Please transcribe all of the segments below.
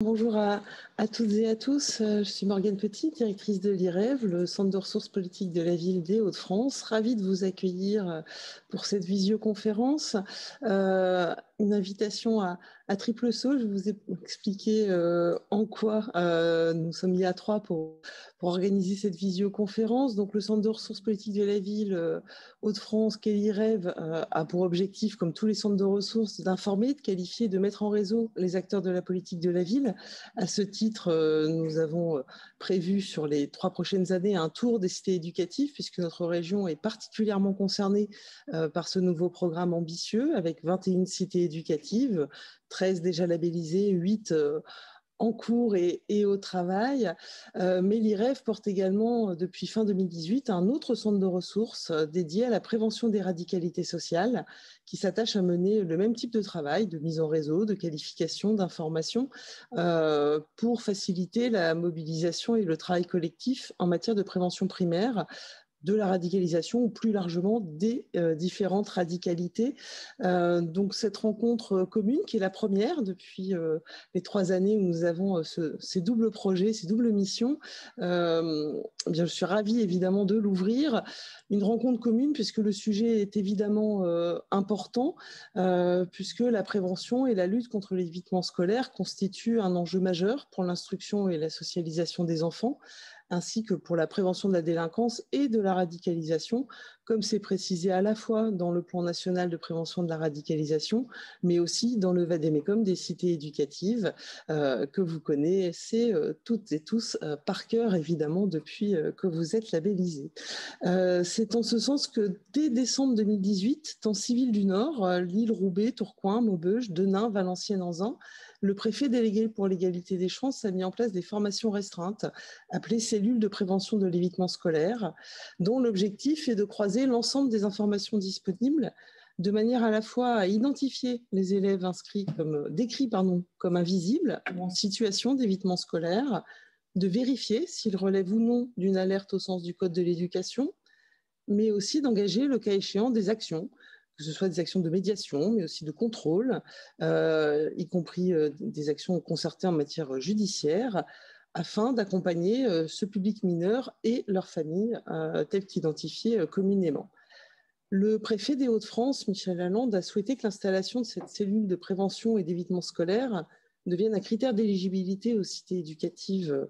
Bonjour à, toutes et à tous. Euh, je suis Morgane Petit, directrice de l'IREV, le Centre de ressources politiques de la ville des Hauts-de-France. Ravie de vous accueillir euh, pour cette visioconférence. Euh, une invitation à, triple saut. Je vous ai expliqué euh, en quoi euh, nous sommes mis à trois pour, organiser cette visioconférence. Donc, le Centre de ressources politiques de la ville euh, Hauts-de-France, Kelly Rêve, a pour objectif, comme tous les centres de ressources, d'informer, de qualifier, de mettre en réseau les acteurs de la politique de la ville. À ce titre, nous avons prévu sur les trois prochaines années un tour des cités éducatives, puisque notre région est particulièrement concernée par ce nouveau programme ambitieux, avec 21 cités éducatives, 13 déjà labellisées, 8 euh, en cours et, au travail. Euh, mais l'IREF porte également, euh, depuis fin 2018, un autre centre de ressources dédié à la prévention des radicalités sociales, qui s'attache à mener le même type de travail, de mise en réseau, de qualification, d'information, pour faciliter la mobilisation et le travail collectif en matière de prévention primaire de la radicalisation ou plus largement des euh, différentes radicalités. Euh, donc cette rencontre commune qui est la première depuis euh, les trois années où nous avons ces doubles projets, ces doubles missions, bien, je suis ravie évidemment de l'ouvrir. Une rencontre commune puisque le sujet est évidemment important, puisque la prévention et la lutte contre l'évitement scolaire constituent un enjeu majeur pour l'instruction et la socialisation des enfants ainsi que pour la prévention de la délinquance et de la radicalisation, comme c'est précisé à la fois dans le plan national de prévention de la radicalisation, mais aussi dans le VADEMECOM des cités éducatives, euh, que vous connaissez euh, toutes et tous euh, par cœur, évidemment, depuis que vous êtes labellisés. c'est en ce sens que dès décembre 2018, dans Civil du Nord, Lille, Roubaix, Tourcoing, Maubeuge, Denain, Valenciennes-Anzin, le préfet délégué pour l'égalité des chances a mis en place des formations restreintes appelées cellules de prévention de l'évitement scolaire, dont l'objectif est de croiser l'ensemble des informations disponibles de manière à la fois à identifier les élèves inscrits comme décrits pardon, comme invisibles en situation d'évitement scolaire, de vérifier s'ils relèvent ou non d'une alerte au sens du code de l'éducation, mais aussi d'engager le cas échéant des actions que ce soit des actions de médiation, mais aussi de contrôle, euh, y compris euh, des actions concertées en matière judiciaire, afin d'accompagner euh, ce public mineur et leurs familles telles qu'identifiées communément. Le préfet des Hauts-de-France, Michel Lalande, a souhaité que l'installation de cette cellule de prévention et d'évitement scolaire devienne un critère d'éligibilité aux cités éducatives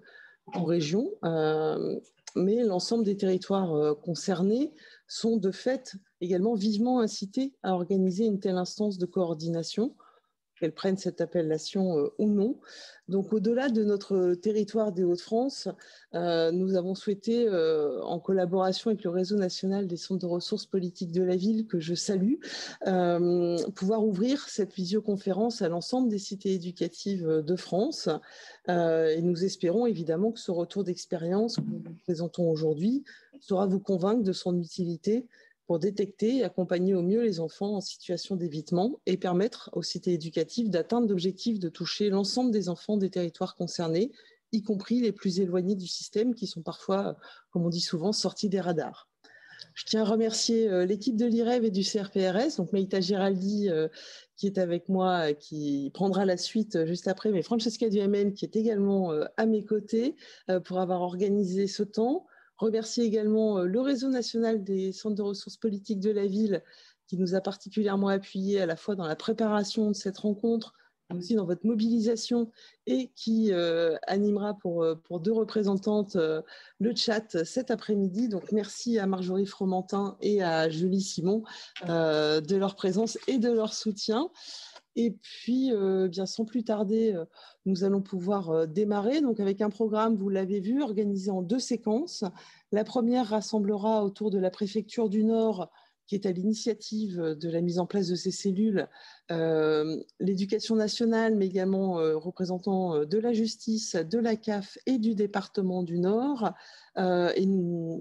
en région, mais l'ensemble des territoires concernés sont de fait également vivement incités à organiser une telle instance de coordination, qu'elle prenne cette appellation euh, ou non. Donc au-delà de notre territoire des Hauts-de-France, euh, nous avons souhaité, euh, en collaboration avec le réseau national des centres de ressources politiques de la ville, que je salue, pouvoir ouvrir cette visioconférence à l'ensemble des cités éducatives de France. et nous espérons évidemment que ce retour d'expérience que nous présentons aujourd'hui saura vous convaincre de son utilité pour détecter et accompagner au mieux les enfants en situation d'évitement et permettre aux cités éducatives d'atteindre l'objectif de toucher l'ensemble des enfants des territoires concernés, y compris les plus éloignés du système qui sont parfois, comme on dit souvent, sortis des radars. Je tiens à remercier euh, l'équipe de l'IREV et du CRPRS, donc Meïta Giraldi euh, qui est avec moi, qui prendra la suite euh, juste après, mais Francesca Duhamel qui est également à mes côtés pour avoir organisé ce temps. Remercier également euh, le réseau national des centres de ressources politiques de la ville qui nous a particulièrement appuyés à la fois dans la préparation de cette rencontre, mais aussi dans votre mobilisation et qui euh, animera euh, pour deux représentantes le chat cet après-midi. Donc merci à Marjorie Fromentin et à Julie Simon de leur présence et de leur soutien. Et puis, euh, bien sans plus tarder, euh, nous allons pouvoir euh, démarrer. Donc, avec un programme, vous l'avez vu, organisé en deux séquences. La première rassemblera autour de la préfecture du Nord, qui est à l'initiative de la mise en place de ces cellules, l'éducation nationale, mais également représentant de la justice, de la CAF et du département du Nord. et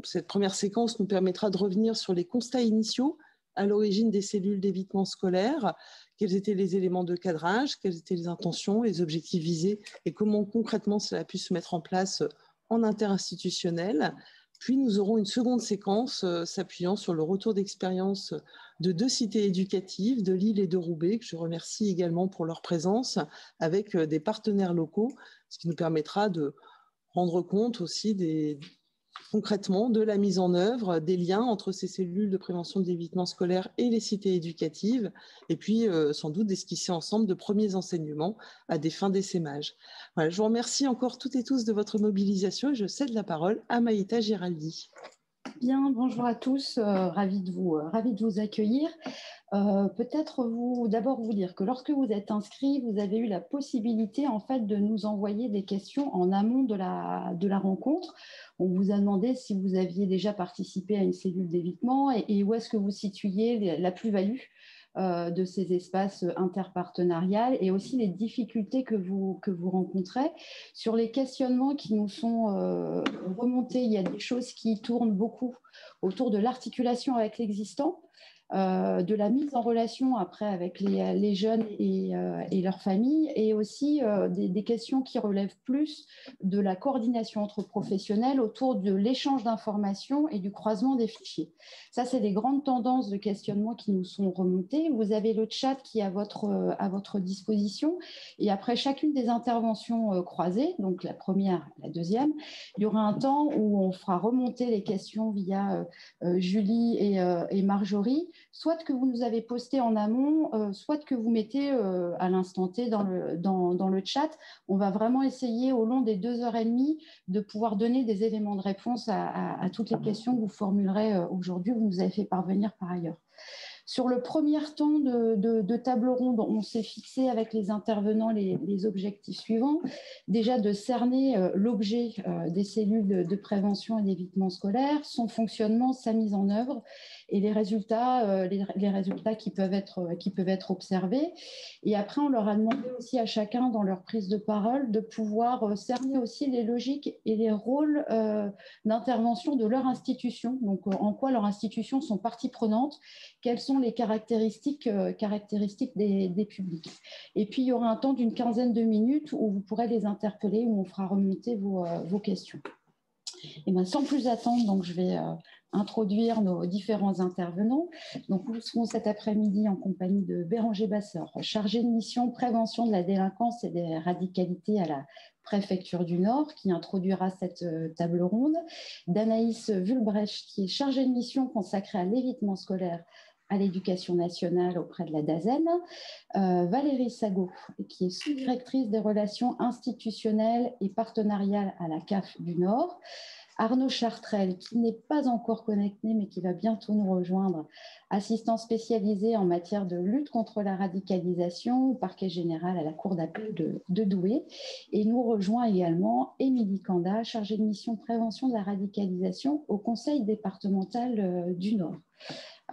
cette première séquence nous permettra de revenir sur les constats initiaux à l'origine des cellules d'évitement scolaire, quels étaient les éléments de cadrage, quelles étaient les intentions, les objectifs visés et comment concrètement cela a pu se mettre en place en interinstitutionnel. Puis nous aurons une seconde séquence euh, s'appuyant sur le retour d'expérience de deux cités éducatives, de Lille et de Roubaix, que je remercie également pour leur présence, avec des partenaires locaux, ce qui nous permettra de rendre compte aussi des, concrètement de la mise en œuvre des liens entre ces cellules de prévention de l'évitement scolaire et les cités éducatives, et puis euh, sans doute d'esquisser ensemble de premiers enseignements à des fins d'essaimage. Je vous remercie encore toutes et tous de votre mobilisation et je cède la parole à Maïta Giraldi. Bien, bonjour à tous, euh, ravi, de vous, euh, de vous accueillir. Euh, peut-être vous d'abord vous dire que lorsque vous êtes inscrit, vous avez eu la possibilité en fait de nous envoyer des questions en amont de la, de la rencontre. On vous a demandé si vous aviez déjà participé à une cellule d'évitement et, où est-ce que vous situiez la plus-value euh, de ces espaces interpartenariales et aussi les difficultés que vous, que vous rencontrez. Sur les questionnements qui nous sont euh, remontés, il y a des choses qui tournent beaucoup autour de l'articulation avec l'existant. Euh, de la mise en relation après avec les, jeunes et, euh, et, leurs familles, et aussi euh, des, questions qui relèvent plus de la coordination entre professionnels autour de l'échange d'informations et du croisement des fichiers. Ça, c'est des grandes tendances de questionnement qui nous sont remontées. Vous avez le chat qui est à votre, à votre disposition, et après chacune des interventions croisées, donc la première, la deuxième, il y aura un temps où on fera remonter les questions via Julie et Marjorie soit que vous nous avez posté en amont, euh, soit que vous mettez euh, à l'instant T dans le, chat. On va vraiment essayer au long des deux heures et demie de pouvoir donner des éléments de réponse à, toutes les questions que vous formulerez euh, aujourd'hui, vous nous avez fait parvenir par ailleurs. Sur le premier temps de, table ronde, on s'est fixé avec les intervenants les, objectifs suivants. Déjà de cerner l'objet des cellules de prévention et d'évitement scolaire, son fonctionnement, sa mise en œuvre et les résultats, euh, les, résultats qui peuvent, être, euh, qui peuvent être observés. Et après, on leur a demandé aussi à chacun, dans leur prise de parole, de pouvoir euh, cerner aussi les logiques et les rôles d'intervention de leur institution. Donc, en quoi leur institution sont partie prenante, quelles sont les caractéristiques, caractéristiques des, des, publics. Et puis, il y aura un temps d'une quinzaine de minutes où vous pourrez les interpeller, où on fera remonter vos, vos questions. Et bien, sans plus attendre, donc je vais introduire nos différents intervenants. Donc, nous serons cet après-midi en compagnie de Béranger Basseur, chargé de mission prévention de la délinquance et des radicalités à la préfecture du Nord, qui introduira cette euh, table ronde, d'Anaïs Vulbrecht, qui est chargée de mission consacrée à l'évitement scolaire à l'éducation nationale auprès de la DAZEN, euh, Valérie Sago, qui est sous-directrice des relations institutionnelles et partenariales à la CAF du Nord, Arnaud Chartrel, qui n'est pas encore connecté, mais qui va bientôt nous rejoindre, assistant spécialisé en matière de lutte contre la radicalisation au parquet général à la Cour d'appel de, Douai. Et nous rejoint également Émilie Kanda, chargée de mission prévention de la radicalisation au Conseil départemental euh, du Nord.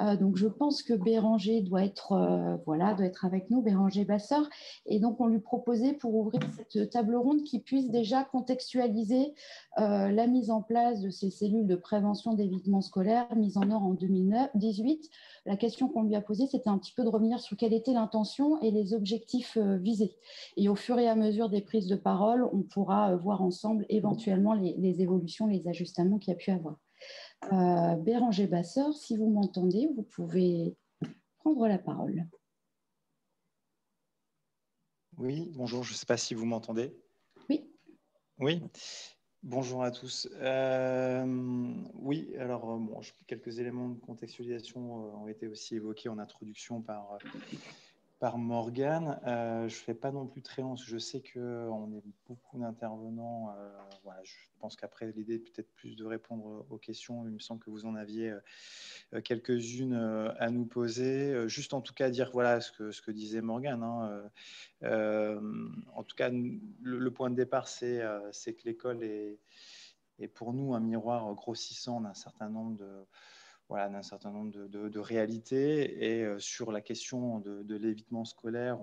Euh, donc, je pense que Béranger doit être, euh, voilà, doit être avec nous, Béranger Basseur. Et donc, on lui proposait pour ouvrir cette table ronde qui puisse déjà contextualiser euh, la mise en place de ces cellules de prévention d'évitement scolaire mises en œuvre en 2018. La question qu'on lui a posée, c'était un petit peu de revenir sur quelle était l'intention et les objectifs visés. Et au fur et à mesure des prises de parole, on pourra voir ensemble éventuellement les, les évolutions, les ajustements qu'il y a pu avoir. Euh, Béranger Basseur, si vous m'entendez, vous pouvez prendre la parole. Oui, bonjour, je ne sais pas si vous m'entendez. Oui. Oui, bonjour à tous. Euh, oui, alors euh, bon, quelques éléments de contextualisation ont été aussi évoqués en introduction par par Morgane. Euh, je ne fais pas non plus très long, je sais qu'on est beaucoup d'intervenants. Euh, je pense qu'après, l'idée est peut-être plus de répondre aux questions. Il me semble que vous en aviez euh, quelques-unes à nous poser. Juste en tout cas dire voilà ce que, disait Morgane. Hein. en tout cas, le, point de départ, c'est que l'école est, pour nous un miroir grossissant d'un certain nombre de voilà, d'un certain nombre de, réalités. Et euh, sur la question de, l'évitement scolaire,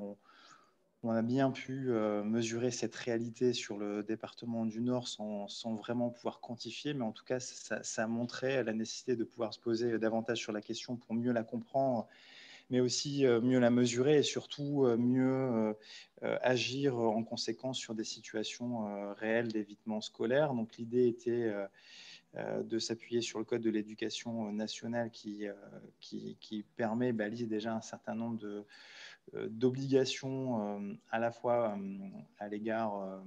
on, a bien pu euh, mesurer cette réalité sur le département du Nord sans, vraiment pouvoir quantifier, mais en tout cas, ça, ça, a montré la nécessité de pouvoir se poser davantage sur la question pour mieux la comprendre mais aussi mieux la mesurer et surtout mieux agir en conséquence sur des situations réelles d'évitement scolaire. Donc l'idée était de s'appuyer sur le Code de l'éducation nationale qui, qui, qui, permet, balise déjà un certain nombre de, d'obligations à la fois à l'égard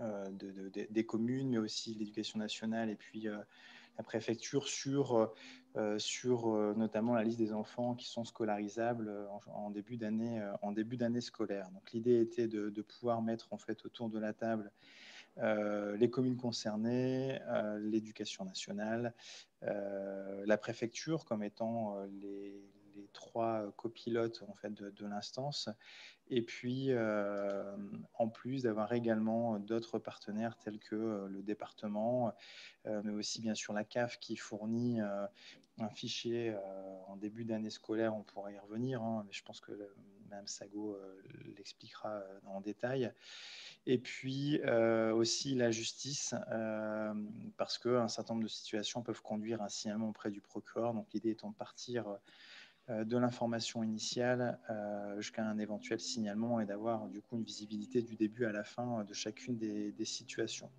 de, des communes, mais aussi l'éducation nationale et puis la préfecture sur, sur notamment la liste des enfants qui sont scolarisables en, début d'année en début d'année scolaire. Donc l'idée était de, pouvoir mettre en fait autour de la table les communes concernées, l'éducation nationale, la préfecture comme étant les, trois copilotes en fait de, l'instance et puis, euh, en plus d'avoir également d'autres partenaires tels que euh, le département, euh, mais aussi bien sûr la CAF qui fournit un fichier en début d'année scolaire. On pourra y revenir, hein, mais je pense que Mme Sago l'expliquera en détail. Et puis aussi la justice, parce qu'un certain nombre de situations peuvent conduire à un signalement auprès du procureur. Donc l'idée étant de partir de l'information initiale euh, jusqu'à un éventuel signalement et d'avoir du coup une visibilité du début à la fin de chacune des, situations.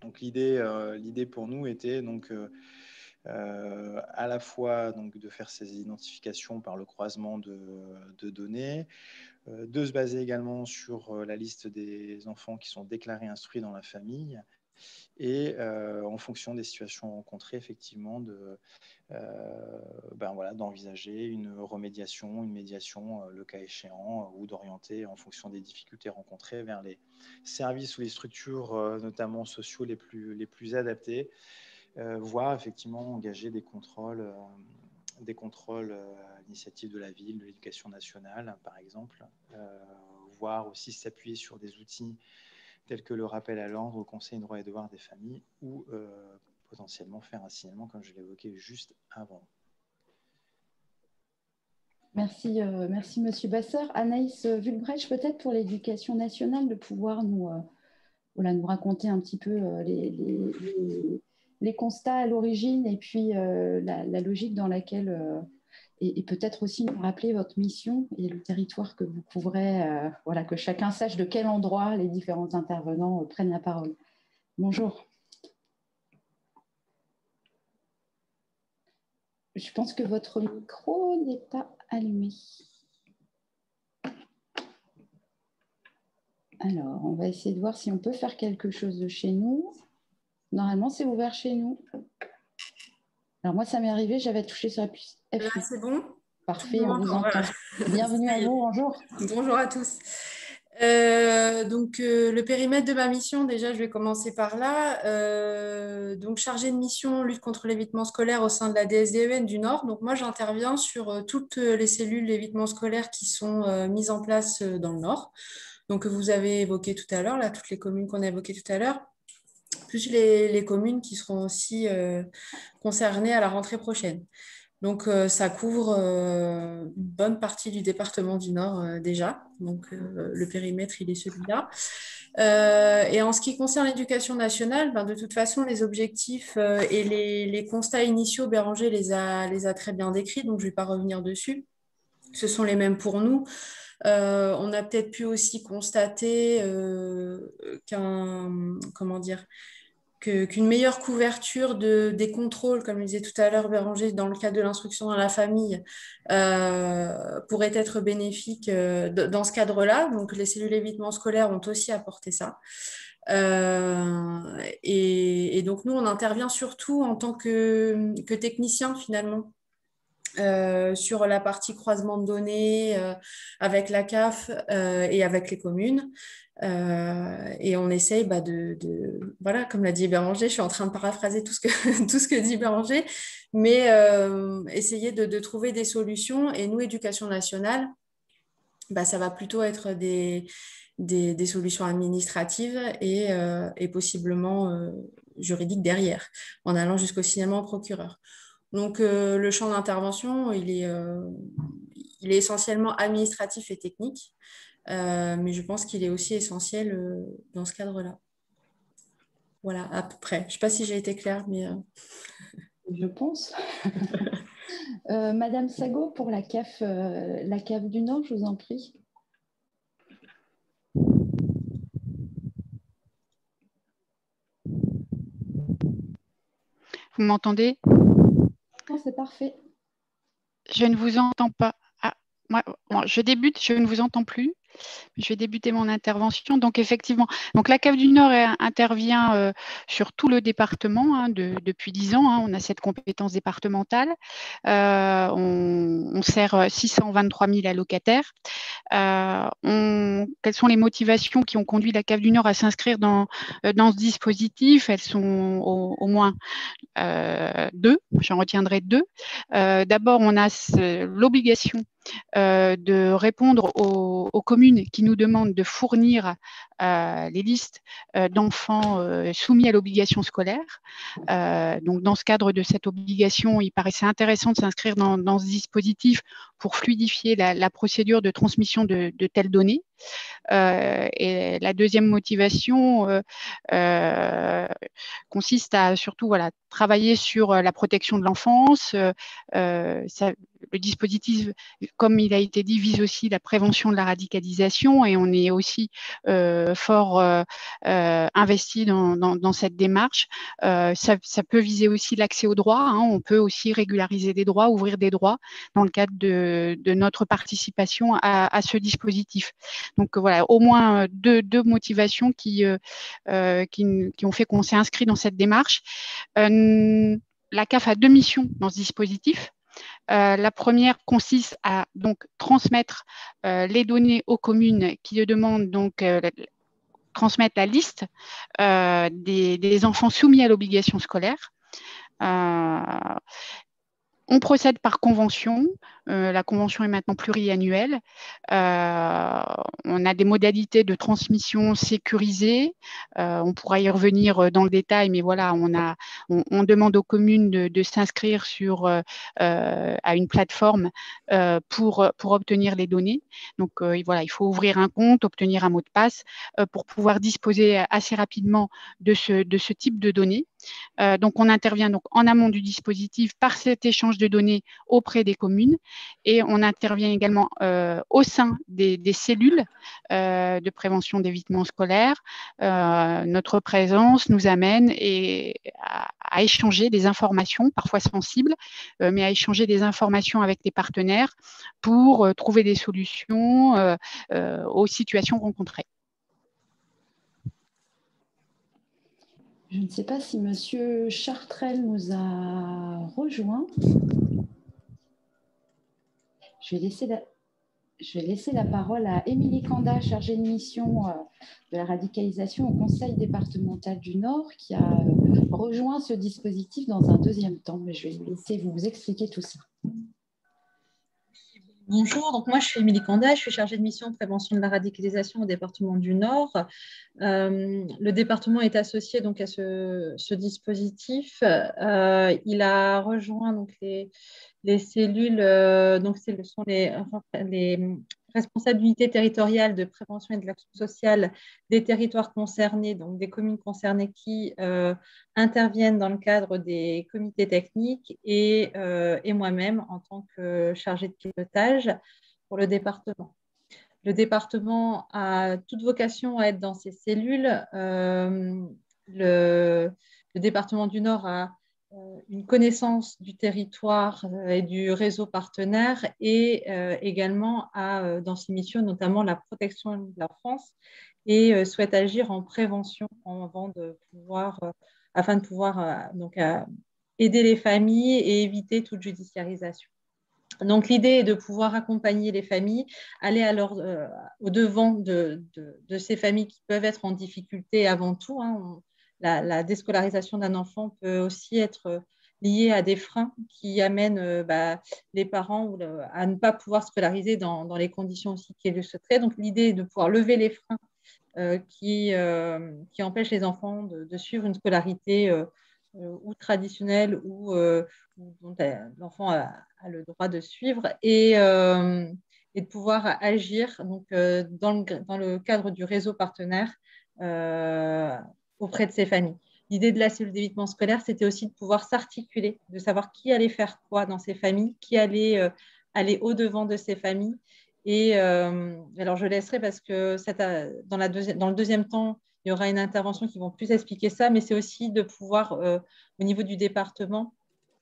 Donc l'idée, euh, pour nous était donc à la fois donc de faire ces identifications par le croisement de données, de se baser également sur la liste des enfants qui sont déclarés instruits dans la famille et en fonction des situations rencontrées, effectivement, de, euh, ben voilà, d'envisager une remédiation, une médiation, euh, le cas échéant, euh, ou d'orienter en fonction des difficultés rencontrées vers les services ou les structures, notamment sociaux, les plus, les plus adaptés, voire effectivement engager des contrôles, des contrôles à l'initiative de la ville, de l'éducation nationale, par exemple, voire aussi s'appuyer sur des outils tels que le rappel à l'ordre au conseil de droits et devoirs des familles ou potentiellement faire un signalement, comme je l'évoquais juste avant. Merci, euh, merci Monsieur Basseur. Anaïs Vulbrecht, peut-être pour l'éducation nationale, de pouvoir nous, euh, voilà, nous raconter un petit peu euh, les, constats à l'origine et puis la, logique dans laquelle, et, peut-être aussi nous rappeler votre mission et le territoire que vous couvrez, voilà, que chacun sache de quel endroit les différents intervenants prennent la parole. Bonjour. Je pense que votre micro n'est pas allumé. Alors, on va essayer de voir si on peut faire quelque chose de chez nous. Normalement, c'est ouvert chez nous. Alors, moi, ça m'est arrivé, j'avais touché sur la puce. C'est bon? Parfait, on vous entend. Bienvenue à vous, bonjour. Bonjour à tous. Euh, donc, euh, le périmètre de ma mission, déjà, je vais commencer par là. Euh, donc, chargée de mission lutte contre l'évitement scolaire au sein de la DSDEN du Nord. Donc, moi, j'interviens sur toutes les cellules d'évitement scolaire qui sont mises en place dans le Nord. Donc, que vous avez évoqué tout à l'heure, là, toutes les communes qu'on a évoquées tout à l'heure, plus les, les, communes qui seront aussi concernées à la rentrée prochaine. Donc, euh, ça couvre euh, une bonne partie du département du Nord euh, déjà. Donc, le périmètre, il est celui-là. et en ce qui concerne l'éducation nationale, ben, de toute façon, les objectifs et les, constats initiaux, Béranger les a, les a très bien décrits, donc je ne vais pas revenir dessus. Ce sont les mêmes pour nous. on a peut-être pu aussi constater qu'un, comment dire, qu'une meilleure couverture de, des contrôles, comme le disait tout à l'heure Béranger, dans le cadre de l'instruction dans la famille, euh, pourrait être bénéfique euh, dans ce cadre-là. Donc, les cellules évitement scolaire ont aussi apporté ça. Euh, et, donc, nous, on intervient surtout en tant que, que technicien, finalement, sur la partie croisement de données avec la CAF et avec les communes. Euh, et on essaye bah, de, voilà, comme l'a dit Béranger, je suis en train de paraphraser tout ce que, tout ce que dit Béranger, mais euh, essayer de, trouver des solutions. Et nous, éducation nationale, bah, ça va plutôt être des, des, solutions administratives et, euh, et possiblement juridiques derrière, en allant jusqu'au signalement au procureur. Donc, le champ d'intervention, il il est essentiellement administratif et technique. Euh, mais je pense qu'il est aussi essentiel euh, dans ce cadre-là. Voilà, à peu près. Je ne sais pas si j'ai été claire, mais... Euh, je pense. Madame Sago, pour la CAF, la CAF du Nord, je vous en prie. Vous m'entendez? C'est parfait. Je ne vous entends pas. Ah, moi, je débute, je ne vous entends plus. Je vais débuter mon intervention. Donc, effectivement, donc la CAF du Nord intervient euh, sur tout le département hein, depuis dix ans. Hein. on a cette compétence départementale. Euh, on, sert 623 000 allocataires. Euh, quelles sont les motivations qui ont conduit la CAF du Nord à s'inscrire dans, dans ce dispositif? Elles sont au, moins deux. J'en retiendrai deux. D'abord, on a l'obligation de répondre aux communes qui nous demande de fournir euh, les listes euh, d'enfants euh, soumis à l'obligation scolaire. donc, dans ce cadre de cette obligation, il paraissait intéressant de s'inscrire dans, ce dispositif pour fluidifier la, procédure de transmission de, telles données. et la deuxième motivation consiste à surtout voilà, travailler sur la protection de l'enfance. le dispositif, comme il a été dit, vise aussi la prévention de la radicalisation et on est aussi fort investi dans, cette démarche. Ça, peut viser aussi l'accès aux droits. Hein. On peut aussi régulariser des droits, ouvrir des droits dans le cadre de, notre participation à, ce dispositif. Donc voilà, au moins deux, motivations qui, qui, ont fait qu'on s'est inscrit dans cette démarche. la CAF a deux missions dans ce dispositif. Euh, la première consiste à donc transmettre euh, les données aux communes qui demandent donc euh, transmettre la liste des, enfants soumis à l'obligation scolaire. On procède par convention. Euh, la convention est maintenant pluriannuelle. Euh, on a des modalités de transmission sécurisées. Euh, on pourra y revenir dans le détail, mais voilà, on, a, on, demande aux communes de, s'inscrire sur à une plateforme pour, pour obtenir les données. Donc voilà, il faut ouvrir un compte, obtenir un mot de passe pour pouvoir disposer assez rapidement de ce, de ce type de données. Donc on intervient donc en amont du dispositif par cet échange de données auprès des communes et on intervient également euh, au sein des, cellules euh, de prévention d'évitement scolaire. Euh, notre présence nous amène à, échanger des informations, parfois sensibles, mais à échanger des informations avec les partenaires pour trouver des solutions aux situations rencontrées. Je ne sais pas si Monsieur Chartrel nous a rejoint. Je vais laisser la, parole à Émilie Kanda, chargée de mission euh, de la radicalisation au Conseil départemental du Nord, qui a euh, rejoint ce dispositif dans un deuxième temps. Mais je vais vous laisser vous expliquer tout ça. Bonjour, donc moi je suis Émilie Canda, je suis chargée de mission prévention de la radicalisation au département du Nord. Euh, le département est associé donc à ce, dispositif. Euh, il a rejoint donc les, les cellules, euh, donc ce sont les, les responsables d'unité territoriale de prévention et de l'action sociale des territoires concernés, donc des communes concernées qui euh, interviennent dans le cadre des comités techniques et, euh, et moi-même en tant que chargée de pilotage pour le département. Le département a toute vocation à être dans ces cellules. le, département du Nord a une connaissance du territoire euh, et du réseau partenaire et euh, également à, dans ses missions notamment la protection de la France et souhaite agir en prévention avant de pouvoir, afin de pouvoir donc, aider les familles et éviter toute judiciarisation. Donc l'idée est de pouvoir accompagner les familles, aller au devant de, de, ces familles qui peuvent être en difficulté avant tout. Hein la, déscolarisation d'un enfant peut aussi être liée à des freins qui amènent euh, bah, les parents à ne pas pouvoir scolariser dans, les conditions aussi qu'ils le souhaiteraient. Donc l'idée est de pouvoir lever les freins euh, qui, euh, qui, empêchent les enfants de, suivre une scolarité ou traditionnelle ou, dont l'enfant a, le droit de suivre et, de pouvoir agir donc, le, dans, le, cadre du réseau partenaire auprès de ces familles. l'idée de la cellule d'évitement scolaire, c'était aussi de pouvoir s'articuler, de savoir qui allait faire quoi dans ces familles, qui allait euh, aller au-devant de ces familles. Et euh, alors, je laisserai parce que dans, la dans, le deuxième temps, il y aura une intervention qui va plus expliquer ça, mais c'est aussi de pouvoir, au niveau du département,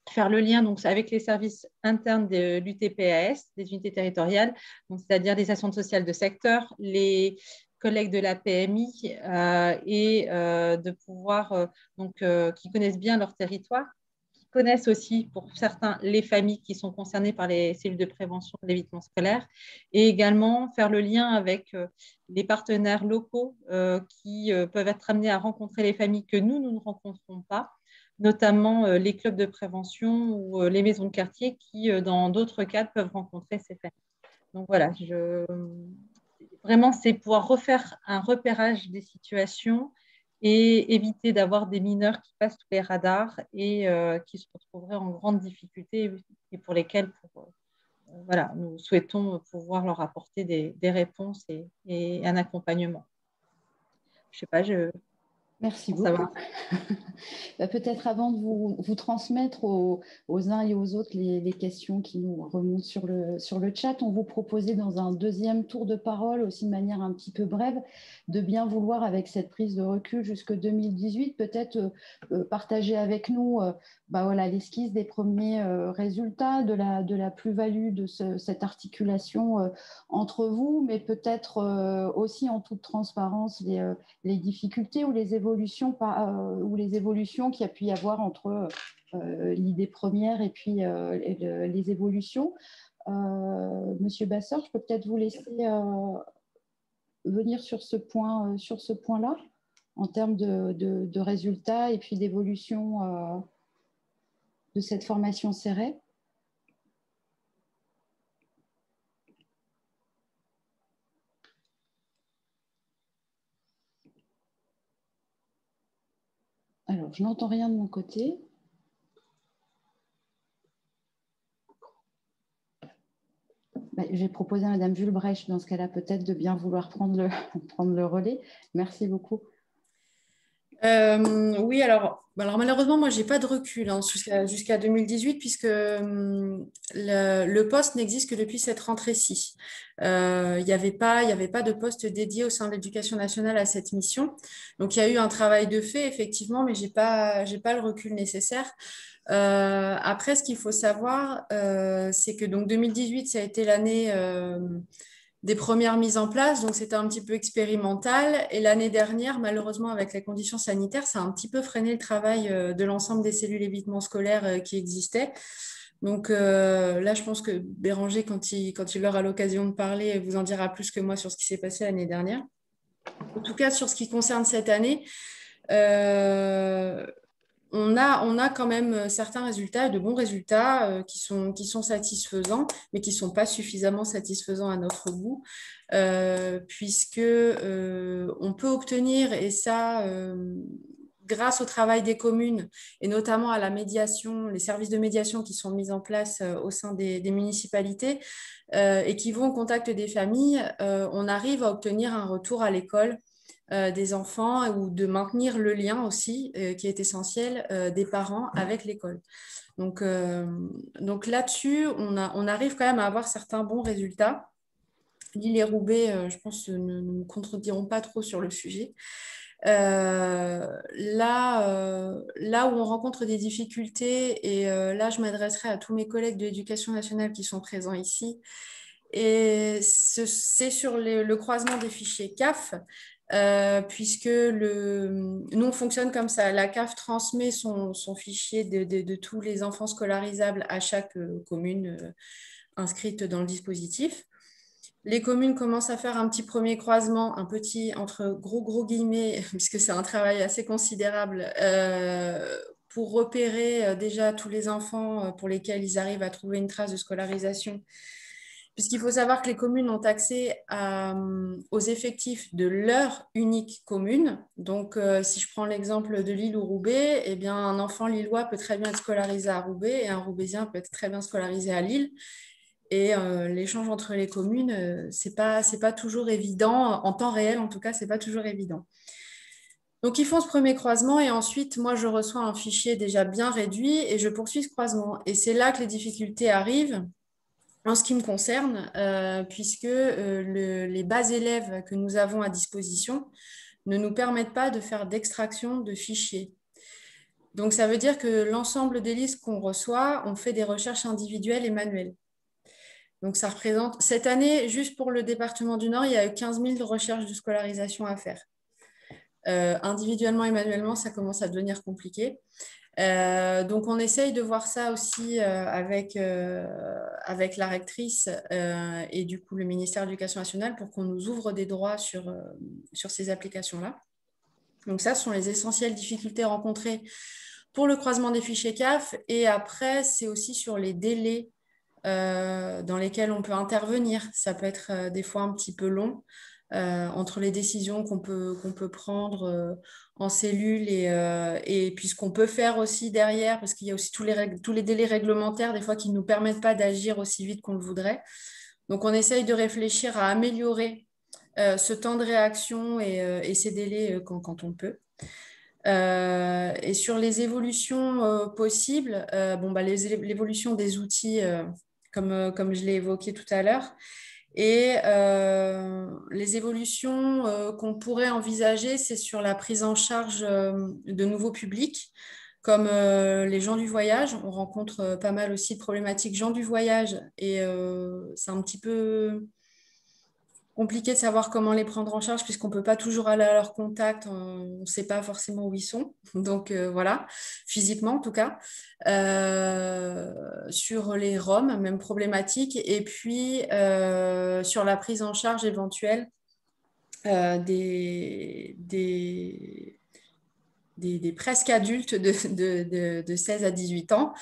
faire le lien donc, avec les services internes de l'UTPAS, des unités territoriales, c'est-à-dire les assistants sociales de secteur, les collègues de la PMI euh, et euh, de pouvoir, euh, donc, qui connaissent bien leur territoire, qui connaissent aussi pour certains les familles qui sont concernées par les cellules de prévention de l'évitement scolaire et également faire le lien avec les partenaires locaux qui peuvent être amenés à rencontrer les familles que nous, nous ne rencontrons pas notamment les clubs de prévention ou les maisons de quartier qui, dans d'autres cas, peuvent rencontrer ces familles. Donc voilà, je... vraiment, c'est pouvoir refaire un repérage des situations et éviter d'avoir des mineurs qui passent tous les radars et qui se retrouveraient en grande difficulté et pour lesquels voilà, nous souhaitons pouvoir leur apporter des, réponses et, et, un accompagnement. Je sais pas, je, Merci beaucoup. Bah, peut-être avant de vous, transmettre aux, uns et aux autres les, questions qui nous remontent sur le, sur le chat, on vous proposait dans un deuxième tour de parole, aussi de manière un petit peu brève, de bien vouloir, avec cette prise de recul jusque 2018, peut-être euh, euh, partager avec nous euh, bah voilà, l'esquisse des premiers résultats, de la, de la plus-value de cette articulation entre vous, mais peut-être aussi en toute transparence les, les difficultés ou les évolutions euh, les évolutions qu'il y a pu y avoir entre euh, l'idée première et puis euh, les évolutions. Monsieur Basseur, je peux peut-être vous laisser venir sur ce point, sur ce point-là, en termes de, de, résultats et puis d'évolution de cette formation serrée. Alors, je n'entends rien de mon côté. Ben, j'ai proposé à Madame Jules Brech, dans ce cas-là, peut-être de bien vouloir prendre le relais. Merci beaucoup. Euh, oui, alors, malheureusement, moi, je n'ai pas de recul hein, jusqu'à 2018 puisque hum, le, poste n'existe que depuis cette rentrée-ci. Euh, il n'y avait, pas, de poste dédié au sein de l'éducation nationale à cette mission. Donc, il y a eu un travail de fait, effectivement, mais je n'ai pas, pas le recul nécessaire. Euh, après, ce qu'il faut savoir, c'est que donc 2018, ça a été l'année des premières mises en place, donc c'était un petit peu expérimental. Et l'année dernière, malheureusement, avec les conditions sanitaires, ça a un petit peu freiné le travail euh, de l'ensemble des cellules évitement scolaires euh, qui existaient. Donc euh, là, je pense que Béranger, quand il, quand il aura l'occasion de parler, vous en dira plus que moi sur ce qui s'est passé l'année dernière. En tout cas, sur ce qui concerne cette année, on a, on a quand même euh, certains résultats, de bons résultats euh, qui, sont, satisfaisants, mais qui ne sont pas suffisamment satisfaisants à notre goût, euh, puisque on peut obtenir, et ça, grâce au travail des communes, et notamment à la médiation, les services de médiation qui sont mis en place au sein des, des municipalités, et qui vont au contact des familles, on arrive à obtenir un retour à l'école euh, des enfants ou de maintenir le lien aussi, euh, qui est essentiel, euh, des parents avec l'école. Donc, donc là-dessus, on, on, arrive quand même à avoir certains bons résultats. Lille et Roubaix, je pense, ne nous contrediront pas trop sur le sujet. là, là où on rencontre des difficultés, et là je m'adresserai à tous mes collègues de l'éducation nationale qui sont présents ici, et c'est sur le, croisement des fichiers CAF. Euh, puisque nous, on fonctionne comme ça. La CAF transmet son, fichier de, tous les enfants scolarisables à chaque euh, commune euh, inscrite dans le dispositif. Les communes commencent à faire un petit premier croisement, un petit entre gros gros guillemets, puisque c'est un travail assez considérable, pour repérer déjà tous les enfants pour lesquels ils arrivent à trouver une trace de scolarisation puisqu'il faut savoir que les communes ont accès euh, aux effectifs de leur unique commune. Donc, euh, si je prends l'exemple de Lille ou Roubaix, eh bien, un enfant lillois peut très bien être scolarisé à Roubaix et un roubaisien peut être très bien scolarisé à Lille. Et euh, l'échange entre les communes, ce n'est pas, pas toujours évident, en temps réel en tout cas, ce n'est pas toujours évident. Donc, ils font ce premier croisement et ensuite, moi, je reçois un fichier déjà bien réduit et je poursuis ce croisement. Et c'est là que les difficultés arrivent en ce qui me concerne, euh, puisque euh, les bases élèves que nous avons à disposition ne nous permettent pas de faire d'extraction de fichiers. Donc, ça veut dire que l'ensemble des listes qu'on reçoit, on fait des recherches individuelles et manuelles. Donc, ça représente, cette année, juste pour le département du Nord, il y a eu 15 000 recherches de scolarisation à faire. Euh, individuellement et manuellement, ça commence à devenir compliqué. Euh, donc, on essaye de voir ça aussi euh, avec, avec la rectrice et du coup le ministère de l'Éducation nationale pour qu'on nous ouvre des droits sur, sur ces applications-là. Donc, ça ce sont les essentielles difficultés rencontrées pour le croisement des fichiers CAF. Et après, c'est aussi sur les délais dans lesquels on peut intervenir. Ça peut être des fois un petit peu long. Euh, entre les décisions qu'on peut, qu'on peut prendre euh, en cellule et, euh, et puis ce qu'on peut faire aussi derrière, parce qu'il y a aussi tous les, délais réglementaires, des fois, qui ne nous permettent pas d'agir aussi vite qu'on le voudrait. Donc, on essaye de réfléchir à améliorer ce temps de réaction et, et ces délais quand, quand, on peut. et sur les évolutions possibles, bon, bah, l'évolution des outils, comme, comme je l'ai évoqué tout à l'heure, et euh, les évolutions euh, qu'on pourrait envisager, c'est sur la prise en charge euh, de nouveaux publics, comme les gens du voyage. On rencontre pas mal aussi de problématiques gens du voyage, et c'est un petit peu compliqué de savoir comment les prendre en charge puisqu'on ne peut pas toujours aller à leur contact, on ne sait pas forcément où ils sont. Donc euh, voilà, physiquement en tout cas. Euh, sur les Roms, même problématique. Et puis euh, sur la prise en charge éventuelle des, presque adultes de, de, 16 à 18 ans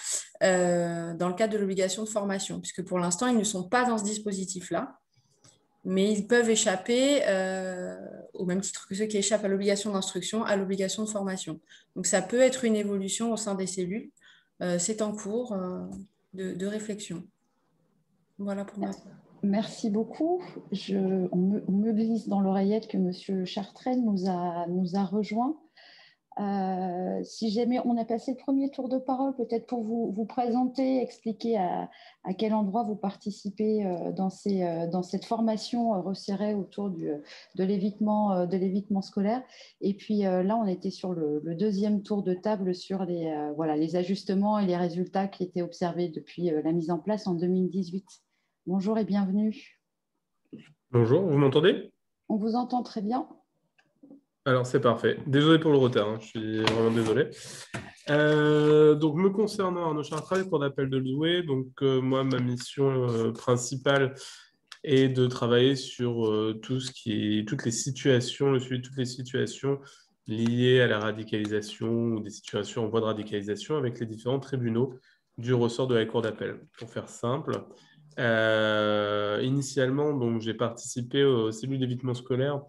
dans le cadre de l'obligation de formation, puisque pour l'instant, ils ne sont pas dans ce dispositif-là mais ils peuvent échapper, euh, au même titre que ceux qui échappent à l'obligation d'instruction, à l'obligation de formation. Donc ça peut être une évolution au sein des cellules. Euh, c'est en cours euh, de, réflexion. Voilà pour moi. Merci beaucoup. On, me, glisse dans l'oreillette que M. Chartraine nous a, nous a rejoint. Euh, si jamais on a passé le premier tour de parole, peut-être pour vous, vous présenter, expliquer à, à, quel endroit vous participez euh, dans, ces, euh, dans cette formation resserrée autour du, de l'évitement scolaire. Et puis là, on était sur le, deuxième tour de table sur les, voilà, les ajustements et les résultats qui étaient observés depuis la mise en place en 2018. Bonjour et bienvenue. Bonjour, vous m'entendez? On vous entend très bien. Alors, c'est parfait. Désolé pour le retard, hein. je suis vraiment désolé. Euh, donc, me concernant, Arnaud Chartraille, pour l'appel de Loué, donc euh, moi, ma mission euh, principale est de travailler sur tout ce qui est, toutes les situations, le suivi de toutes les situations liées à la radicalisation ou des situations en voie de radicalisation avec les différents tribunaux du ressort de la Cour d'appel. Pour faire simple, initialement, j'ai participé aux cellules d'évitement scolaire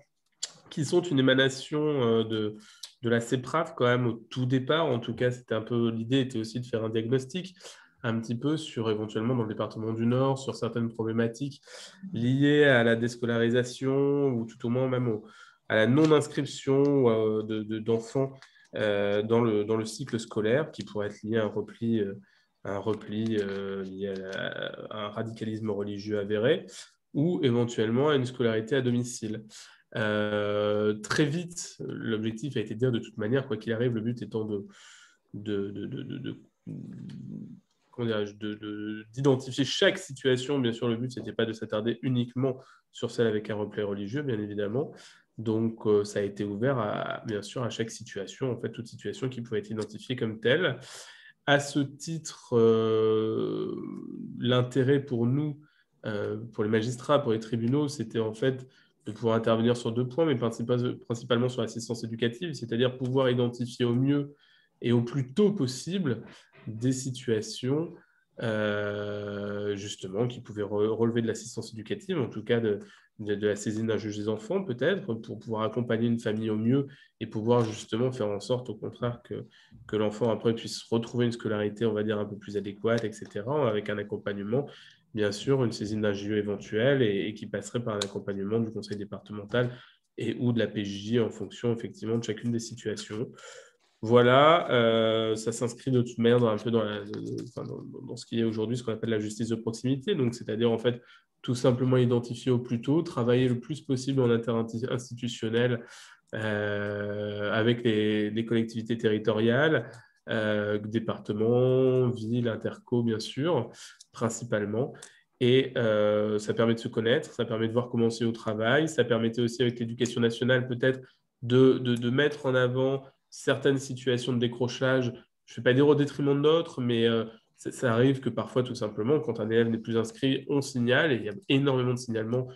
qui sont une émanation euh, de, de la CEPRAF quand même au tout départ. En tout cas, c'était un peu l'idée était aussi de faire un diagnostic un petit peu sur éventuellement dans le département du Nord, sur certaines problématiques liées à la déscolarisation ou tout au moins même à la non-inscription euh, d'enfants euh, dans, le, dans le cycle scolaire qui pourrait être lié à un repli, un repli à, un radicalisme religieux avéré ou éventuellement à une scolarité à domicile. Euh, très vite, l'objectif a été de dire de toute manière, quoi qu'il arrive, le but étant de, d'identifier chaque situation. Bien sûr, le but, ce n'était pas de s'attarder uniquement sur celle avec un replay religieux, bien évidemment. Donc, euh, ça a été ouvert, à, bien sûr, à chaque situation, en fait, toute situation qui pouvait être identifiée comme telle. À ce titre, euh, l'intérêt pour nous, pour les magistrats, pour les tribunaux, c'était en fait de pouvoir intervenir sur deux points, mais principalement sur l'assistance éducative, c'est-à-dire pouvoir identifier au mieux et au plus tôt possible des situations euh, justement qui pouvaient relever de l'assistance éducative, en tout cas de, la saisine d'un juge des enfants peut-être, pour pouvoir accompagner une famille au mieux et pouvoir justement faire en sorte au contraire que l'enfant après puisse retrouver une scolarité, on va dire, un peu plus adéquate, etc., avec un accompagnement bien sûr, une saisine d'un JE éventuelle et, qui passerait par un accompagnement du conseil départemental et ou de la PJJ en fonction effectivement de chacune des situations. Voilà, euh, ça s'inscrit de toute manière un peu dans, dans, ce qui est aujourd'hui ce qu'on appelle la justice de proximité, donc c'est-à-dire en fait tout simplement identifier au plus tôt, travailler le plus possible en interinstitutionnel euh, avec les, collectivités territoriales, euh, départements, villes, interco bien sûr, principalement. Et ça permet de se connaître, ça permet de voir comment c'est au travail, ça permettait aussi avec l'éducation nationale peut-être de, de, mettre en avant certaines situations de décrochage, je ne vais pas dire au détriment de d'autres, mais euh, ça, arrive que parfois, tout simplement, quand un élève n'est plus inscrit, on signale, et il y a énormément de signalements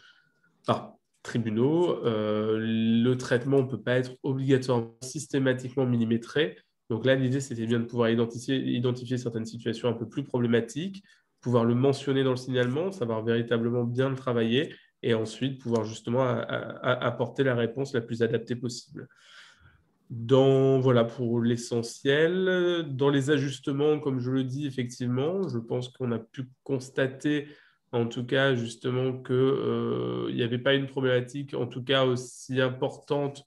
par tribunaux. Euh, le traitement ne peut pas être obligatoirement systématiquement millimétré. Donc là, l'idée, c'était bien de pouvoir identifier, certaines situations un peu plus problématiques, pouvoir le mentionner dans le signalement, savoir véritablement bien le travailler, et ensuite pouvoir justement apporter la réponse la plus adaptée possible. Dans, voilà, pour l'essentiel, dans les ajustements, comme je le dis, effectivement, je pense qu'on a pu constater, en tout cas, justement, qu'il euh, n'y avait pas une problématique, en tout cas, aussi importante,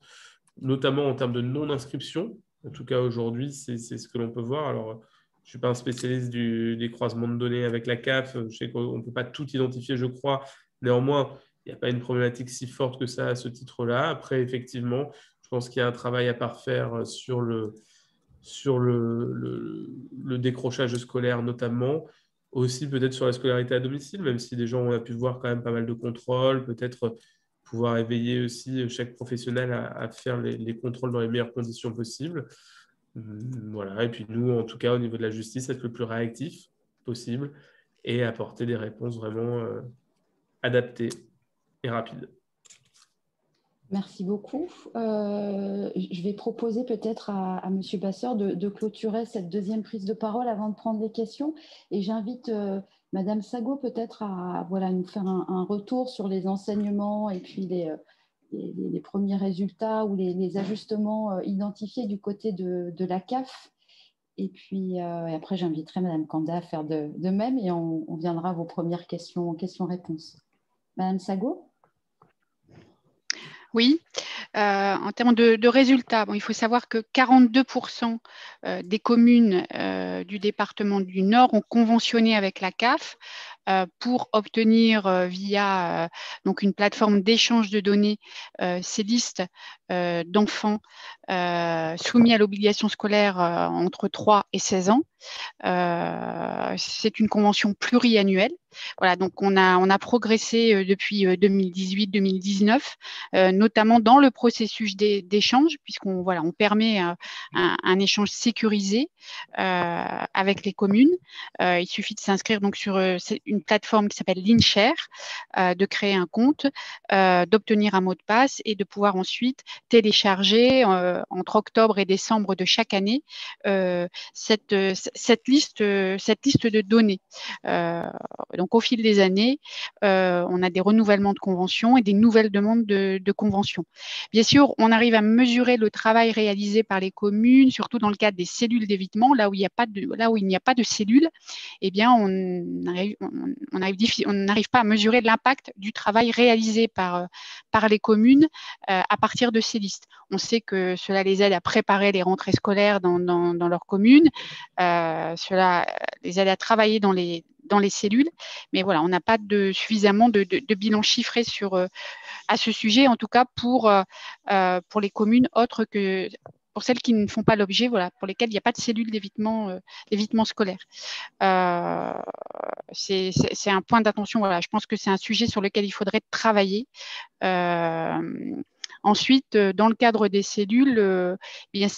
notamment en termes de non-inscription. En tout cas, aujourd'hui, c'est ce que l'on peut voir. Alors, je ne suis pas un spécialiste des croisements de données avec la CAF. Je sais qu'on ne peut pas tout identifier, je crois. Néanmoins, il n'y a pas une problématique si forte que ça à ce titre-là. Après, effectivement, je pense qu'il y a un travail à parfaire sur le, sur le, décrochage scolaire notamment, aussi peut-être sur la scolarité à domicile, même si des gens ont pu voir quand même pas mal de contrôles, peut-être pouvoir éveiller aussi chaque professionnel à, faire les, les, contrôles dans les meilleures conditions possibles. Hum, voilà, et puis nous, en tout cas, au niveau de la justice, être le plus réactif possible et apporter des réponses vraiment euh, adaptées et rapides. Merci beaucoup. Euh, je vais proposer peut-être à, M. Basseur de, clôturer cette deuxième prise de parole avant de prendre les questions. Et j'invite euh, Mme Sago peut-être à voilà, nous faire un, retour sur les enseignements et puis les, euh, premiers résultats ou les, ajustements identifiés du côté de, la CAF. Et puis après, j'inviterai Mme Kanda à faire de, même et on, on, viendra à vos premières questions-réponses. Questions, Mme Sago? Oui, euh, en termes de, résultats, il faut savoir que 42% euh, des communes euh, du département du Nord ont conventionné avec la CAF pour obtenir via donc une plateforme d'échange de données ces listes d'enfants soumis à l'obligation scolaire entre 3 et 16 ans. C'est une convention pluriannuelle voilà, donc on a, on a progressé euh, depuis 2018-2019, euh, euh, notamment dans le processus d'échange, puisqu'on voilà, on permet un, échange sécurisé avec les communes. il suffit de s'inscrire donc sur une plateforme qui s'appelle l'InShare, de créer un compte, d'obtenir un mot de passe et de pouvoir ensuite télécharger entre octobre et décembre de chaque année cette, cette, liste, cette liste de données. Donc, au fil des années, euh, on a des renouvellements de conventions et des nouvelles demandes de, conventions. Bien sûr, on arrive à mesurer le travail réalisé par les communes, surtout dans le cadre des cellules d'évitement, là où il n'y a pas de là a de cellules. Eh bien, on, pas à mesurer l'impact du travail réalisé par par les communes euh, à partir de ces listes. On sait que cela les aide à préparer les rentrées scolaires dans, dans, leur commune. Euh, cela les aide à travailler dans les dans les cellules. Mais voilà, on n'a pas suffisamment de, bilan chiffré euh, à ce sujet, en tout cas euh, euh, pour les communes autres que pour celles qui ne font pas l'objet, voilà, pour lesquelles il n'y a pas de cellules d'évitement scolaire. c'est un point d'attention. Voilà, je pense que c'est un sujet sur lequel il faudrait travailler. ensuite, dans le cadre des cellules, eh bien,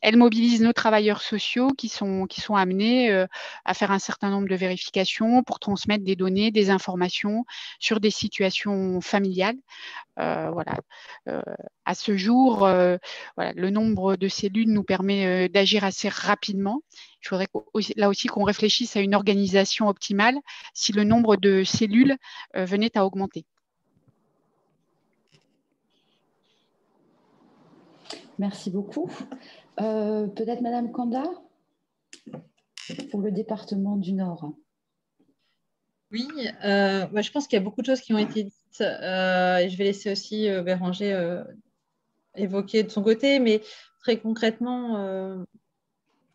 elle mobilise nos travailleurs sociaux qui sont, amenés euh, à faire un certain nombre de vérifications pour transmettre des données, des informations sur des situations familiales. Euh, voilà. Euh, à ce jour, le nombre de cellules nous permet d'agir assez rapidement. Il faudrait là aussi qu'on réfléchisse à une organisation optimale si le nombre de cellules venait à augmenter. Merci beaucoup. Euh, peut-être Madame Kanda pour le département du Nord. Oui, bah, je pense qu'il y a beaucoup de choses qui ont été dites. et je vais laisser aussi Béranger évoquer de son côté, mais très concrètement,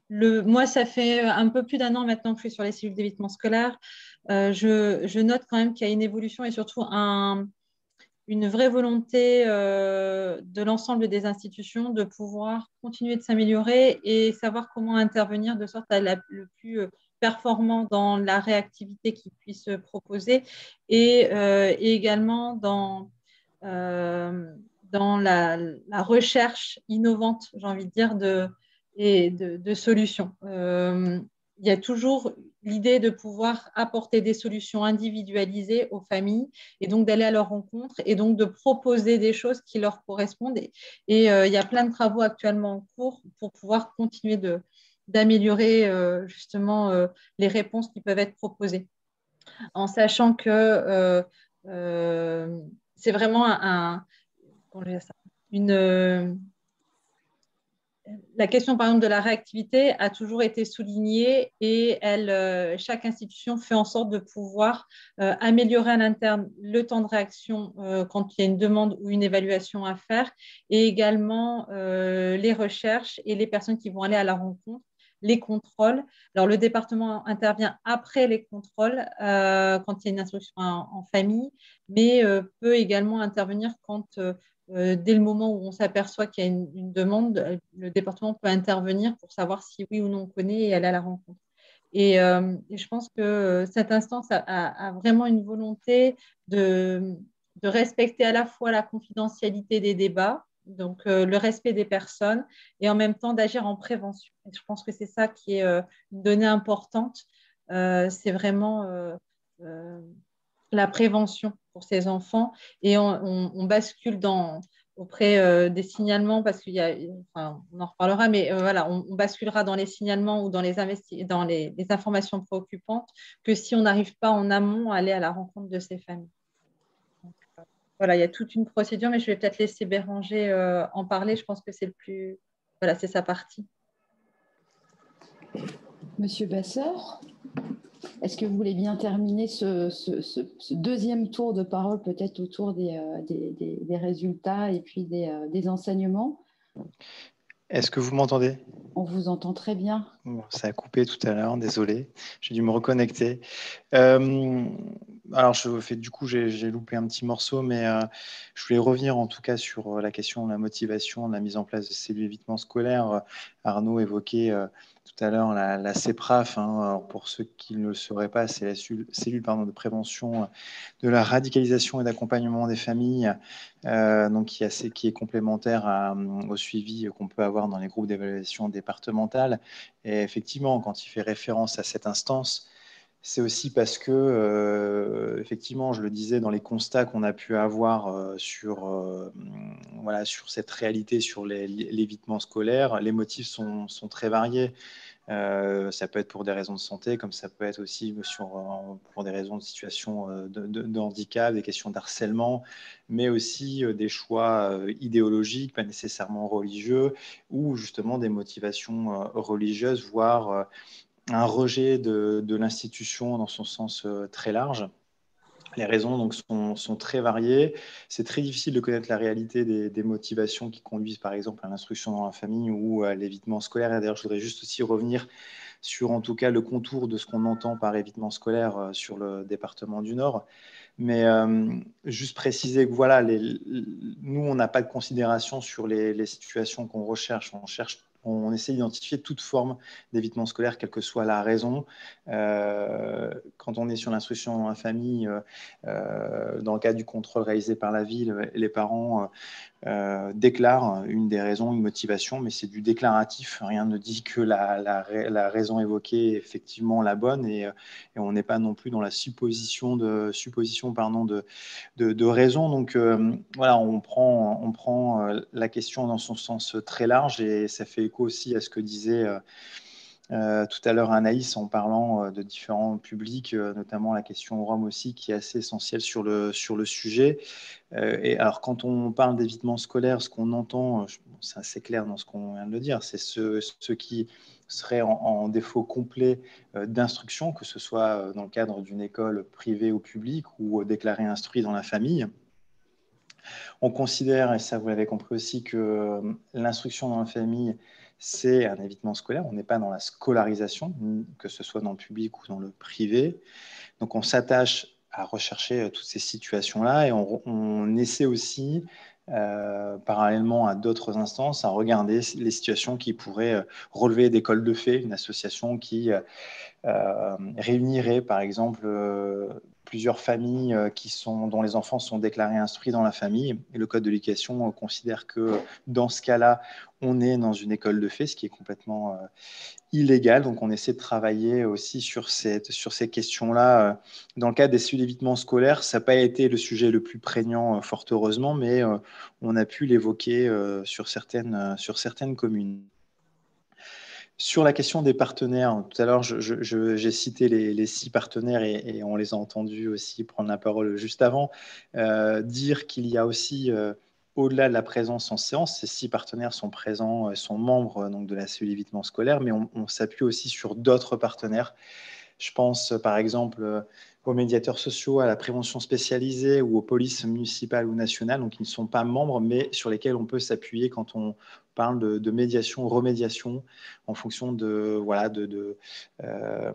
moi, ça fait un peu plus d'un an maintenant que je suis sur les cellules d'évitement scolaire. Euh, je, note quand même qu'il y a une évolution et surtout une vraie volonté euh, de l'ensemble des institutions de pouvoir continuer de s'améliorer et savoir comment intervenir de sorte à être le plus euh, performant dans la réactivité qu'ils puissent proposer et, également dans, dans la, recherche innovante, j'ai envie de dire, de, et de, solutions. Euh, il y a toujours l'idée de pouvoir apporter des solutions individualisées aux familles et donc d'aller à leur rencontre et donc de proposer des choses qui leur correspondent. Et, euh, il y a plein de travaux actuellement en cours pour pouvoir continuer d'améliorer euh, justement les réponses qui peuvent être proposées. En sachant que c'est vraiment un, une, la question, par exemple, de la réactivité a toujours été soulignée et euh, chaque institution fait en sorte de pouvoir euh, améliorer à l'interne le temps de réaction euh, quand il y a une demande ou une évaluation à faire et également les recherches et les personnes qui vont aller à la rencontre les contrôles. Alors, le département intervient après les contrôles quand il y a une instruction en famille, mais peut également intervenir quand dès le moment où on s'aperçoit qu'il y a une, demande, euh, le département peut intervenir pour savoir si oui ou non on connaît et aller à la rencontre. Et, euh, je pense que cette instance a, vraiment une volonté de, respecter à la fois la confidentialité des débats, donc le respect des personnes, et en même temps d'agir en prévention. Et je pense que c'est ça qui est une donnée importante. c'est vraiment la prévention pour ces enfants et on, bascule dans, auprès euh, des signalements parce qu'il y a, enfin, on en reparlera, mais euh, voilà, on, basculera dans les signalements ou dans les, dans les, informations préoccupantes que si on n'arrive pas en amont à aller à la rencontre de ces familles. Euh, voilà, il y a toute une procédure, mais je vais peut-être laisser Béranger en parler. Je pense que c'est le plus, voilà, c'est sa partie. Monsieur Basseur est-ce que vous voulez bien terminer ce, deuxième tour de parole, peut-être autour des, euh, résultats et puis des, euh, enseignements? Est-ce que vous m'entendez? On vous entend très bien. ça a coupé tout à l'heure, désolé. J'ai dû me reconnecter. Euh, alors, je fais, du coup, j'ai loupé un petit morceau, mais je voulais revenir en tout cas sur la question de la motivation, de la mise en place de cellules évitement scolaire. Arnaud évoquait tout à l'heure la, CEPRAF. Hein, pour ceux qui ne le sauraient pas, c'est la cellule de prévention de la radicalisation et d'accompagnement des familles, euh, donc qui, est complémentaire au suivi qu'on peut avoir dans les groupes d'évaluation départementales. Et effectivement, quand il fait référence à cette instance, c'est aussi parce que, euh, effectivement, je le disais, dans les constats qu'on a pu avoir euh, sur, voilà, sur cette réalité, sur l'évitement scolaire, les motifs sont, sont très variés. Euh, ça peut être pour des raisons de santé, comme ça peut être aussi sur, pour des raisons de situation euh, de, handicap, des questions d'harcèlement, mais aussi euh, des choix idéologiques, pas nécessairement religieux, ou justement des motivations religieuses, voire un rejet de, l'institution dans son sens très large. Les raisons donc, sont, très variées. C'est très difficile de connaître la réalité des, motivations qui conduisent, par exemple, à l'instruction dans la famille ou à l'évitement scolaire. Et d'ailleurs, je voudrais juste aussi revenir sur, en tout cas, le contour de ce qu'on entend par évitement scolaire euh, sur le département du Nord. Mais euh, juste préciser que voilà, nous, on n'a pas de considération sur les, les situations qu'on recherche. On cherche on essaie d'identifier toute forme d'évitement scolaire, quelle que soit la raison. Euh, quand on est sur l'instruction dans la famille, euh, euh, dans le cadre du contrôle réalisé par la ville, les parents déclarent une des raisons, une motivation, mais c'est du déclaratif. Rien ne dit que la, raison évoquée est effectivement la bonne et, on n'est pas non plus dans la supposition de, supposition, pardon, de, de, raison. Donc voilà, on prend, on prend la question dans son sens très large et ça fait aussi à ce que disait euh, euh, tout à l'heure Anaïs en parlant de différents publics, notamment la question Rome aussi, qui est assez essentielle sur le, sur le sujet. et alors, quand on parle d'évitement scolaire, ce qu'on entend, c'est assez clair dans ce qu'on vient de dire, c'est ceux, qui seraient en, défaut complet d'instruction, que ce soit dans le cadre d'une école privée ou publique ou déclaré instruit dans la famille. On considère, et ça vous l'avez compris aussi, que euh, l'instruction dans la famille, c'est un évitement scolaire. On n'est pas dans la scolarisation, que ce soit dans le public ou dans le privé. Donc on s'attache à rechercher euh, toutes ces situations-là et on, essaie aussi, euh, parallèlement à d'autres instances, à regarder les situations qui pourraient relever d'écoles de fait, une association qui réunirait par exemple plusieurs familles euh, qui sont, dont les enfants sont déclarés instruits dans la famille. Et le Code de l'éducation euh, considère que dans ce cas-là, on est dans une école de fait, ce qui est complètement euh, illégal. Donc on essaie de travailler aussi sur, ces questions-là. Dans le cadre des cellules d'évitement scolaire, ça n'a pas été le sujet le plus prégnant, fort heureusement, mais on a pu l'évoquer sur, certaines, communes. Sur la question des partenaires, tout à l'heure, j'ai cité les, six partenaires et, on les a entendus aussi prendre la parole juste avant, euh, dire qu'il y a aussi, euh, au-delà de la présence en séance, ces six partenaires sont présents, euh, sont membres donc, de la cellule évitement scolaire, mais on, on s'appuie aussi sur d'autres partenaires. Je pense par exemple aux médiateurs sociaux, à la prévention spécialisée ou aux polices municipales ou nationales, donc ils ne sont pas membres, mais sur lesquels on peut s'appuyer quand on parle de, médiation, remédiation, en fonction de, voilà, de, de, euh,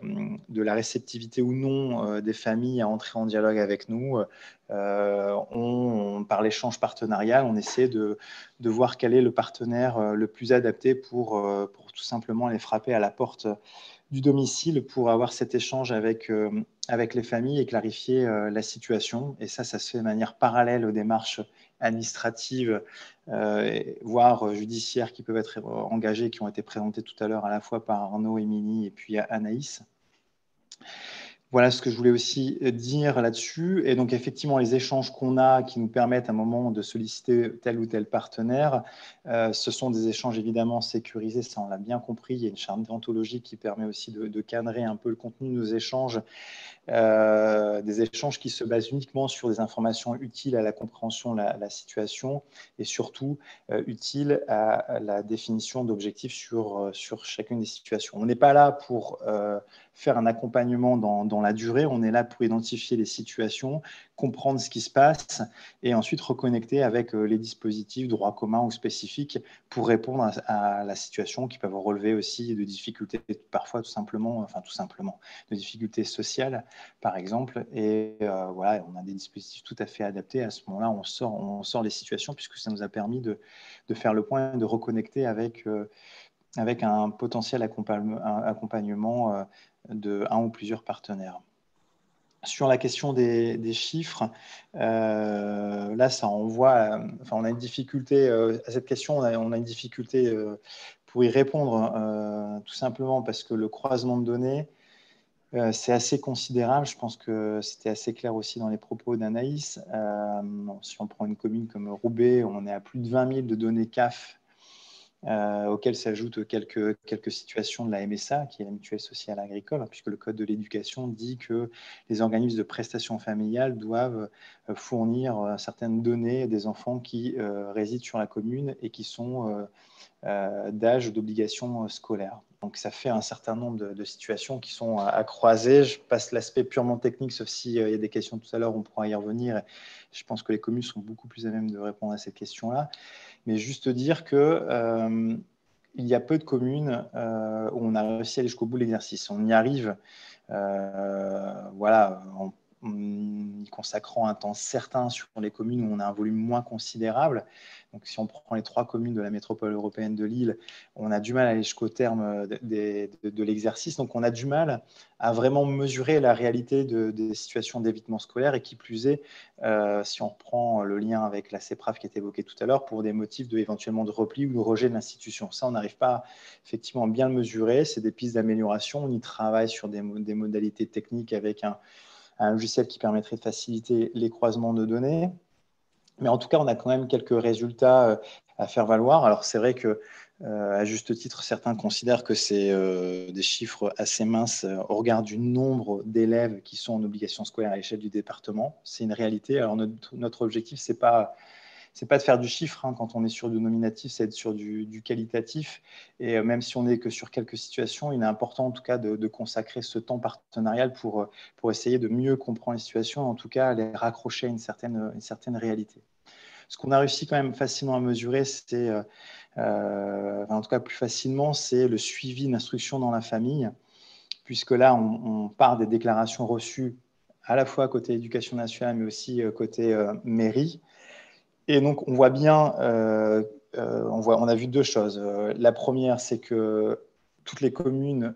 la réceptivité ou non euh, des familles à entrer en dialogue avec nous. Euh, on, par l'échange partenarial, on essaie de, de, voir quel est le partenaire le plus adapté pour, pour tout simplement les frapper à la porte du domicile pour avoir cet échange avec, avec les familles et clarifier euh, la situation. Et ça, ça se fait de manière parallèle aux démarches administratives, euh, voire judiciaires qui peuvent être engagées, qui ont été présentées tout à l'heure à la fois par Arnaud, Émilie et puis Anaïs. Voilà ce que je voulais aussi dire là-dessus. Et donc, effectivement, les échanges qu'on a qui nous permettent à un moment de solliciter tel ou tel partenaire, euh, ce sont des échanges évidemment sécurisés, ça on l'a bien compris. Il y a une charte déontologique qui permet aussi de, cadrer un peu le contenu de nos échanges, euh, des échanges qui se basent uniquement sur des informations utiles à la compréhension de la, situation et surtout euh, utiles à, la définition d'objectifs sur, sur chacune des situations. On n'est pas là pour faire un accompagnement dans, la durée. On est là pour identifier les situations, comprendre ce qui se passe et ensuite reconnecter avec euh, les dispositifs droit commun ou spécifiques pour répondre à, la situation qui peuvent relever aussi de difficultés, parfois tout simplement, enfin tout simplement, de difficultés sociales, par exemple. Et euh, voilà, on a des dispositifs tout à fait adaptés. À ce moment-là, on sort, on sort les situations puisque ça nous a permis de, faire le point, de reconnecter avec. Euh, avec un potentiel accompagnement de un ou plusieurs partenaires. Sur la question des, chiffres, euh, là, ça envoie. Enfin, on a une difficulté euh, à cette question. On a, une difficulté euh, pour y répondre, tout simplement parce que le croisement de données, c'est assez considérable. Je pense que c'était assez clair aussi dans les propos d'Anaïs. si on prend une commune comme Roubaix, on est à plus de 20 000 de données CAF euh, auxquelles s'ajoutent quelques, situations de la MSA, qui est la mutuelle sociale agricole, puisque le Code de l'éducation dit que les organismes de prestations familiales doivent euh, fournir euh, certaines données des enfants qui résident sur la commune et qui sont d'âge d'obligation scolaire. Donc ça fait un certain nombre de, situations qui sont à, croiser. Je passe l'aspect purement technique, sauf s'il y a des questions tout à l'heure, on pourra y revenir. Je pense que les communes sont beaucoup plus à même de répondre à ces questions-là mais juste dire que euh, il y a peu de communes euh, où on a réussi à aller jusqu'au bout de l'exercice. On y arrive, euh, voilà, consacrant un temps certain sur les communes où on a un volume moins considérable. Donc, si on prend les trois communes de la métropole européenne de Lille, on a du mal à aller jusqu'au terme de, l'exercice. Donc, on a du mal à vraiment mesurer la réalité des situations d'évitement scolaire et qui plus est, euh, si on reprend le lien avec la CEPRAF qui est évoqué tout à l'heure, pour des motifs de, éventuellement de repli ou de rejet de l'institution. Ça, on n'arrive pas effectivement à bien le mesurer. C'est des pistes d'amélioration. On y travaille sur des modalités techniques avec un, un logiciel qui permettrait de faciliter les croisements de données. Mais en tout cas, on a quand même quelques résultats euh, à faire valoir. Alors, c'est vrai que à juste titre, certains considèrent que c'est des chiffres assez minces au regard du nombre d'élèves qui sont en obligation scolaire à l'échelle du département. C'est une réalité. Alors notre, notre objectif, c'est pas c'est pas de faire du chiffre hein, quand on est sur du nominatif, c'est être sur du, qualitatif. Et euh, même si on n'est que sur quelques situations, il est important en tout cas de, consacrer ce temps partenarial pour, euh, pour essayer de mieux comprendre les situations, en tout cas les raccrocher à une certaine, une certaine réalité. Ce qu'on a réussi quand même facilement à mesurer, c'est, euh, en tout cas plus facilement, c'est le suivi d'instruction dans la famille, puisque là, on, part des déclarations reçues à la fois côté éducation nationale, mais aussi côté mairie. Et donc, on voit bien, euh, euh, on, a vu deux choses. Euh, la première, c'est que toutes les communes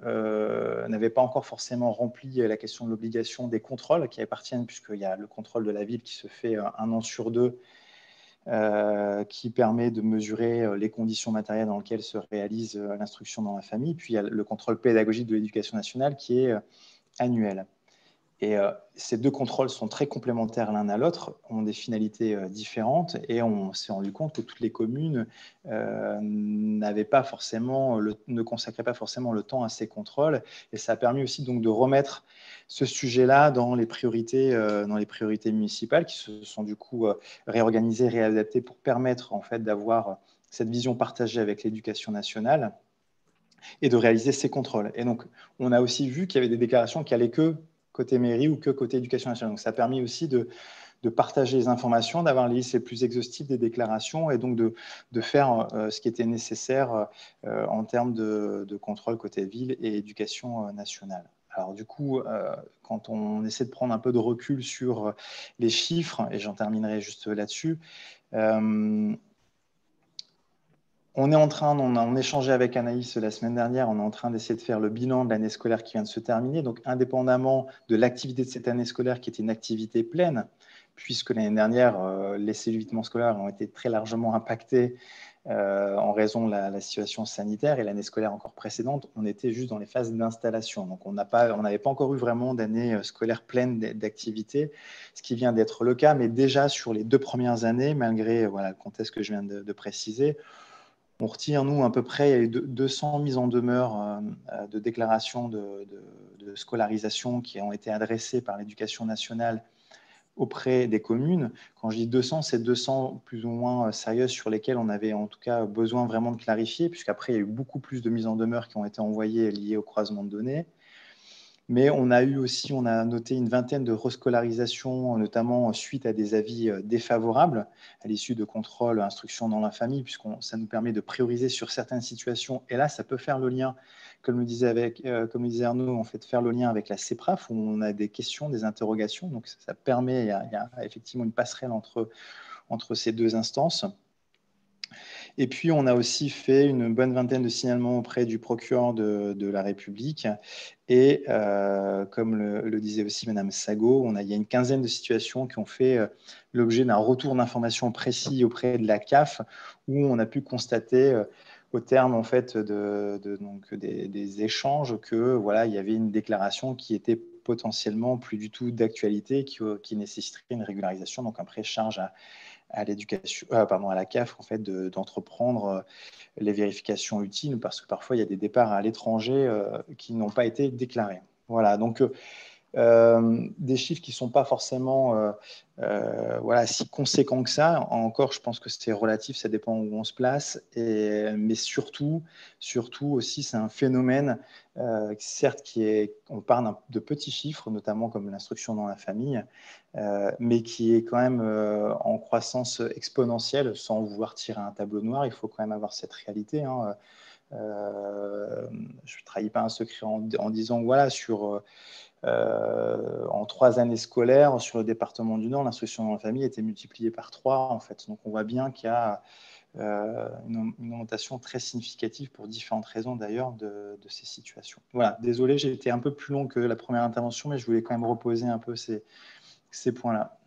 n'avaient pas encore forcément rempli la question de l'obligation des contrôles qui appartiennent, puisqu'il y a le contrôle de la ville qui se fait un an sur deux, qui permet de mesurer les conditions matérielles dans lesquelles se réalise l'instruction dans la famille. Puis il y a le contrôle pédagogique de l'éducation nationale qui est annuel. Et euh, ces deux contrôles sont très complémentaires l'un à l'autre, ont des finalités euh, différentes, et on s'est rendu compte que toutes les communes euh, pas forcément ne consacraient pas forcément le temps à ces contrôles, et ça a permis aussi donc de remettre ce sujet-là dans les priorités dans les priorités municipales, qui se sont du coup réorganisées, réadaptées pour permettre en fait d'avoir cette vision partagée avec l'éducation nationale et de réaliser ces contrôles. Et donc, on a aussi vu qu'il y avait des déclarations qui allaient que côté mairie ou que côté éducation nationale. Donc, ça a permis aussi de, partager les informations, d'avoir les listes les plus exhaustives des déclarations et donc de, faire euh, ce qui était nécessaire euh, en termes de, contrôle côté ville et éducation euh, nationale. Alors du coup, quand on essaie de prendre un peu de recul sur les chiffres, et j'en terminerai juste là-dessus, on est en train, on a échangé avec Anaïs la semaine dernière, on est en train d'essayer de faire le bilan de l'année scolaire qui vient de se terminer. Donc, indépendamment de l'activité de cette année scolaire qui était une activité pleine, puisque l'année dernière, euh, les cellules scolaires ont été très largement impactées euh, en raison de la, situation sanitaire et l'année scolaire encore précédente, on était juste dans les phases d'installation. Donc, on n'avait pas, pas, encore eu vraiment d'année euh, scolaire pleine d'activité, ce qui vient d'être le cas. Mais déjà, sur les deux premières années, malgré voilà, le contexte que je viens de préciser, on retire, nous, à peu près 200 mises en demeure euh, euh, de déclarations de, scolarisation qui ont été adressées par l'éducation nationale auprès des communes. Quand je dis 200, c'est 200 plus ou moins euh, sérieuses sur lesquelles on avait en tout cas besoin vraiment de clarifier, puisqu'après, il y a eu beaucoup plus de mises en demeure qui ont été envoyées liées au croisement de données. Mais on a eu aussi, on a noté une vingtaine de rescolarisations, notamment suite à des avis euh, défavorables à l'issue de contrôles instruction dans la famille, puisque ça nous permet de prioriser sur certaines situations. Et là, ça peut faire le lien, comme le disait, euh, Arnaud, en fait, faire le lien avec la CEPRAF, où on a des questions, des interrogations. Donc, ça, permet, il y, a, effectivement une passerelle entre ces deux instances. Et puis, on a aussi fait une bonne vingtaine de signalements auprès du procureur de, la République. Et euh, comme le, disait aussi Madame Sago, il y a une quinzaine de situations qui ont fait euh, l'objet d'un retour d'informations précis auprès de la CAF, où on a pu constater euh, au terme en fait de, donc des, échanges que voilà il y avait une déclaration qui était potentiellement plus du tout d'actualité qui, nécessiterait une régularisation donc un pré-charge à, à l'éducation, euh, pardon, à la CAF en fait d'entreprendre euh, les vérifications utiles parce que parfois il y a des départs à l'étranger euh, qui n'ont pas été déclarés. Voilà, donc des chiffres qui ne sont pas forcément euh, voilà, si conséquent que ça. Encore, je pense que c'est relatif, ça dépend où on se place. Et, mais surtout, surtout aussi, c'est un phénomène, euh, certes, qui est, on parle de petits chiffres, notamment comme l'instruction dans la famille, euh, mais qui est quand même en croissance exponentielle, sans vouloir tirer un tableau noir. Il faut quand même avoir cette réalité. Hein. je ne trahis pas un secret en disant, voilà, sur euh, en trois années scolaires, sur le département du Nord, l'instruction dans la famille été multipliée par trois, en fait. Donc, on voit bien qu'il y a euh, une, augmentation très significative pour différentes raisons, d'ailleurs, de, ces situations. Voilà, désolé, j'ai été un peu plus long que la première intervention, mais je voulais quand même reposer un peu ces points-là.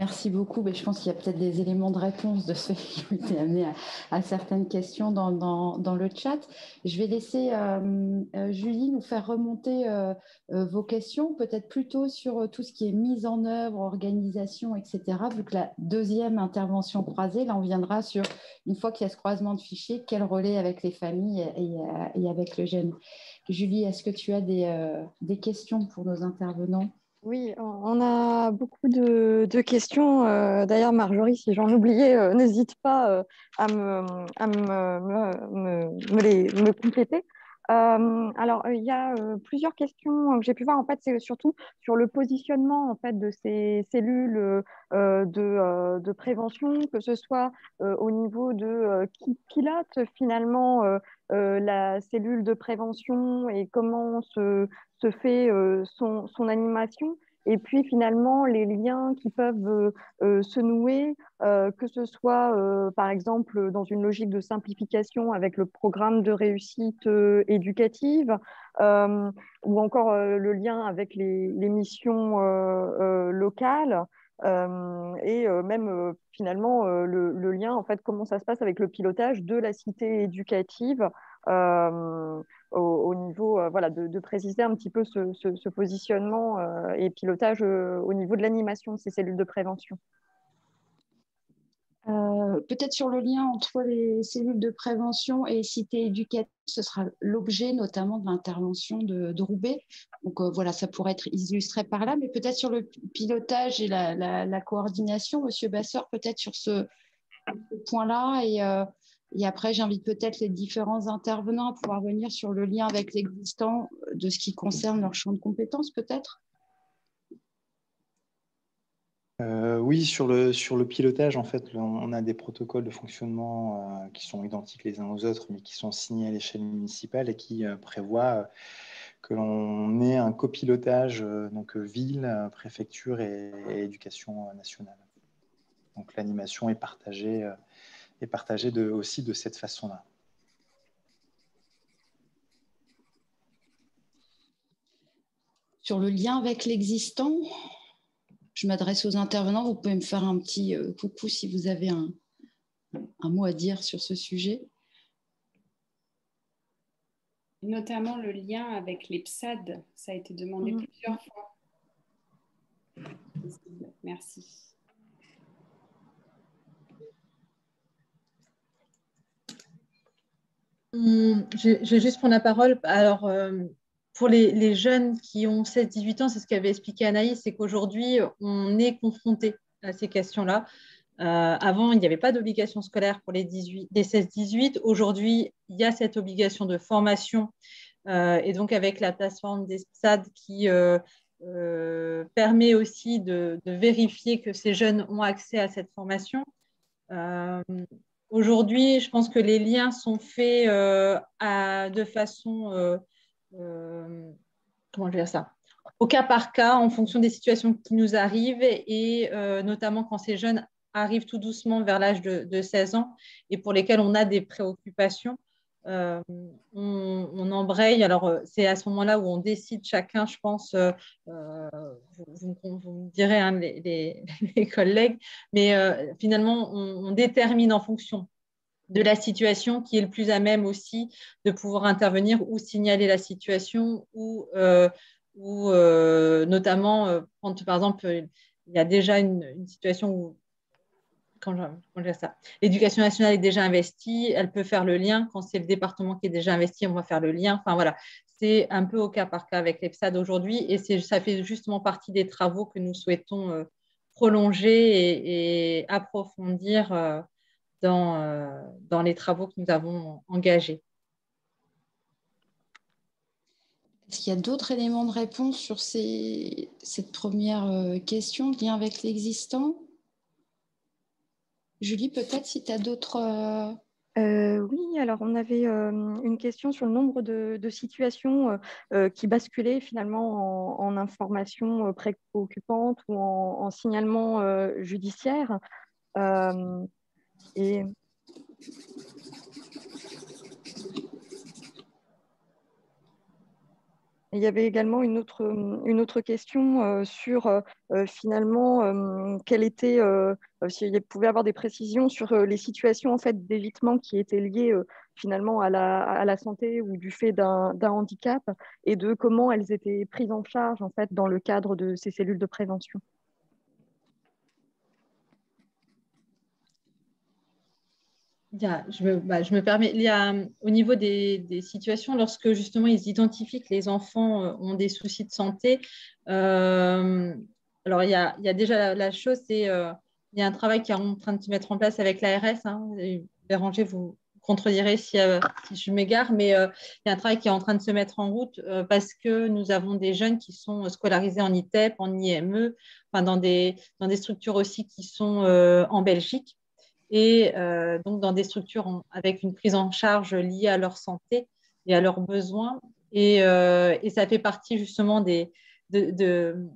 Merci beaucoup. Mais je pense qu'il y a peut-être des éléments de réponse de ceux qui ont été amenés à, certaines questions dans, le chat. Je vais laisser euh, euh, Julie nous faire remonter euh, vos questions, peut-être plutôt sur tout ce qui est mise en œuvre, organisation, etc. Vu que la deuxième intervention croisée, là, on viendra sur, une fois qu'il y a ce croisement de fichiers, quel relais avec les familles et, avec le jeune. Julie, est-ce que tu as des questions pour nos intervenants? Oui, on a beaucoup de, questions. Euh, d'ailleurs, Marjorie, si j'en oubliais, euh, n'hésite pas euh, à, me, me, compléter. Alors, il y a plusieurs questions que j'ai pu voir. En fait, c'est surtout sur le positionnement en fait, de ces cellules de, prévention, que ce soit au niveau de qui pilote finalement la cellule de prévention et comment se, fait son, animation. Et puis finalement, les liens qui peuvent euh, euh, se nouer, que ce soit par exemple dans une logique de simplification avec le programme de réussite éducative, ou encore le lien avec les, les missions locales. et même finalement le, le, lien en fait comment ça se passe avec le pilotage de la cité éducative au, niveau euh, voilà, de, préciser un petit peu ce, positionnement euh, et pilotage euh, au niveau de l'animation de ces cellules de prévention. Peut-être sur le lien entre les cellules de prévention et cité éducative, ce sera l'objet notamment de l'intervention de, Roubaix. Donc voilà, ça pourrait être illustré par là, mais peut-être sur le pilotage et la, coordination, Monsieur Basseur, peut-être sur ce, point-là et et après, j'invite peut-être les différents intervenants à pouvoir venir sur le lien avec l'existant de ce qui concerne leur champ de compétences, peut-être. Euh, oui, sur le, sur le pilotage, en fait, on a des protocoles de fonctionnement euh, qui sont identiques les uns aux autres, mais qui sont signés à l'échelle municipale et qui euh, prévoient que l'on ait un copilotage, donc ville, préfecture et éducation nationale. Donc l'animation est partagée et partager de, aussi de cette façon-là. Sur le lien avec l'existant, je m'adresse aux intervenants. Vous pouvez me faire un petit euh, coucou si vous avez un, un mot à dire sur ce sujet. Notamment le lien avec les PSAD, ça a été demandé mmh. plusieurs fois. Merci. Je, vais juste prendre la parole. Alors, euh, pour les, jeunes qui ont 16-18 ans, c'est ce qu'avait expliqué Anaïs, c'est qu'aujourd'hui, on est confronté à ces questions-là. Euh, avant, il n'y avait pas d'obligation scolaire pour les, 16-18. Aujourd'hui, il y a cette obligation de formation. Euh, et donc, avec la plateforme des SAD qui permet aussi de, vérifier que ces jeunes ont accès à cette formation. Aujourd'hui, je pense que les liens sont faits euh, de façon, euh, euh, comment dire ça, au cas par cas, en fonction des situations qui nous arrivent, et notamment quand ces jeunes arrivent tout doucement vers l'âge de, 16 ans et pour lesquels on a des préoccupations. On, embraye. Alors, c'est à ce moment-là où on décide chacun, je pense, vous, me direz, hein, les, collègues, mais finalement, on, détermine en fonction de la situation qui est le plus à même aussi de pouvoir intervenir ou signaler la situation ou, euh, ou euh, notamment euh, par exemple il y a déjà une, situation où quand je, ça l'éducation nationale est déjà investie, elle peut faire le lien. Quand c'est le département qui est déjà investi, on va faire le lien. Enfin voilà, c'est un peu au cas par cas avec l'EPSAD aujourd'hui et ça fait justement partie des travaux que nous souhaitons prolonger et approfondir dans, euh, dans les travaux que nous avons engagés. Est-ce qu'il y a d'autres éléments de réponse sur cette première euh, question, lien avec l'existant? Julie, peut-être si tu as d'autres... Euh, oui, alors on avait une question sur le nombre de, situations qui basculaient finalement en, information préoccupante ou en, en signalement judiciaire. Il y avait également une autre, une autre question sur finalement quelle était, s'il pouvait avoir des précisions sur les situations en fait, d'évitement qui étaient liées finalement à la, à la, santé ou du fait d'un handicap et de comment elles étaient prises en charge en fait, dans le cadre de ces cellules de prévention. Je, me, bah, je, me, permets, il y a, au niveau des, des, situations, lorsque justement ils identifient que les enfants euh, ont des soucis de santé, euh, alors il y, a, il y, a, déjà la, chose, c'est euh, il y a un travail qui est en train de se mettre en place avec l'ARS. Hein, Béranger, vous contredirez si, si je m'égare, mais il y a un travail qui est en train de se mettre en route parce que nous avons des jeunes qui sont scolarisés en ITEP, en IME, enfin dans, des, dans des structures aussi qui sont en Belgique et euh, donc dans des structures avec une prise en charge liée à leur santé et à leurs besoins. Et, euh, ça fait partie justement des, de, de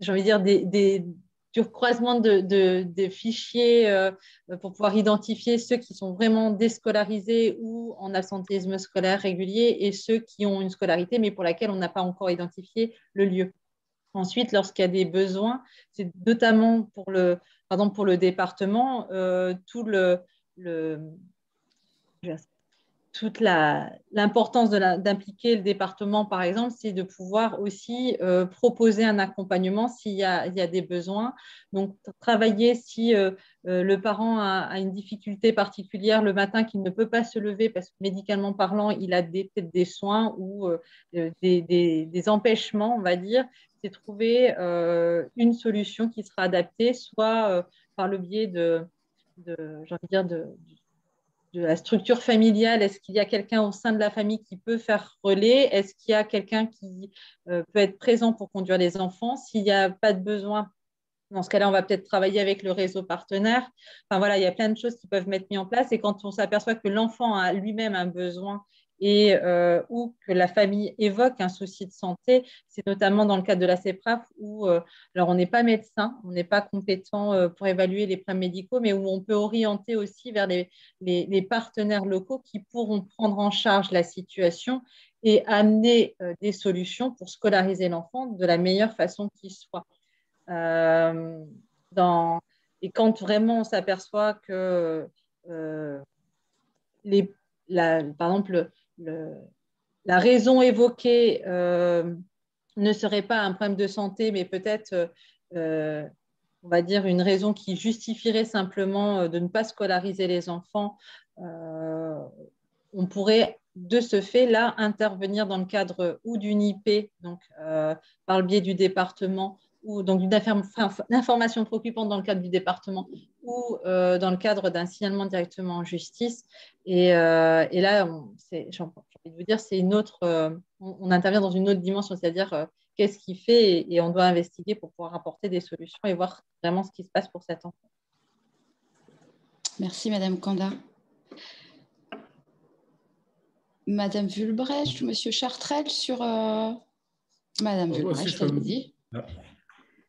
j'ai envie de dire, des, du croisement de, de fichiers euh, pour pouvoir identifier ceux qui sont vraiment déscolarisés ou en absentéisme scolaire régulier et ceux qui ont une scolarité mais pour laquelle on n'a pas encore identifié le lieu. Ensuite, lorsqu'il y a des besoins, c'est notamment pour le, par exemple, pour le département, euh, tout le, toute l'importance d'impliquer le département, par exemple, c'est de pouvoir aussi euh, proposer un accompagnement s'il y, a des besoins. Donc, travailler si euh, le parent a, une difficulté particulière le matin qu'il ne peut pas se lever parce que médicalement parlant, il a des, des soins ou des, des, empêchements, on va dire, c'est trouver euh, une solution qui sera adaptée, soit euh, par le biais de, dire de, de, la structure familiale. Est-ce qu'il y a quelqu'un au sein de la famille qui peut faire relais? Est-ce qu'il y a quelqu'un qui euh, peut être présent pour conduire les enfants? S'il n'y a pas de besoin, dans ce cas-là, on va peut-être travailler avec le réseau partenaire. Enfin voilà, il y a plein de choses qui peuvent être mises en place. Et quand on s'aperçoit que l'enfant a lui-même un besoin et euh, ou que la famille évoque un souci de santé, c'est notamment dans le cadre de la CEPRAF où, euh, alors on n'est pas médecin, on n'est pas compétent euh, pour évaluer les problèmes médicaux, mais où on peut orienter aussi vers les, partenaires locaux qui pourront prendre en charge la situation et amener des solutions pour scolariser l'enfant de la meilleure façon qui soit. Et quand vraiment on s'aperçoit que les, par exemple, la raison évoquée euh, ne serait pas un problème de santé, mais peut-être, euh, on va dire, une raison qui justifierait simplement euh, de ne pas scolariser les enfants, on pourrait de ce fait, là, intervenir dans le cadre ou d'une IP, donc par le biais du département, ou donc d'une information préoccupante dans le cadre du département ou euh, dans le cadre d'un signalement directement en justice. Et, euh, et là, j'ai envie de vous dire, c'est une autre, euh, on, intervient dans une autre dimension, c'est-à-dire qu'est-ce qu'il fait et, on doit investiguer pour pouvoir apporter des solutions et voir vraiment ce qui se passe pour cet enfant. Merci, Madame Kanda. Madame Vulbrecht, Monsieur Chartrel sur... Madame Vulbrecht, dit.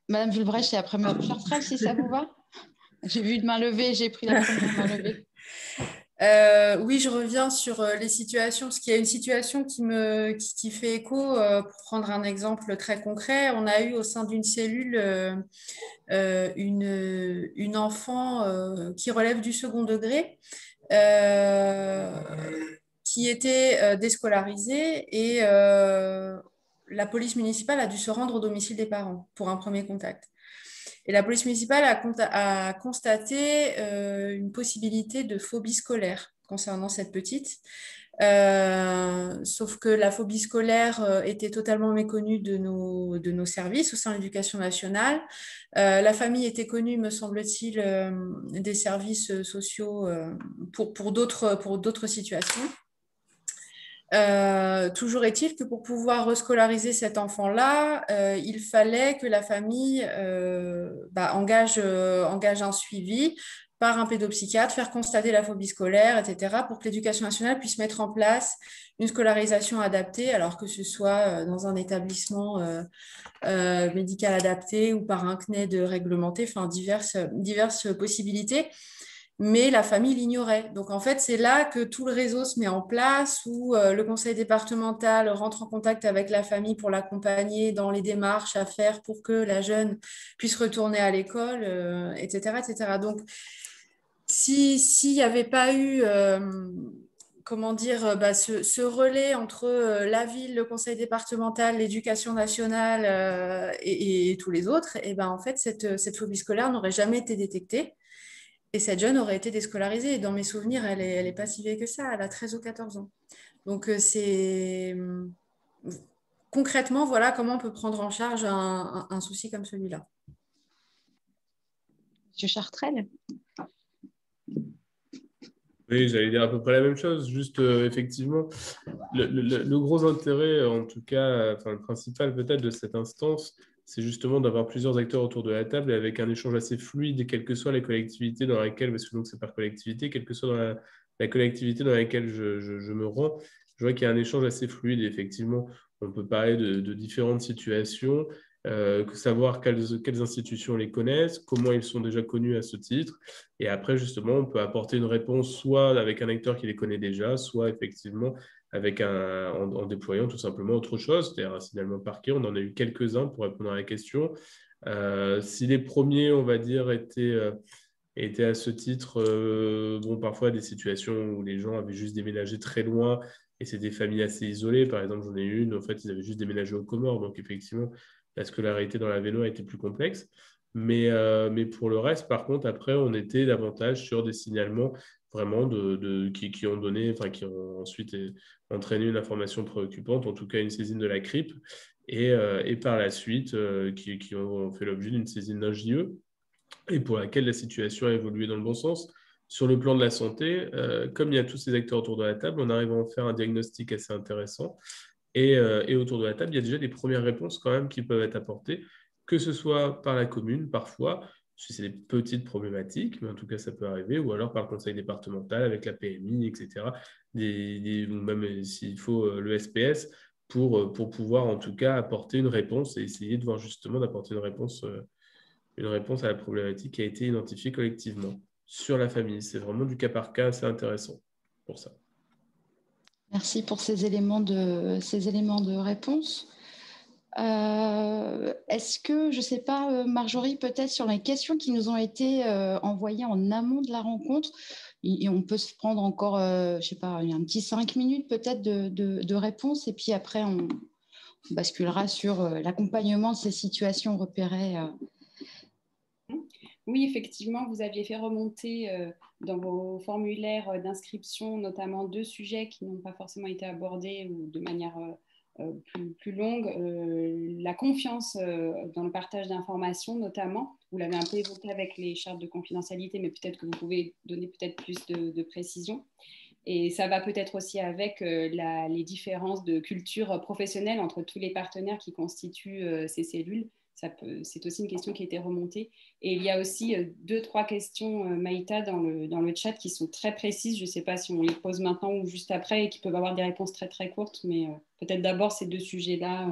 Madame Vulbrecht et après Madame Chartrel, si ça vous va J'ai vu de main levée, j'ai pris la première main levée. Euh, oui, je reviens sur euh, les situations, parce qu'il y a une situation qui, me, fait écho. Euh, pour prendre un exemple très concret, on a eu au sein d'une cellule une, une, enfant qui relève du second degré, qui était déscolarisée et la police municipale a dû se rendre au domicile des parents pour un premier contact. Et la police municipale a, constaté euh, une possibilité de phobie scolaire concernant cette petite. Euh, sauf que la phobie scolaire euh, était totalement méconnue de nos, de nos services au sein de l'éducation nationale. la famille était connue, me semble-t-il, des services sociaux pour, pour d'autres situations. Euh, toujours est-il que pour pouvoir rescolariser cet enfant-là, euh, il fallait que la famille euh, bah, engage, un suivi par un pédopsychiatre, faire constater la phobie scolaire, etc., pour que l'éducation nationale puisse mettre en place une scolarisation adaptée, alors que ce soit dans un établissement médical adapté ou par un CNED réglementé, enfin diverses possibilités. Mais la famille l'ignorait. Donc en fait, c'est là que tout le réseau se met en place, où euh, le conseil départemental rentre en contact avec la famille pour l'accompagner dans les démarches à faire pour que la jeune puisse retourner à l'école, etc., euh, etc. Donc, s'il n'y avait pas eu, euh, comment dire, bah, ce, relais entre la ville, le conseil départemental, l'éducation nationale et, tous les autres, et ben en fait, cette phobie scolaire n'aurait jamais été détectée. Et cette jeune aurait été déscolarisée. dans mes souvenirs, elle n'est est pas si vieille que ça. Elle a 13 ou 14 ans. Donc, euh, c'est concrètement, voilà comment on peut prendre en charge un, souci comme celui-là. Monsieur Chartrel Oui, j'allais dire à peu près la même chose. Juste, euh, effectivement, le, gros intérêt, en tout cas, enfin, le principal peut-être de cette instance, c'est justement d'avoir plusieurs acteurs autour de la table et avec un échange assez fluide, quelle que soit la collectivité dans laquelle, parce que donc c'est par collectivité, quelle que soit la, collectivité dans laquelle je, me rends, je vois qu'il y a un échange assez fluide. Et effectivement, on peut parler de, différentes situations, euh, savoir quelles, quelles, institutions les connaissent, comment ils sont déjà connus à ce titre. Et après, justement, on peut apporter une réponse soit avec un acteur qui les connaît déjà, soit effectivement avec un, en, déployant tout simplement autre chose, c'est-à-dire un signalement parquet. On en a eu quelques-uns pour répondre à la question. Euh, si les premiers, on va dire, étaient, euh, étaient à ce titre, euh, bon, parfois des situations où les gens avaient juste déménagé très loin et c'est des familles assez isolées. Par exemple, j'en ai une, en fait, ils avaient juste déménagé aux Comores, donc effectivement, la scolarité dans la vélo a été plus complexe. Mais, mais pour le reste, par contre, après, on était davantage sur des signalements vraiment de, qui, ont donné, enfin qui ont ensuite entraîné une information préoccupante, en tout cas une saisine de la CRIP, et, euh, et par la suite euh, qui, ont fait l'objet d'une saisine d'un JE, et pour laquelle la situation a évolué dans le bon sens. Sur le plan de la santé, euh, comme il y a tous ces acteurs autour de la table, on arrive à en faire un diagnostic assez intéressant. Et, et, autour de la table, il y a déjà des premières réponses quand même qui peuvent être apportées, que ce soit par la commune parfois, si c'est des petites problématiques, mais en tout cas, ça peut arriver, ou alors par le conseil départemental avec la PMI, etc. Des, même euh, s'il faut euh, le SPS, pour, euh, pour pouvoir en tout cas apporter une réponse et essayer de voir justement d'apporter une réponse, une réponse à la problématique qui a été identifiée collectivement sur la famille. C'est vraiment du cas par cas assez intéressant pour ça. Merci pour ces éléments de, ces éléments de réponse. Euh, est-ce que, je ne sais pas, euh, Marjorie, peut-être sur les questions qui nous ont été euh, envoyées en amont de la rencontre, et, on peut se prendre encore, je ne sais pas, un petit cinq minutes peut-être de, réponse, et puis après, on, basculera sur l'accompagnement de ces situations repérées. Oui, effectivement, vous aviez fait remonter dans vos formulaires d'inscription notamment deux sujets qui n'ont pas forcément été abordés ou de manière plus, longue, euh, la confiance euh, dans le partage d'informations notamment. Vous l'avez un peu évoqué avec les chartes de confidentialité, mais peut-être que vous pouvez donner peut-être plus de, précision. Et ça va peut-être aussi avec les différences de culture professionnelle entre tous les partenaires qui constituent ces cellules c'est aussi une question qui a été remontée. Et il y a aussi euh, deux, trois questions, euh, Maïta, dans le, dans le chat qui sont très précises. Je ne sais pas si on les pose maintenant ou juste après et qui peuvent avoir des réponses très, très courtes. Mais euh, peut-être d'abord ces deux sujets-là,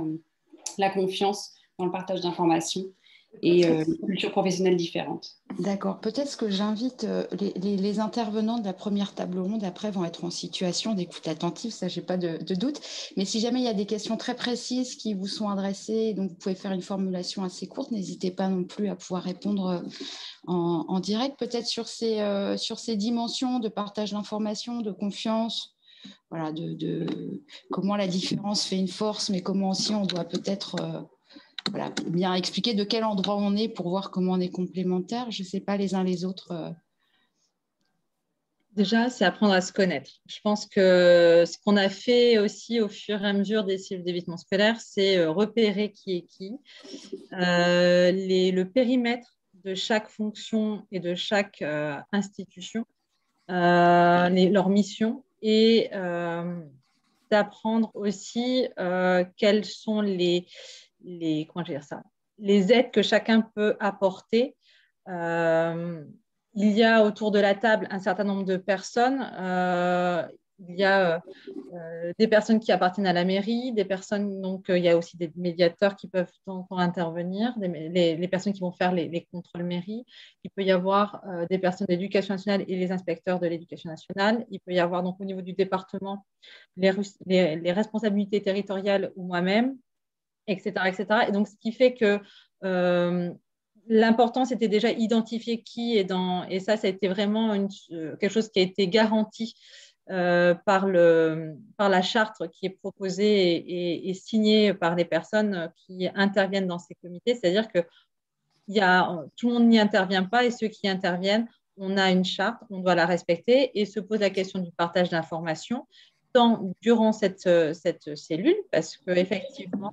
la confiance dans le partage d'informations et euh, cultures professionnelles différentes. D'accord. Peut-être que j'invite euh, les, intervenants de la première table ronde après vont être en situation d'écoute attentive, ça j'ai pas de, doute. Mais si jamais il y a des questions très précises qui vous sont adressées, donc vous pouvez faire une formulation assez courte, n'hésitez pas non plus à pouvoir répondre euh, en, direct, peut-être sur ces euh, sur ces dimensions de partage d'informations, de confiance. Voilà, de, de, comment la différence fait une force, mais comment aussi on doit peut-être bien expliquer de quel endroit on est pour voir comment on est complémentaire. Je ne sais pas les uns les autres. Euh. Déjà, c'est apprendre à se connaître. Je pense que ce qu'on a fait aussi au fur et à mesure des cycles d'évitement scolaire, c'est euh, repérer qui est qui, euh, le périmètre de chaque fonction et de chaque institution, leur mission et d'apprendre aussi quels sont les, les, comment les aides que chacun peut apporter. Euh, il y a autour de la table un certain nombre de personnes. Euh, il y a des personnes qui appartiennent à la mairie, des personnes, donc il y a aussi des médiateurs qui peuvent encore intervenir, les, personnes qui vont faire les, contrôles mairie. Il peut y avoir des personnes d'éducation nationale et les inspecteurs de l'éducation nationale. Il peut y avoir donc au niveau du département les responsabilités territoriales ou moi-même, etc.. Et donc, ce qui fait que l'important, c'était déjà identifier qui est dans, et ça, ça a été vraiment euh, quelque chose qui a été garanti euh, par, la charte qui est proposée et, signée par les personnes qui interviennent dans ces comités. C'est-à-dire que tout le monde n'y intervient pas et ceux qui interviennent, on a une charte, on doit la respecter et se pose la question du partage d'informations durant cette, cette cellule, parce qu'effectivement,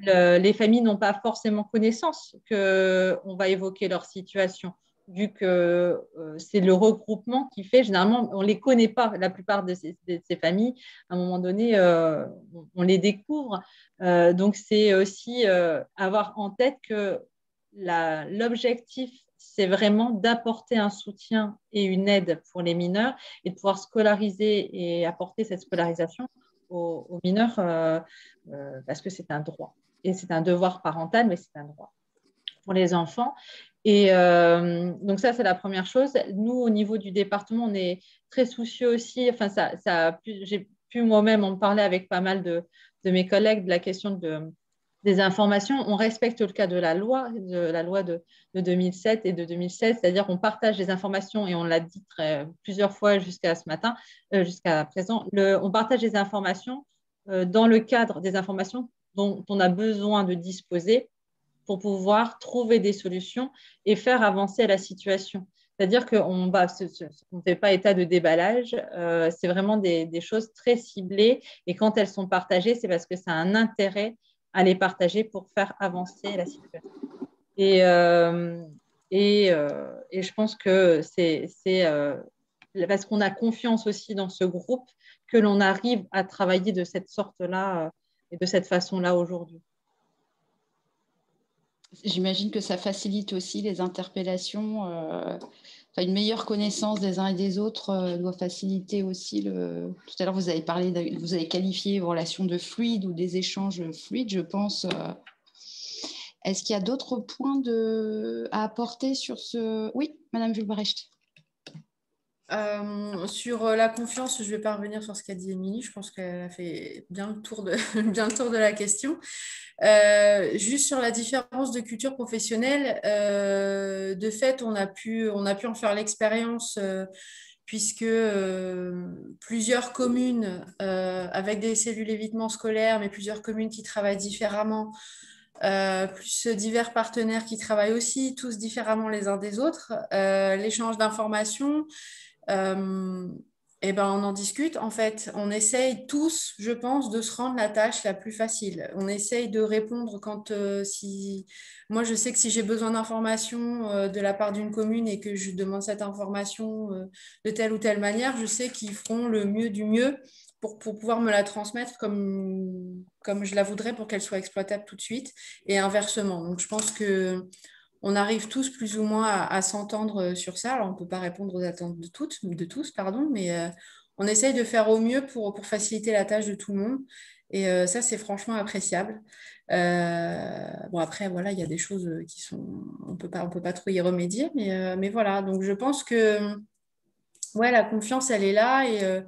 les familles n'ont pas forcément connaissance qu'on va évoquer leur situation, vu que euh, c'est le regroupement qui fait, généralement, on les connaît pas, la plupart de ces, familles, à un moment donné, euh, on les découvre. Euh, donc, c'est aussi avoir en tête que l'objectif, c'est vraiment d'apporter un soutien et une aide pour les mineurs et de pouvoir scolariser et apporter cette scolarisation aux mineurs parce que c'est un droit et c'est un devoir parental, mais c'est un droit pour les enfants. Et euh, donc ça, c'est la première chose. Nous, au niveau du département, on est très soucieux aussi. Enfin, j'ai pu moi-même en parler avec pas mal de, mes collègues de la question de, des informations. On respecte le cas de la loi, de la loi de, de 2007 et de 2016, c'est-à-dire qu'on partage les informations et on l'a dit plusieurs fois jusqu'à ce matin, euh, jusqu'à présent. On partage les informations euh, dans le cadre des informations dont on a besoin de disposer pour pouvoir trouver des solutions et faire avancer la situation. C'est-à-dire qu'on ne fait pas état de déballage, euh, c'est vraiment des, choses très ciblées et quand elles sont partagées, c'est parce que ça a un intérêt à les partager pour faire avancer la situation. Et, euh, euh, et, je pense que c'est parce qu'on a confiance aussi dans ce groupe que l'on arrive à travailler de cette sorte-là et de cette façon-là aujourd'hui. J'imagine que ça facilite aussi les interpellations. Une meilleure connaissance des uns et des autres euh, doit faciliter aussi le. Tout à l'heure, vous avez parlé, vous avez qualifié vos relations de fluides ou des échanges fluides, je pense. Euh. Est-ce qu'il y a d'autres points à apporter sur ce? Oui, Madame Vulbrecht. Euh, sur euh, la confiance, je ne vais pas revenir sur ce qu'a dit Émilie. Je pense qu'elle a fait bien le tour de, la question. Euh, juste sur la différence de culture professionnelle, de fait, on a, pu, en faire l'expérience puisque plusieurs communes avec des cellules évitement scolaire, mais plusieurs communes qui travaillent différemment, plus divers partenaires qui travaillent aussi, tous différemment les uns des autres, l'échange d'informations eh ben, on en discute. En fait, on essaye tous, je pense, de se rendre la tâche la plus facile. On essaye de répondre quand euh, si. Moi, je sais que si j'ai besoin d'informations euh, de la part d'une commune et que je demande cette information de telle ou telle manière, je sais qu'ils feront le mieux du mieux pour, pour pouvoir me la transmettre comme, comme je la voudrais pour qu'elle soit exploitable tout de suite et inversement. Donc, je pense que on arrive tous plus ou moins à, s'entendre euh, sur ça. Alors, on ne peut pas répondre aux attentes de, toutes, de tous, pardon, mais euh, on essaye de faire au mieux pour, pour, faciliter la tâche de tout le monde. Et euh, ça, c'est franchement appréciable. bon, après, voilà, il y a des choses qui sont. On peut pas, peut pas trop y remédier, mais, mais voilà. Donc, je pense que ouais, la confiance, elle est là. Et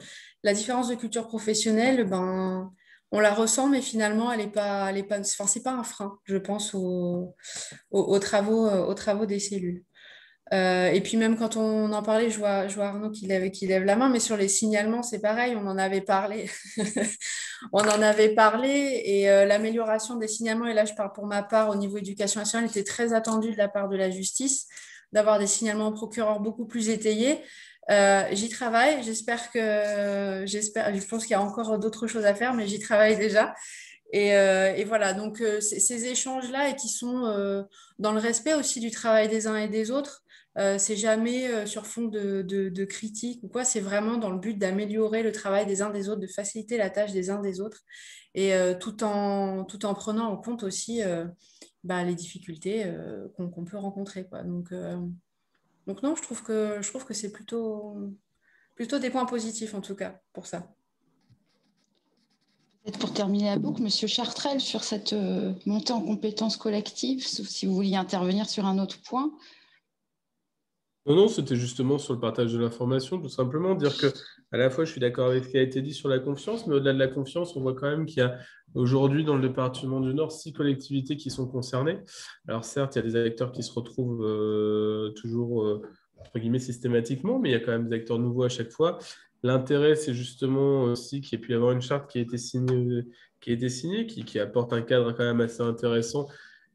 la différence de culture professionnelle, ben on la ressent, mais finalement, elle n'est pas, elle est pas, enfin, pas un frein, je pense, aux, travaux, euh, aux travaux des cellules. Euh, et puis même quand on en parlait, je vois, Arnaud qui lève, la main, mais sur les signalements, c'est pareil, on en avait parlé. on en avait parlé et euh, l'amélioration des signalements, et là je parle pour ma part au niveau éducation nationale, était très attendue de la part de la justice, d'avoir des signalements au procureur beaucoup plus étayés. Euh, j'y travaille. J'espère que, j'espère, je pense qu'il y a encore d'autres choses à faire, mais j'y travaille déjà. Et, euh, voilà, donc euh, ces échanges-là et qui sont dans le respect aussi du travail des uns et des autres, c'est jamais sur fond de, de, critique ou quoi, c'est vraiment dans le but d'améliorer le travail des uns des autres, de faciliter la tâche des uns des autres, et tout, en, tout en prenant en compte aussi bah, les difficultés qu'on peut rencontrer. Donc, donc non, je trouve que, je trouve que c'est plutôt, plutôt des points positifs en tout cas pour ça. Peut-être pour terminer la boucle, Monsieur Chartrel, sur cette euh, montée en compétences collectives, si vous vouliez intervenir sur un autre point. Non, non, c'était justement sur le partage de l'information, tout simplement dire que à la fois je suis d'accord avec ce qui a été dit sur la confiance, mais au-delà de la confiance, on voit quand même qu'il y a aujourd'hui dans le département du Nord six collectivités qui sont concernées. Alors certes, il y a des acteurs qui se retrouvent euh, toujours euh, entre guillemets systématiquement, mais il y a quand même des acteurs nouveaux à chaque fois. L'intérêt, c'est justement aussi qu'il y ait pu y avoir une charte qui a été signée, qui, a été signée qui, apporte un cadre quand même assez intéressant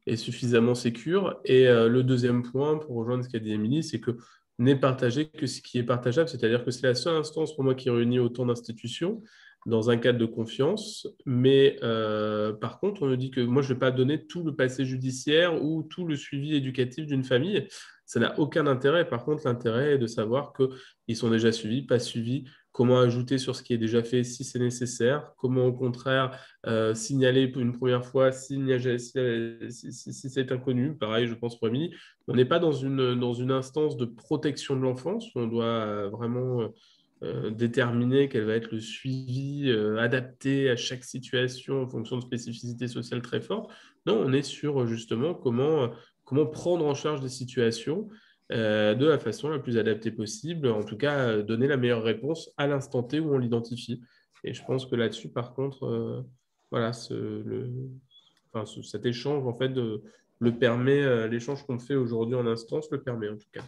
est suffisamment sécure. Et euh, le deuxième point, pour rejoindre ce qu'a dit Émilie, c'est que n'est partagé que ce qui est partageable, c'est-à-dire que c'est la seule instance pour moi qui réunit autant d'institutions dans un cadre de confiance. Mais euh, par contre, on me dit que moi, je ne vais pas donner tout le passé judiciaire ou tout le suivi éducatif d'une famille. Ça n'a aucun intérêt. Par contre, l'intérêt est de savoir qu'ils sont déjà suivis, pas suivis, comment ajouter sur ce qui est déjà fait si c'est nécessaire, comment au contraire euh, signaler une première fois si, si, c'est inconnu. Pareil, je pense pour Émilie. On n'est pas dans une, dans une instance de protection de l'enfance on doit euh, vraiment euh, déterminer quel va être le suivi adapté à chaque situation en fonction de spécificités sociales très fortes. Non, on est sur justement comment, comment prendre en charge des situations euh, de la façon la plus adaptée possible, en tout cas euh, donner la meilleure réponse à l'instant T où on l'identifie. Et je pense que là-dessus, par contre, euh, voilà, le, cet échange en fait le permet, l'échange qu'on fait aujourd'hui en instance le permet en tout cas.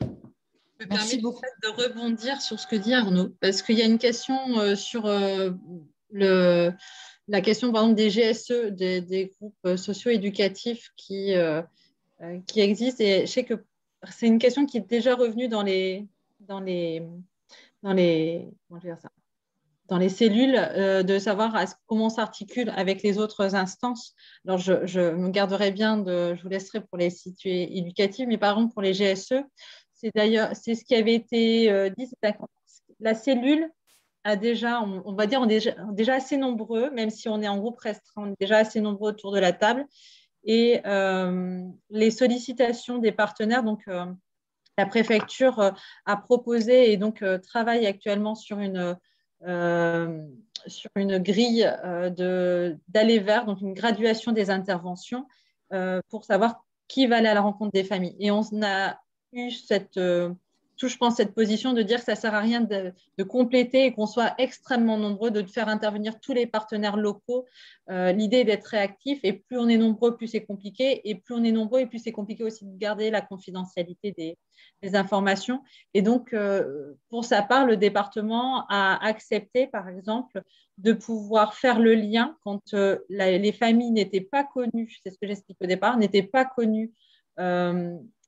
Me Merci beaucoup de rebondir sur ce que dit Arnaud, parce qu'il y a une question sur le, la question par exemple des GSE, des, groupes socio-éducatifs qui, qui existent. Et je sais que c'est une question qui est déjà revenue dans les, dans les, dans les, dans les cellules, euh, de savoir comment on s'articule avec les autres instances. Alors, je, me garderai bien de, je vous laisserai pour les situés éducatifs, mais par exemple pour les GSE, c'est d'ailleurs, c'est ce qui avait été euh, dit, la cellule a déjà, on, va dire, déjà, déjà, assez nombreux, même si on est en groupe restreint, on est déjà assez nombreux autour de la table et euh, les sollicitations des partenaires. Donc, euh, la préfecture euh, a proposé et donc travaille actuellement sur une, sur une grille d'aller vers, donc une graduation des interventions pour savoir qui va aller à la rencontre des familles. Et on a eu cette je pense, cette position de dire que ça ne sert à rien de, compléter et qu'on soit extrêmement nombreux, de faire intervenir tous les partenaires locaux. Euh, l'idée d'être réactif et plus on est nombreux, plus c'est compliqué. Et plus on est nombreux, et plus c'est compliqué aussi de garder la confidentialité des, informations. Et donc, euh, pour sa part, le département a accepté, par exemple, de pouvoir faire le lien quand euh, les familles n'étaient pas connues, c'est ce que j'explique au départ, n'étaient pas connues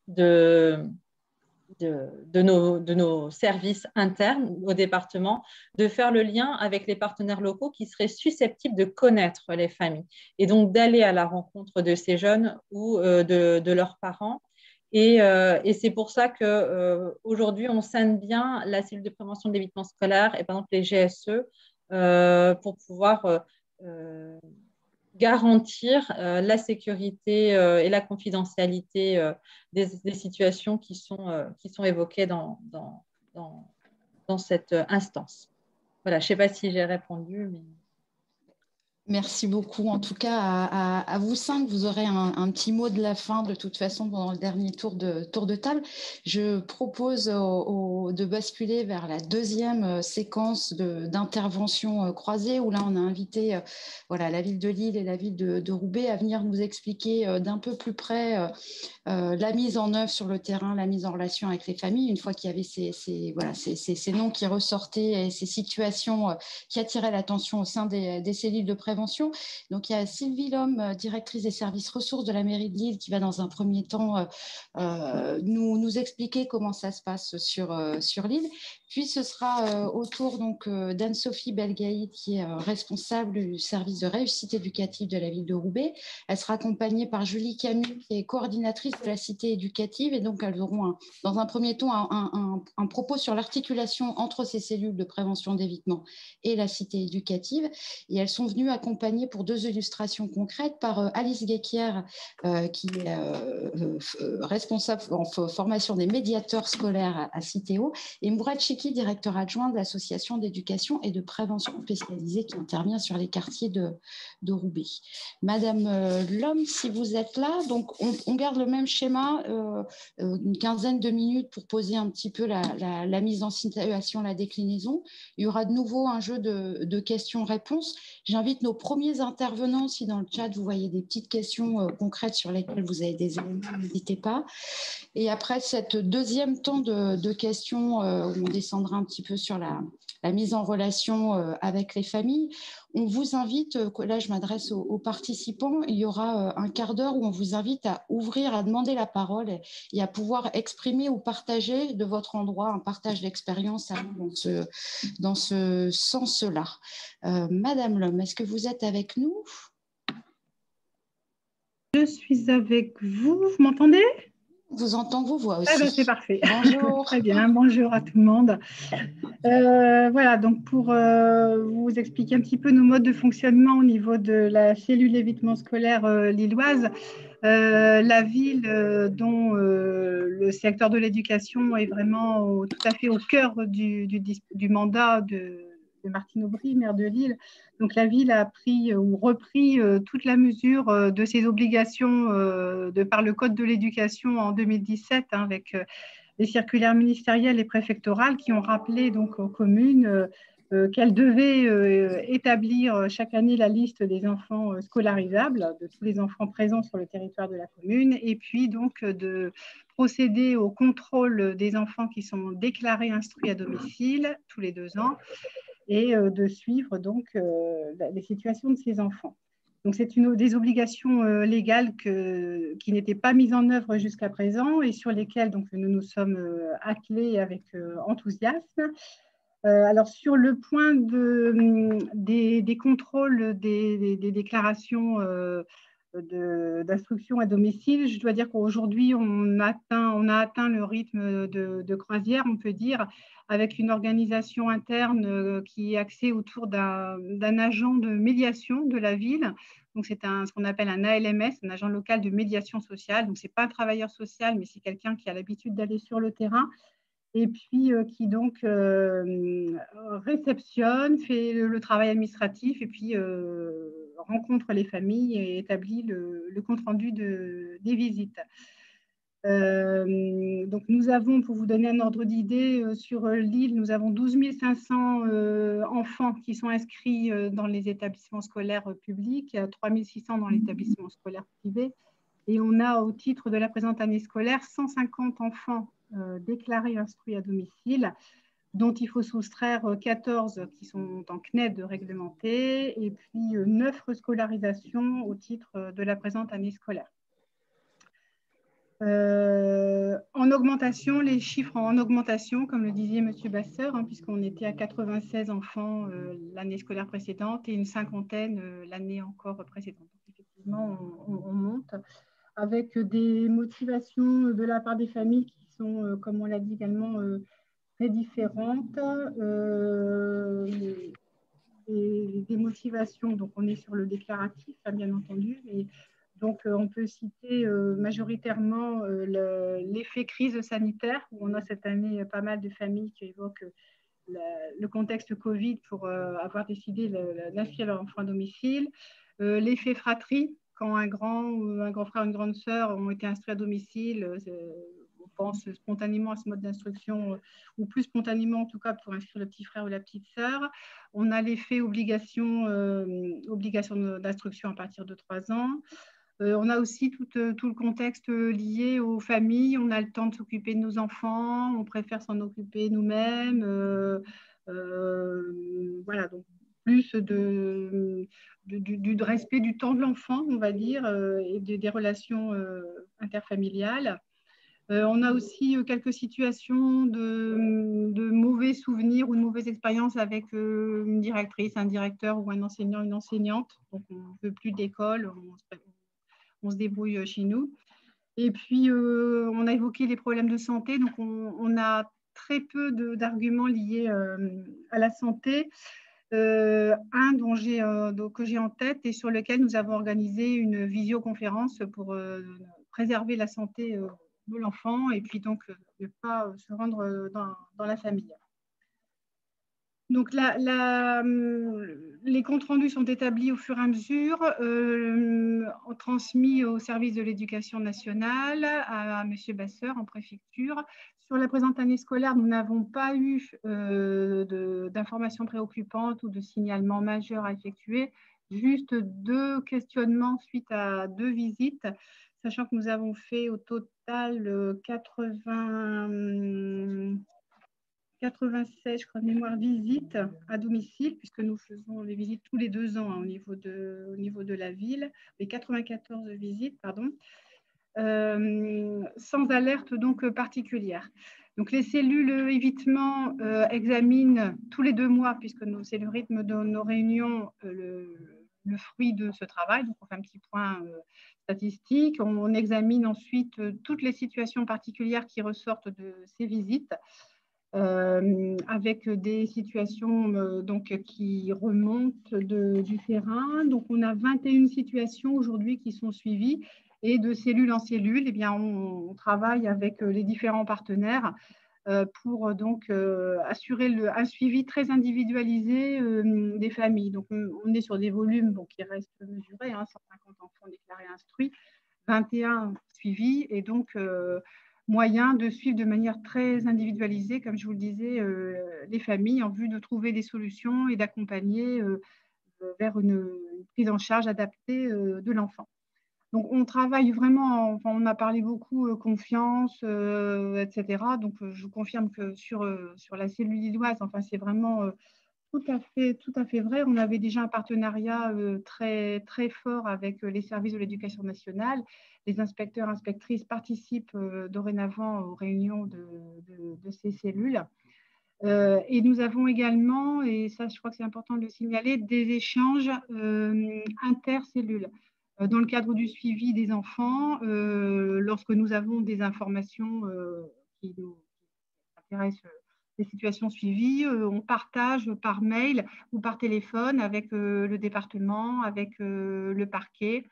de de, nos, de, nos, services internes au département, de faire le lien avec les partenaires locaux qui seraient susceptibles de connaître les familles et donc d'aller à la rencontre de ces jeunes ou euh, de, leurs parents. Euh, et, c'est pour ça qu'aujourd'hui, euh, on scène bien la cellule de prévention de l'évitement scolaire et par exemple les GSE pour pouvoir garantir euh, la sécurité euh, et la confidentialité euh, des, situations qui sont, qui sont évoquées dans, dans, dans, cette instance. Voilà, je ne sais pas si j'ai répondu, mais... Merci beaucoup. En tout cas, à, vous cinq, vous aurez un, petit mot de la fin de toute façon pendant le dernier tour de, tour de table. Je propose de basculer vers la deuxième euh, séquence d'intervention euh, croisée où là, on a invité euh, voilà, la ville de Lille et la ville de, Roubaix à venir nous expliquer d'un peu plus près la mise en œuvre sur le terrain, la mise en relation avec les familles, une fois qu'il y avait ces, voilà, ces, noms qui ressortaient et ces situations qui attiraient l'attention au sein des, des cellules de prévention donc, il y a Sylvie Lhomme, euh, directrice des services ressources de la mairie de Lille, qui va dans un premier temps euh, euh, nous, expliquer comment ça se passe sur, sur l'île. Puis, ce sera au tour d'Anne-Sophie Belgaïd, qui est responsable du service de réussite éducative de la ville de Roubaix. Elle sera accompagnée par Julie Camus, qui est coordinatrice de la cité éducative et donc elles auront dans un premier temps un, propos sur l'articulation entre ces cellules de prévention d'évitement et la cité éducative. Et elles sont venues accompagnées pour deux illustrations concrètes par euh, Alice Guéquière, euh, qui est responsable en formation des médiateurs scolaires à, Citéo, et Mourad Chiki, directeur adjoint de l'association d'éducation et de prévention spécialisée qui intervient sur les quartiers de, de Roubaix. Madame Lhomme, si vous êtes là, donc on, garde le même schéma, euh, euh, une quinzaine de minutes pour poser un petit peu la, mise en situation, la déclinaison. Il y aura de nouveau un jeu de, questions-réponses. J'invite nos premiers intervenants, si dans le chat vous voyez des petites questions euh, concrètes sur lesquelles vous avez des éléments, n'hésitez pas. Et après cette deuxième temps de, questions, où on descendra un petit peu sur la, la mise en relation avec les familles, on vous invite, là je m'adresse aux, participants, il y aura un quart d'heure où on vous invite à ouvrir, à demander la parole et, à pouvoir exprimer ou partager de votre endroit un partage d'expérience dans ce, dans ce sens-là. Euh, Madame Lhomme, est-ce que vous êtes avec nous? Je suis avec vous, vous m'entendez? Vous entend vos voix aussi. Ah ben, c'est parfait. Bonjour. Très bien, bonjour à tout le monde. Euh, voilà, donc pour euh, vous expliquer un petit peu nos modes de fonctionnement au niveau de la cellule évitement scolaire euh, lilloise, la ville dont le secteur de l'éducation est vraiment tout à fait au cœur du, du mandat de de Martine Aubry, maire de Lille. Donc la ville a pris ou repris euh, toute la mesure euh, de ses obligations euh, par le Code de l'éducation en 2017 hein, avec les circulaires ministérielles et préfectorales qui ont rappelé donc aux communes qu'elles devaient établir chaque année la liste des enfants scolarisables, de tous les enfants présents sur le territoire de la commune, et puis donc de procéder au contrôle des enfants qui sont déclarés instruits à domicile tous les deux ans et euh, de suivre donc euh, les situations de ces enfants. Donc, c'est une des obligations euh, légales qui n'étaient pas mises en œuvre jusqu'à présent et sur lesquelles donc, nous nous sommes attelés avec enthousiasme. alors, sur le point de, des, contrôles des, déclarations d'instruction à domicile, je dois dire qu'aujourd'hui, on, a atteint le rythme de, de, croisière, on peut dire, avec une organisation interne euh, qui est axée autour d'un agent de médiation de la ville. Donc, c'est ce qu'on appelle un ALMS, un agent local de médiation sociale. Donc, ce n'est pas un travailleur social, mais c'est quelqu'un qui a l'habitude d'aller sur le terrain et puis euh, qui donc euh, réceptionne, fait le, travail administratif et puis rencontre les familles et établit le, compte-rendu de, des visites. Euh, donc nous avons, pour vous donner un ordre d'idée, euh, sur euh, l'île, nous avons 12 500 enfants qui sont inscrits dans les établissements scolaires publics, 3 600 dans l'établissement scolaire privé. Et on a, au titre de la présente année scolaire, 150 enfants déclarés instruits à domicile, dont il faut soustraire 14 qui sont en CNED réglementé, et puis 9 scolarisations au titre de la présente année scolaire. Euh, en augmentation, les chiffres en augmentation, comme le disait M. Basseur, hein, puisqu'on était à 96 enfants euh, l'année scolaire précédente et une cinquantaine euh, l'année encore précédente. effectivement, on, monte avec des motivations de la part des familles qui sont, comme on l'a dit également, très différentes. des motivations, donc on est sur le déclaratif, hein, bien entendu, mais donc, euh, on peut citer euh, majoritairement euh, l'effet crise sanitaire, où on a cette année pas mal de familles qui évoquent le contexte Covid pour avoir décidé d'inscrire leur enfant à domicile. L'effet fratrie, quand un grand, un grand frère, une grande sœur ont été instruits à domicile, pense spontanément à ce mode d'instruction, ou plus spontanément en tout cas pour inscrire le petit frère ou la petite sœur. On a l'effet obligation, obligation d'instruction à partir de 3 ans. Euh, on a aussi tout, euh, le contexte lié aux familles. On a le temps de s'occuper de nos enfants, on préfère s'en occuper nous-mêmes. Euh, voilà, donc plus de, du, respect du temps de l'enfant, on va dire, et des relations interfamiliales. On a aussi quelques situations de, de, mauvais souvenirs ou de mauvaises expériences avec une directrice, un directeur ou un enseignant, une enseignante. Donc, on ne veut plus d'école, on, se débrouille chez nous. Et puis, on a évoqué les problèmes de santé. Donc, on, a très peu d'arguments liés à la santé. un dont que j'ai en tête et sur lequel nous avons organisé une visioconférence pour préserver la santé de l'enfant et puis donc ne pas se rendre dans la famille. Donc, les comptes rendus sont établis au fur et à mesure, euh, transmis au service de l'éducation nationale, à, M. Basseur en préfecture. Sur la présente année scolaire, nous n'avons pas eu euh, d'informations préoccupantes ou de signalements majeurs à effectuer, juste deux questionnements suite à deux visites, sachant que nous avons fait au total 80, 96, je crois, mémoire, visites à domicile, puisque nous faisons les visites tous les deux ans hein, au, niveau de, la ville, les 94 visites, pardon, euh, sans alerte donc particulière. Donc les cellules évitement euh, examinent tous les deux mois, puisque c'est le rythme de nos réunions, euh, le, fruit de ce travail. Donc on fait un petit point statistique. On, examine ensuite toutes les situations particulières qui ressortent de ces visites. Euh, avec des situations euh, donc, qui remontent du terrain. Donc, on a 21 situations aujourd'hui qui sont suivies et de cellule en cellule, eh bien, on, travaille avec euh, les différents partenaires pour donc assurer le, un suivi très individualisé des familles. Donc, on est sur des volumes qui restent mesurés, hein, 150 enfants déclarés instruits, 21 suivis, et donc moyen de suivre de manière très individualisée, comme je vous le disais, euh, les familles en vue de trouver des solutions et d'accompagner euh, vers une, prise en charge adaptée euh, de l'enfant. Donc, on travaille vraiment, on a parlé beaucoup confiance, etc. Donc, je vous confirme que sur, sur la cellule lilloise, enfin, c'est vraiment tout à, fait, vrai. On avait déjà un partenariat très, fort avec les services de l'éducation nationale les inspecteurs, inspectrices participent euh, dorénavant aux réunions de, ces cellules. Euh, et nous avons également, et ça je crois que c'est important de le signaler, des échanges euh, intercellules. Dans le cadre du suivi des enfants, lorsque nous avons des informations qui nous intéressent des situations suivies, on partage par mail ou par téléphone avec le département, avec le parquet,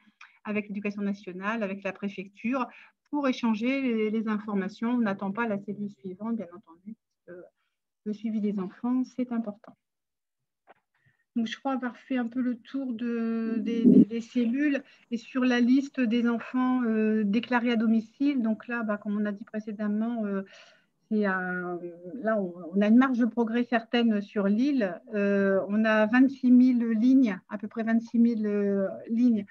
avec l'éducation nationale, avec la préfecture, pour échanger les, informations. On n'attend pas la cellule suivante, bien entendu, le suivi des enfants, c'est important. Donc, je crois avoir fait un peu le tour de, des, cellules et sur la liste des enfants euh, déclarés à domicile. Donc là, bah, comme on a dit précédemment, euh, là, on, a une marge de progrès certaine sur l'île. Euh, on a 26 000 lignes, à peu près 26 000 lignes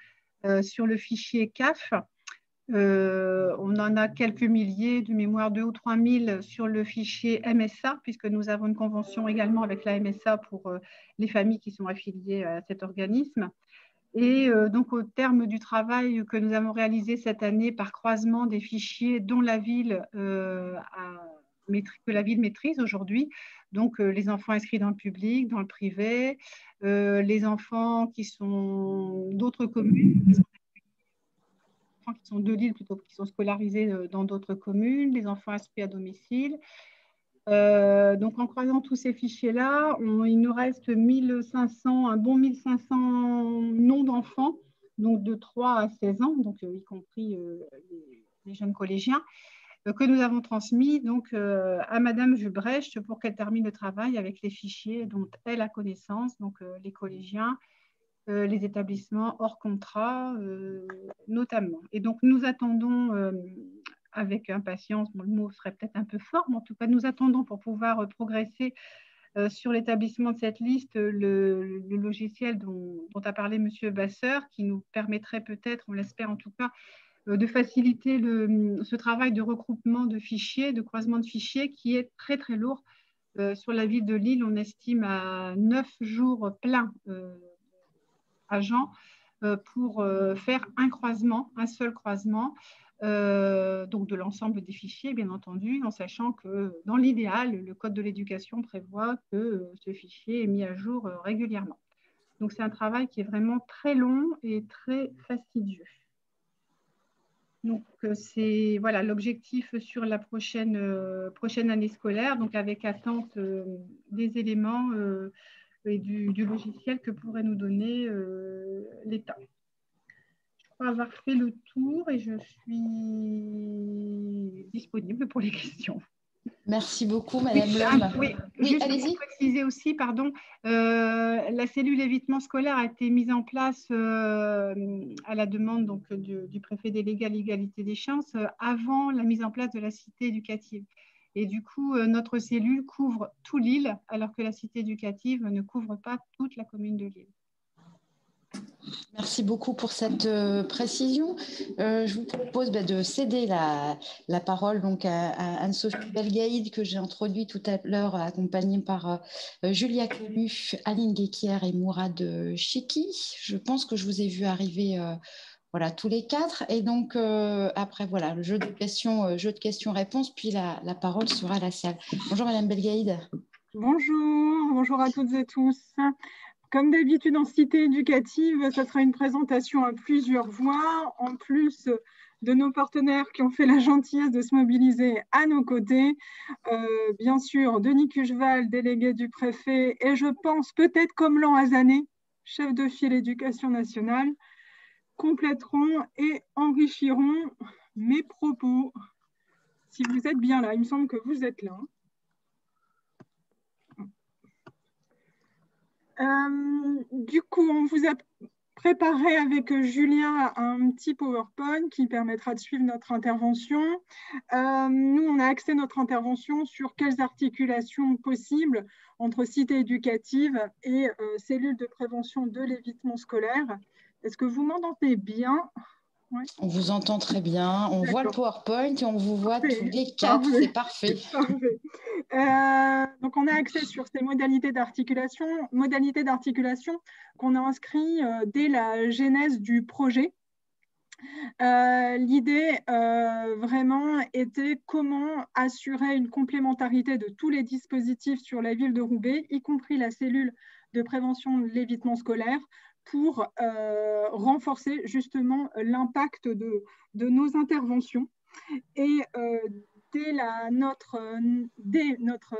sur le fichier CAF. Euh, on en a quelques milliers, de mémoire 2 ou 3 000 sur le fichier MSA, puisque nous avons une convention également avec la MSA pour euh, les familles qui sont affiliées à cet organisme. Et donc, au terme du travail que nous avons réalisé cette année par croisement des fichiers dont la ville que la ville maîtrise aujourd'hui, donc les enfants inscrits dans le public, dans le privé, euh, les enfants qui sont d'autres communes, les qui sont de Lille plutôt, qui sont scolarisés euh, dans d'autres communes, les enfants inscrits à domicile. Euh, donc en croisant tous ces fichiers-là, il nous reste 1500, un bon 1500 noms d'enfants, donc de 3 à 16 ans, donc y compris les, jeunes collégiens, euh, que nous avons transmis donc, euh, à Madame Jubrecht pour qu'elle termine le travail avec les fichiers dont elle a connaissance, donc euh, les collégiens, les établissements hors contrat notamment. Et donc nous attendons avec impatience, le mot serait peut-être un peu fort, mais en tout cas nous attendons pour pouvoir progresser sur l'établissement de cette liste, le, logiciel dont, a parlé M. Basseur, qui nous permettrait peut-être, on l'espère en tout cas, euh, de faciliter ce travail de regroupement de fichiers, de croisement de fichiers qui est très très lourd. Euh, sur la ville de Lille, on estime à neuf jours pleins euh, agents pour faire un croisement, un seul croisement, donc de l'ensemble des fichiers, bien entendu, en sachant que dans l'idéal, le Code de l'éducation prévoit que ce fichier est mis à jour régulièrement. Donc c'est un travail qui est vraiment très long et très fastidieux. Donc, c'est voilà l'objectif sur la prochaine, prochaine année scolaire, donc avec attente des éléments et du, du, logiciel que pourrait nous donner l'État. Je crois avoir fait le tour et je suis disponible pour les questions. Merci beaucoup, Madame oui, Oui, juste allez-y. préciser aussi, pardon, euh, la cellule évitement scolaire a été mise en place euh, à la demande donc, du, préfet délégué à l'égalité des chances euh, avant la mise en place de la cité éducative. Et du coup, notre cellule couvre tout l'île, alors que la cité éducative ne couvre pas toute la commune de Lille. Merci beaucoup pour cette euh, précision. Euh, je vous propose bah, de céder la, parole donc à, Anne-Sophie Belgaïd que j'ai introduit tout à l'heure, accompagnée par euh, Julia Conu, Aline Guéquier et Mourad Chiki. Je pense que je vous ai vu arriver voilà, tous les quatre. Et donc, après, voilà, le jeu de questions, jeu de questions-réponses, puis la, parole sera à la salle. Bonjour, Madame Belgaïd. Bonjour, bonjour à toutes et tous. Comme d'habitude en cité éducative, ce sera une présentation à plusieurs voix, en plus de nos partenaires qui ont fait la gentillesse de se mobiliser à nos côtés. Euh, bien sûr, Denis Cucheval, délégué du préfet, et je pense peut-être comme l'an Azané, chef de file éducation nationale, compléteront et enrichiront mes propos. Si vous êtes bien là, il me semble que vous êtes là. Euh, du coup, on vous a préparé avec Julien un petit PowerPoint qui permettra de suivre notre intervention. Euh, nous, on a axé notre intervention sur quelles articulations possibles entre cité éducative et euh, cellules de prévention de l'évitement scolaire. Est-ce que vous m'entendez bien? On vous entend très bien, on voit le PowerPoint et on vous voit tous les quatre, c'est parfait. Euh, donc on a accès sur ces modalités d'articulation, modalités d'articulation qu'on a inscrit euh, dès la genèse du projet. Euh, l'idée vraiment était comment assurer une complémentarité de tous les dispositifs sur la ville de Roubaix, y compris la cellule de prévention de l'évitement scolaire, pour euh, renforcer justement l'impact de, nos interventions. Et euh, dès, notre,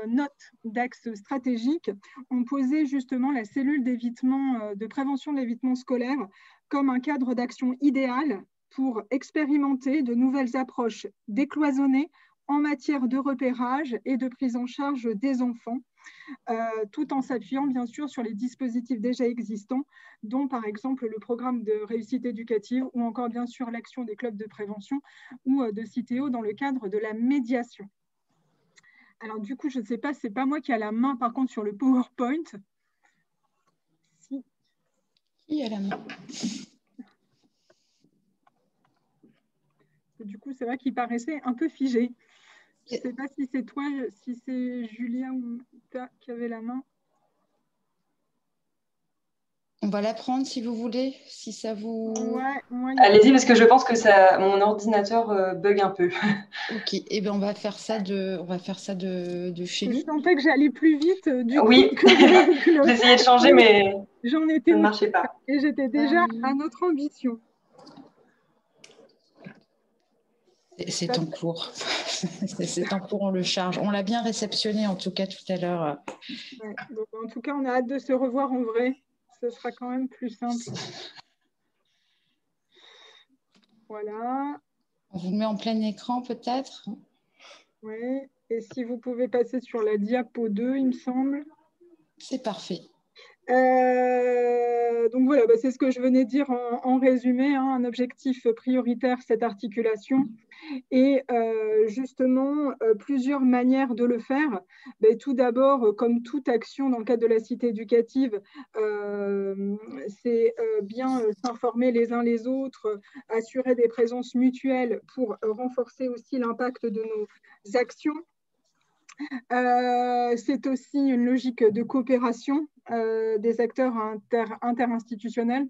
note d'axe stratégique, on posait justement la cellule d'évitement, euh, de prévention de l'évitement scolaire comme un cadre d'action idéal pour expérimenter de nouvelles approches décloisonnées en matière de repérage et de prise en charge des enfants tout en s'appuyant bien sûr sur les dispositifs déjà existants, dont par exemple le programme de réussite éducative ou encore bien sûr l'action des clubs de prévention ou euh, de CITEO dans le cadre de la médiation. Alors du coup, je ne sais pas, c'est pas moi qui a la main par contre sur le PowerPoint. Si. Qui a la main? Du coup, c'est vrai qu'il paraissait un peu figé. Je ne sais pas si c'est toi, si c'est Julien ou toi qui avait la main. On va la prendre si vous voulez, si ça vous. Ouais, Allez-y, parce que je pense que ça, mon ordinateur euh, bug un peu. ok, et eh bien on va faire ça de, on va faire ça de, de chez nous. Je sentais que j'allais plus vite. Du oui, j'essayais de changer, mais j'en étais ça ne marchait pas. Et j'étais déjà euh, à notre ambition. C'est en cours. C'est en cours, on le charge. On l'a bien réceptionné en tout cas tout à l'heure. en tout cas, on a hâte de se revoir en vrai. Ce sera quand même plus simple. Voilà. On vous met en plein écran peut-être? Oui. Et si vous pouvez passer sur la diapo 2, il me semble. C'est parfait. Euh, donc voilà, bah, c'est ce que je venais dire en, résumé, hein, un objectif prioritaire, cette articulation, et euh, justement euh, plusieurs manières de le faire. Bah, tout d'abord, comme toute action dans le cadre de la cité éducative, c'est bien s'informer les uns les autres, assurer des présences mutuelles pour renforcer aussi l'impact de nos actions. c'est aussi une logique de coopération euh, des acteurs inter, interinstitutionnels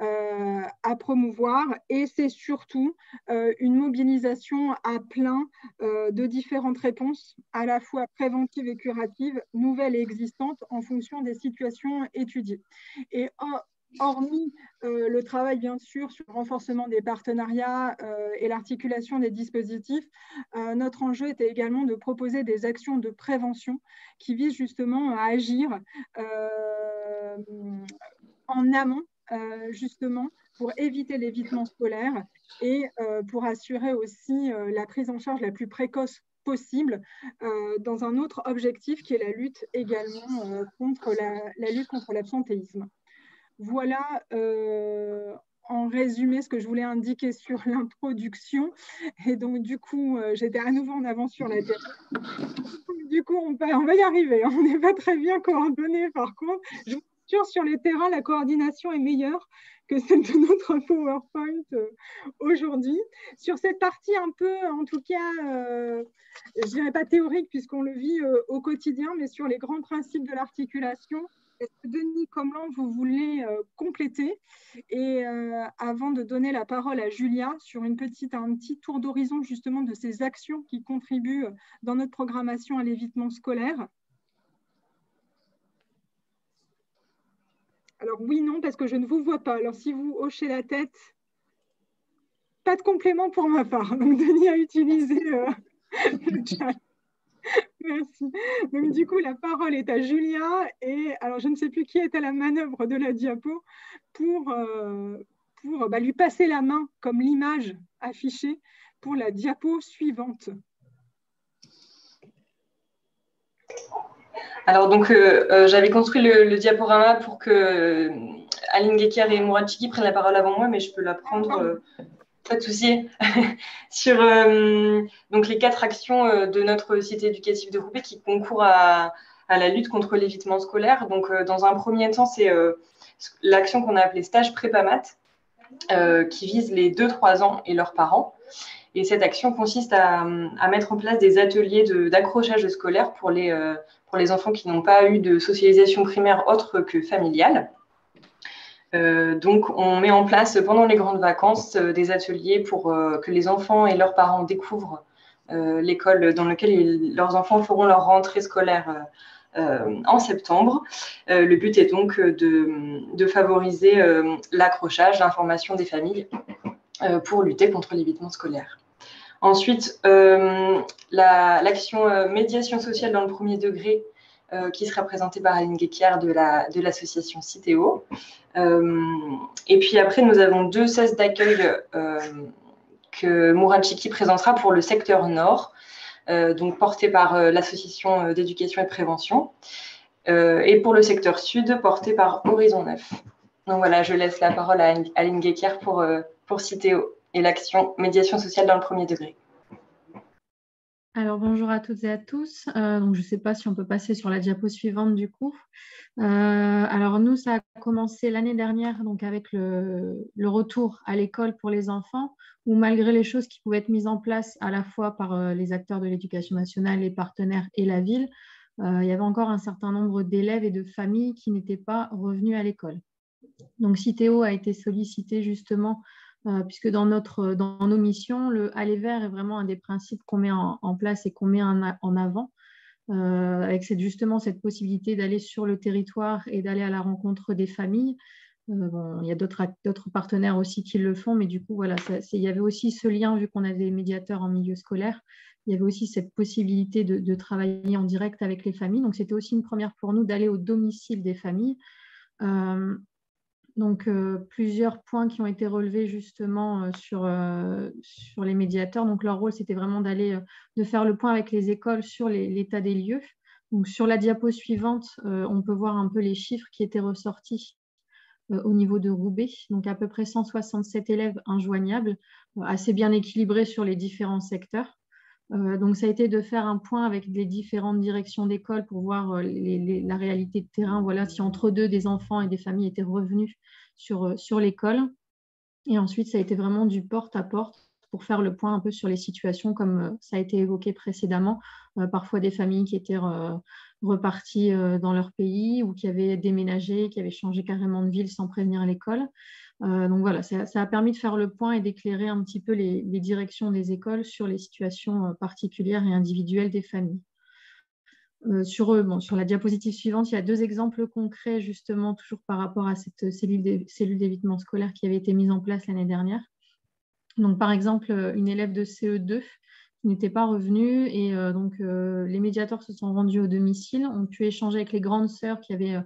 euh, à promouvoir et c'est surtout euh, une mobilisation à plein de différentes réponses, à la fois préventives et curatives, nouvelles et existantes en fonction des situations étudiées. Et hormis le travail, bien sûr, sur le renforcement des partenariats et l'articulation des dispositifs, notre enjeu était également de proposer des actions de prévention qui visent justement à agir en amont, justement, pour éviter l'évitement scolaire et pour assurer aussi la prise en charge la plus précoce possible euh, dans un autre objectif qui est la lutte également euh, contre l'absentéisme. Voilà euh, en résumé ce que je voulais indiquer sur l'introduction. Et donc, du coup, j'étais à nouveau en avance sur la tête. Du coup, on, va y arriver. On n'est pas très bien coordonnés, par contre. Je vous assure, sur les terrains, la coordination est meilleure que celle de notre PowerPoint euh, aujourd'hui. Sur cette partie un peu, en tout cas, euh, je dirais pas théorique puisqu'on le vit euh, au quotidien, mais sur les grands principes de l'articulation, est-ce que Denis Comlan, vous voulez compléter? Et avant de donner la parole à Julia sur une petite, un petit tour d'horizon justement de ces actions qui contribuent dans notre programmation à l'évitement scolaire, Alors oui, non, parce que je ne vous vois pas. Alors si vous hochez la tête, pas de complément pour ma part. Donc Denis a utilisé euh, le chat. Merci. Donc du coup, la parole est à Julia. Et alors, je ne sais plus qui est à la manœuvre de la diapo pour, euh, pour bah, lui passer la main comme l'image affichée pour la diapo suivante. Alors donc euh, euh, j'avais construit le, diaporama pour que Aline Gekier et Mourachiki prennent la parole avant moi, mais je peux la prendre, pas de souci, sur donc les quatre actions de notre cité éducative de Roubaix qui concourent à, la lutte contre l'évitement scolaire. Donc dans un premier temps, c'est l'action qu'on a appelée stage prépa qui vise les 2-3 ans et leurs parents. Et cette action consiste à, mettre en place des ateliers d'accrochage scolaire pour les, euh, pour les enfants qui n'ont pas eu de socialisation primaire autre que familiale. Euh, donc, on met en place pendant les grandes vacances euh, des ateliers pour que les enfants et leurs parents découvrent l'école dans laquelle leurs enfants feront leur rentrée scolaire en septembre. le but est donc de, favoriser l'accrochage, l'information des familles pour lutter contre l'évitement scolaire. Ensuite, euh, l'action euh, médiation sociale dans le premier degré, euh, qui sera présentée par Aline Guéquiard de l'association la, de Citéo. Et puis après, nous avons deux cesses d'accueil que Mourachiki présentera pour le secteur nord, donc porté par l'association d'éducation et prévention, et pour le secteur sud, porté par Horizon 9. Donc voilà, je laisse la parole à Aline Guéquiard pour, pour Citéo et l'action médiation sociale dans le premier degré. Alors bonjour à toutes et à tous. Euh, je ne sais pas si on peut passer sur la diapo suivante du coup. Euh, alors nous, ça a commencé l'année dernière donc avec le, retour à l'école pour les enfants, où malgré les choses qui pouvaient être mises en place à la fois par euh, les acteurs de l'éducation nationale, les partenaires et la ville, il y avait encore un certain nombre d'élèves et de familles qui n'étaient pas revenus à l'école. Donc Citéo a été sollicité justement puisque dans, notre, dans nos missions, le aller vers est vraiment un des principes qu'on met en, place et qu'on met en, avant, euh, avec cette, justement cette possibilité d'aller sur le territoire et d'aller à la rencontre des familles. Euh, il y a d'autres partenaires aussi qui le font, mais du coup, voilà, il y avait aussi ce lien, vu qu'on avait des médiateurs en milieu scolaire, il y avait aussi cette possibilité de travailler en direct avec les familles. Donc, c'était aussi une première pour nous d'aller au domicile des familles. Donc, euh, plusieurs points qui ont été relevés justement euh, sur, euh, sur les médiateurs. Donc, leur rôle, c'était vraiment d'aller, de faire le point avec les écoles sur l'état des lieux. Donc, sur la diapo suivante, on peut voir un peu les chiffres qui étaient ressortis au niveau de Roubaix. Donc, à peu près 167 élèves injoignables, assez bien équilibrés sur les différents secteurs. Donc, ça a été de faire un point avec les différentes directions d'école pour voir la réalité de terrain. Voilà, si entre deux, des enfants et des familles étaient revenus sur, euh, l'école. Et ensuite, ça a été vraiment du porte-à-porte pour faire le point un peu sur les situations, comme euh, ça a été évoqué précédemment, euh, parfois des familles qui étaient reparties dans leur pays ou qui avaient déménagé, qui avaient changé carrément de ville sans prévenir l'école. Donc voilà, ça, a permis de faire le point et d'éclairer un petit peu les, directions des écoles sur les situations particulières et individuelles des familles. sur, sur la diapositive suivante, il y a deux exemples concrets justement toujours par rapport à cette cellule d'évitement scolaire qui avait été mise en place l'année dernière. Donc par exemple, une élève de CE2 qui n'était pas revenue et donc les médiateurs se sont rendus au domicile, ont pu échanger avec les grandes sœurs qui avaient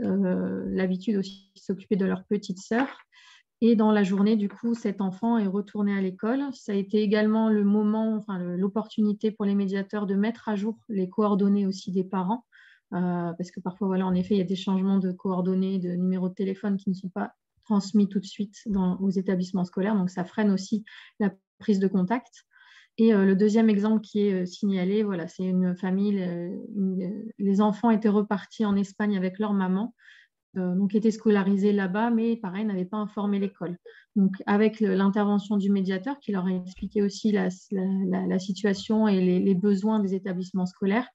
l'habitude aussi de s'occuper de leurs petites sœurs. Et dans la journée, du coup, cet enfant est retourné à l'école. Ça a été également le moment, enfin, l'opportunité pour les médiateurs de mettre à jour les coordonnées aussi des parents. Euh, parce que parfois, voilà, en effet, il y a des changements de coordonnées, de numéros de téléphone qui ne sont pas transmis tout de suite aux établissements scolaires. Donc, ça freine aussi la prise de contact. Et euh, le deuxième exemple qui est euh, signalé, voilà, c'est une famille, les enfants étaient repartis en Espagne avec leur maman euh, donc étaient scolarisés là-bas, mais pareil, n'avaient pas informé l'école. Donc, avec l'intervention du médiateur qui leur a expliqué aussi la, situation et les, besoins des établissements scolaires,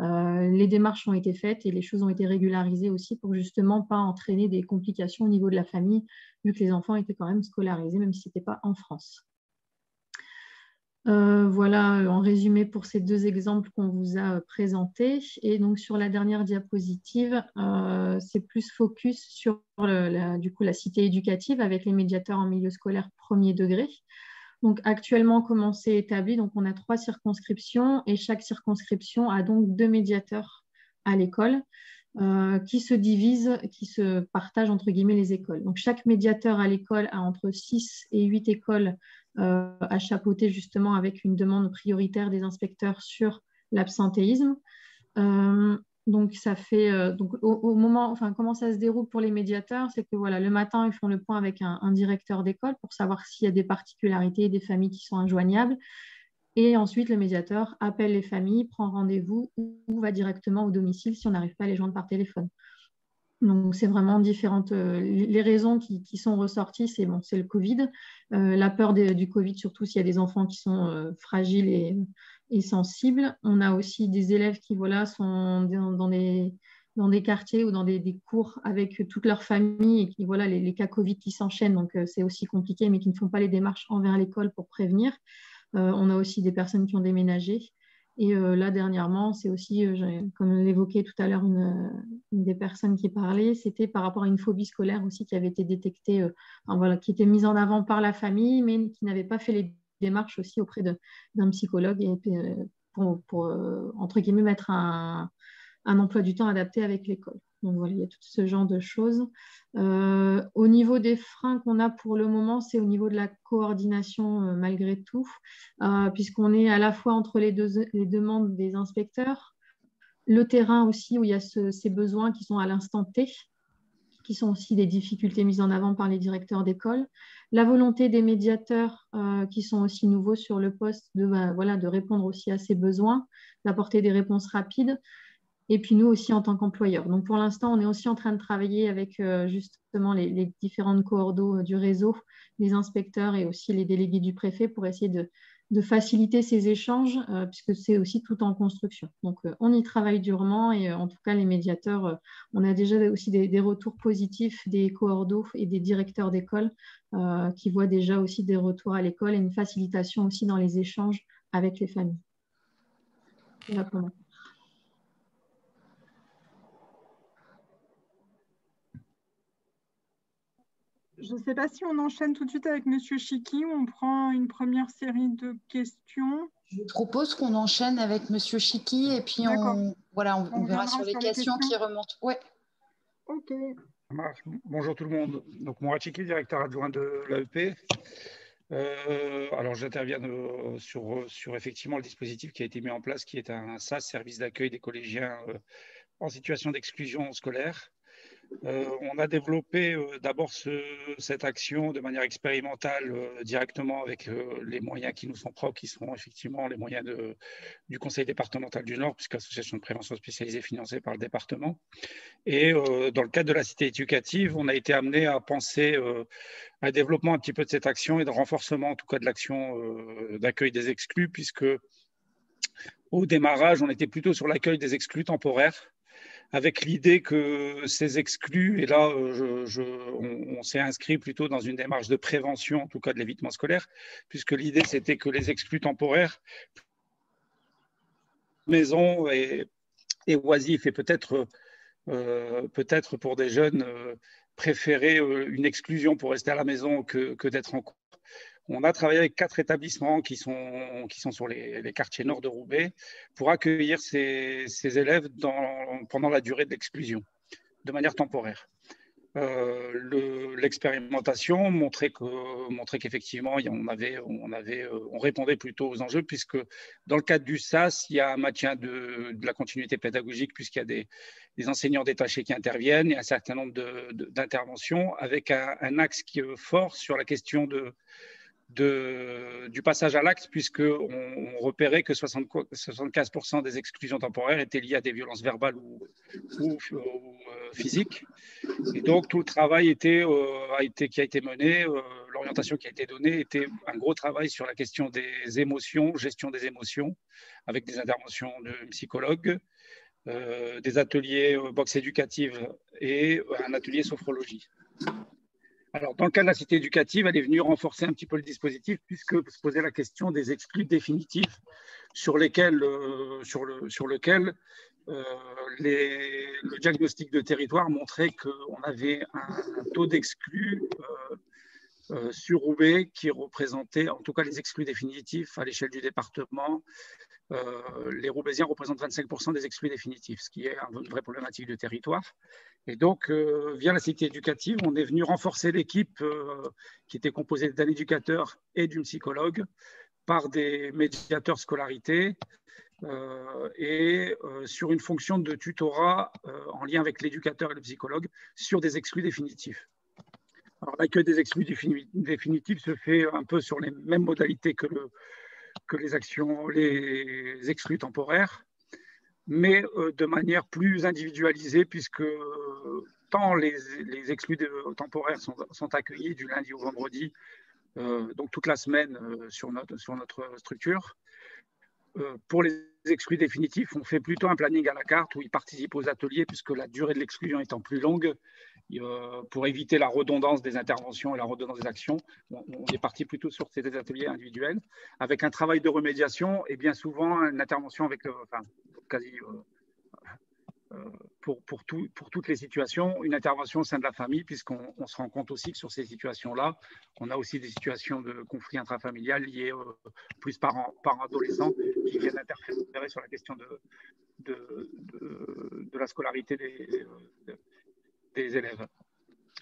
euh, les démarches ont été faites et les choses ont été régularisées aussi pour justement pas entraîner des complications au niveau de la famille, vu que les enfants étaient quand même scolarisés, même si ce n'était pas en France. Euh, voilà euh, en résumé pour ces deux exemples qu'on vous a euh, présentés. Et donc sur la dernière diapositive, c'est plus focus sur la, du coup, la cité éducative avec les médiateurs en milieu scolaire premier degré. Donc actuellement, comment c'est établi? Donc on a trois circonscriptions et chaque circonscription a donc deux médiateurs à l'école. qui se divisent, qui se partagent entre guillemets les écoles. Donc chaque médiateur à l'école a entre 6 et 8 écoles à chapeauter justement avec une demande prioritaire des inspecteurs sur l'absentéisme. Euh, donc, ça fait euh, donc au, moment, enfin, comment ça se déroule pour les médiateurs, c'est que voilà, le matin, ils font le point avec un, directeur d'école pour savoir s'il y a des particularités, des familles qui sont injoignables. Et ensuite, le médiateur appelle les familles, prend rendez-vous ou va directement au domicile si on n'arrive pas à les joindre par téléphone. Donc, c'est vraiment différentes. Euh, les raisons qui, sont ressorties, c'est bon, le Covid, euh, la peur du Covid, surtout s'il y a des enfants qui sont euh, fragiles et, sensibles. On a aussi des élèves qui voilà, sont dans, des, quartiers ou dans des, cours avec toute leur famille et qui voilà les cas Covid qui s'enchaînent. Donc, c'est aussi compliqué, mais qui ne font pas les démarches envers l'école pour prévenir. on a aussi des personnes qui ont déménagé. Et euh, là, dernièrement, c'est aussi, euh, comme l'évoquait tout à l'heure une, des personnes qui parlait, c'était par rapport à une phobie scolaire aussi qui avait été détectée, euh, qui était mise en avant par la famille, mais qui n'avait pas fait les démarches aussi auprès d'un psychologue pour, entre guillemets, mettre un emploi du temps adapté avec l'école. Donc voilà, il y a tout ce genre de choses. Euh, au niveau des freins qu'on a pour le moment, c'est au niveau de la coordination euh, malgré tout, euh, puisqu'on est à la fois entre les, deux, demandes des inspecteurs, le terrain aussi où il y a ces besoins qui sont à l'instant T, qui sont aussi des difficultés mises en avant par les directeurs d'école, la volonté des médiateurs qui sont aussi nouveaux sur le poste bah, voilà, de répondre aussi à ces besoins, d'apporter des réponses rapides et puis nous aussi en tant qu'employeurs. Donc pour l'instant, on est aussi en train de travailler avec euh, justement les, différentes coordos euh, du réseau, les inspecteurs et aussi les délégués du préfet pour essayer de, faciliter ces échanges, euh, puisque c'est aussi tout en construction. Donc on y travaille durement et en tout cas les médiateurs, on a déjà aussi des, des, retours positifs des coordos et des directeurs d'école qui voient déjà aussi des retours à l'école et une facilitation aussi dans les échanges avec les familles. Voilà Je ne sais pas si on enchaîne tout de suite avec Monsieur Chiki ou on prend une première série de questions. Je propose qu'on enchaîne avec Monsieur Chiki et puis on, voilà, on, verra sur les, questions, qui remontent. Ouais. Ok. Bonjour tout le monde. Donc, Mourad Chiki, directeur adjoint de l'AEP. Euh, alors, j'interviens euh, sur, sur effectivement le dispositif qui a été mis en place, qui est un SAS, service d'accueil des collégiens euh, en situation d'exclusion scolaire. Euh, on a développé euh, d'abord cette action de manière expérimentale euh, directement avec les moyens qui nous sont propres, qui seront effectivement les moyens du Conseil départemental du Nord, puisque l'association de prévention spécialisée financée par le département. Et dans le cadre de la cité éducative, on a été amené à penser à un développement un petit peu de cette action et de renforcement en tout cas de l'action d'accueil des exclus, puisque au démarrage, on était plutôt sur l'accueil des exclus temporaires avec l'idée que ces exclus, et là, euh, on, s'est inscrit plutôt dans une démarche de prévention, en tout cas de l'évitement scolaire, puisque l'idée, c'était que les exclus temporaires, maison et et oisif et peut-être peut-être pour des jeunes préférer une exclusion pour rester à la maison que d'être en cours. On a travaillé avec quatre établissements qui sont, qui sont sur les, quartiers nord de Roubaix pour accueillir ces, élèves pendant la durée de l'exclusion, de manière temporaire. Euh, l'expérimentation montrait que montrait qu'effectivement euh, on répondait plutôt aux enjeux puisque dans le cadre du SAS il y a un maintien de, la continuité pédagogique puisqu'il y a des, enseignants détachés qui interviennent a un certain nombre d'interventions avec un, un, axe qui est fort sur la question de du passage à l'acte, puisqu'on on repérait que 60, 75% des exclusions temporaires étaient liées à des violences verbales ou, euh, physiques. Et donc, tout le travail euh, a été, qui a été mené, euh, l'orientation qui a été donnée était un gros travail sur la question des émotions, gestion des émotions, avec des interventions de psychologues, des ateliers boxe éducative et un atelier sophrologie. Alors, dans le cas de la cité éducative, elle est venue renforcer un petit peu le dispositif puisque se posait la question des exclus définitifs sur, lesquels, euh, sur, le, sur lequel euh, le diagnostic de territoire montrait qu'on avait un, taux d'exclus euh, euh, sur Roubaix qui représentait, en tout cas les exclus définitifs à l'échelle du département, euh, les Roubaisiens représentent 25% des exclus définitifs, ce qui est une vraie problématique du territoire. Et donc, euh, via la cité éducative, on est venu renforcer l'équipe euh, qui était composée d'un éducateur et d'une psychologue par des médiateurs scolarité et sur une fonction de tutorat en lien avec l'éducateur et le psychologue sur des exclus définitifs. L'accueil des exclus définitifs se fait un peu sur les mêmes modalités que le, que les actions, les exclus temporaires, mais euh, de manière plus individualisée, puisque euh, tant les, exclus temporaires sont, accueillis du lundi au vendredi, euh, donc toute la semaine sur, notre, sur notre structure. pour les exclus définitifs, on fait plutôt un planning à la carte où ils participent aux ateliers, puisque la durée de l'exclusion étant plus longue, pour éviter la redondance des interventions et la redondance des actions, on, est parti plutôt sur ces ateliers individuels, avec un travail de remédiation et bien souvent une intervention avec, euh, enfin, quasi euh, pour, pour, tout, pour, toutes les situations, une intervention au sein de la famille, puisqu'on se rend compte aussi que sur ces situations-là, on a aussi des situations de conflit intrafamilial liées plus par, par adolescents qui viennent interférer sur la question de, de la scolarité des, des élèves.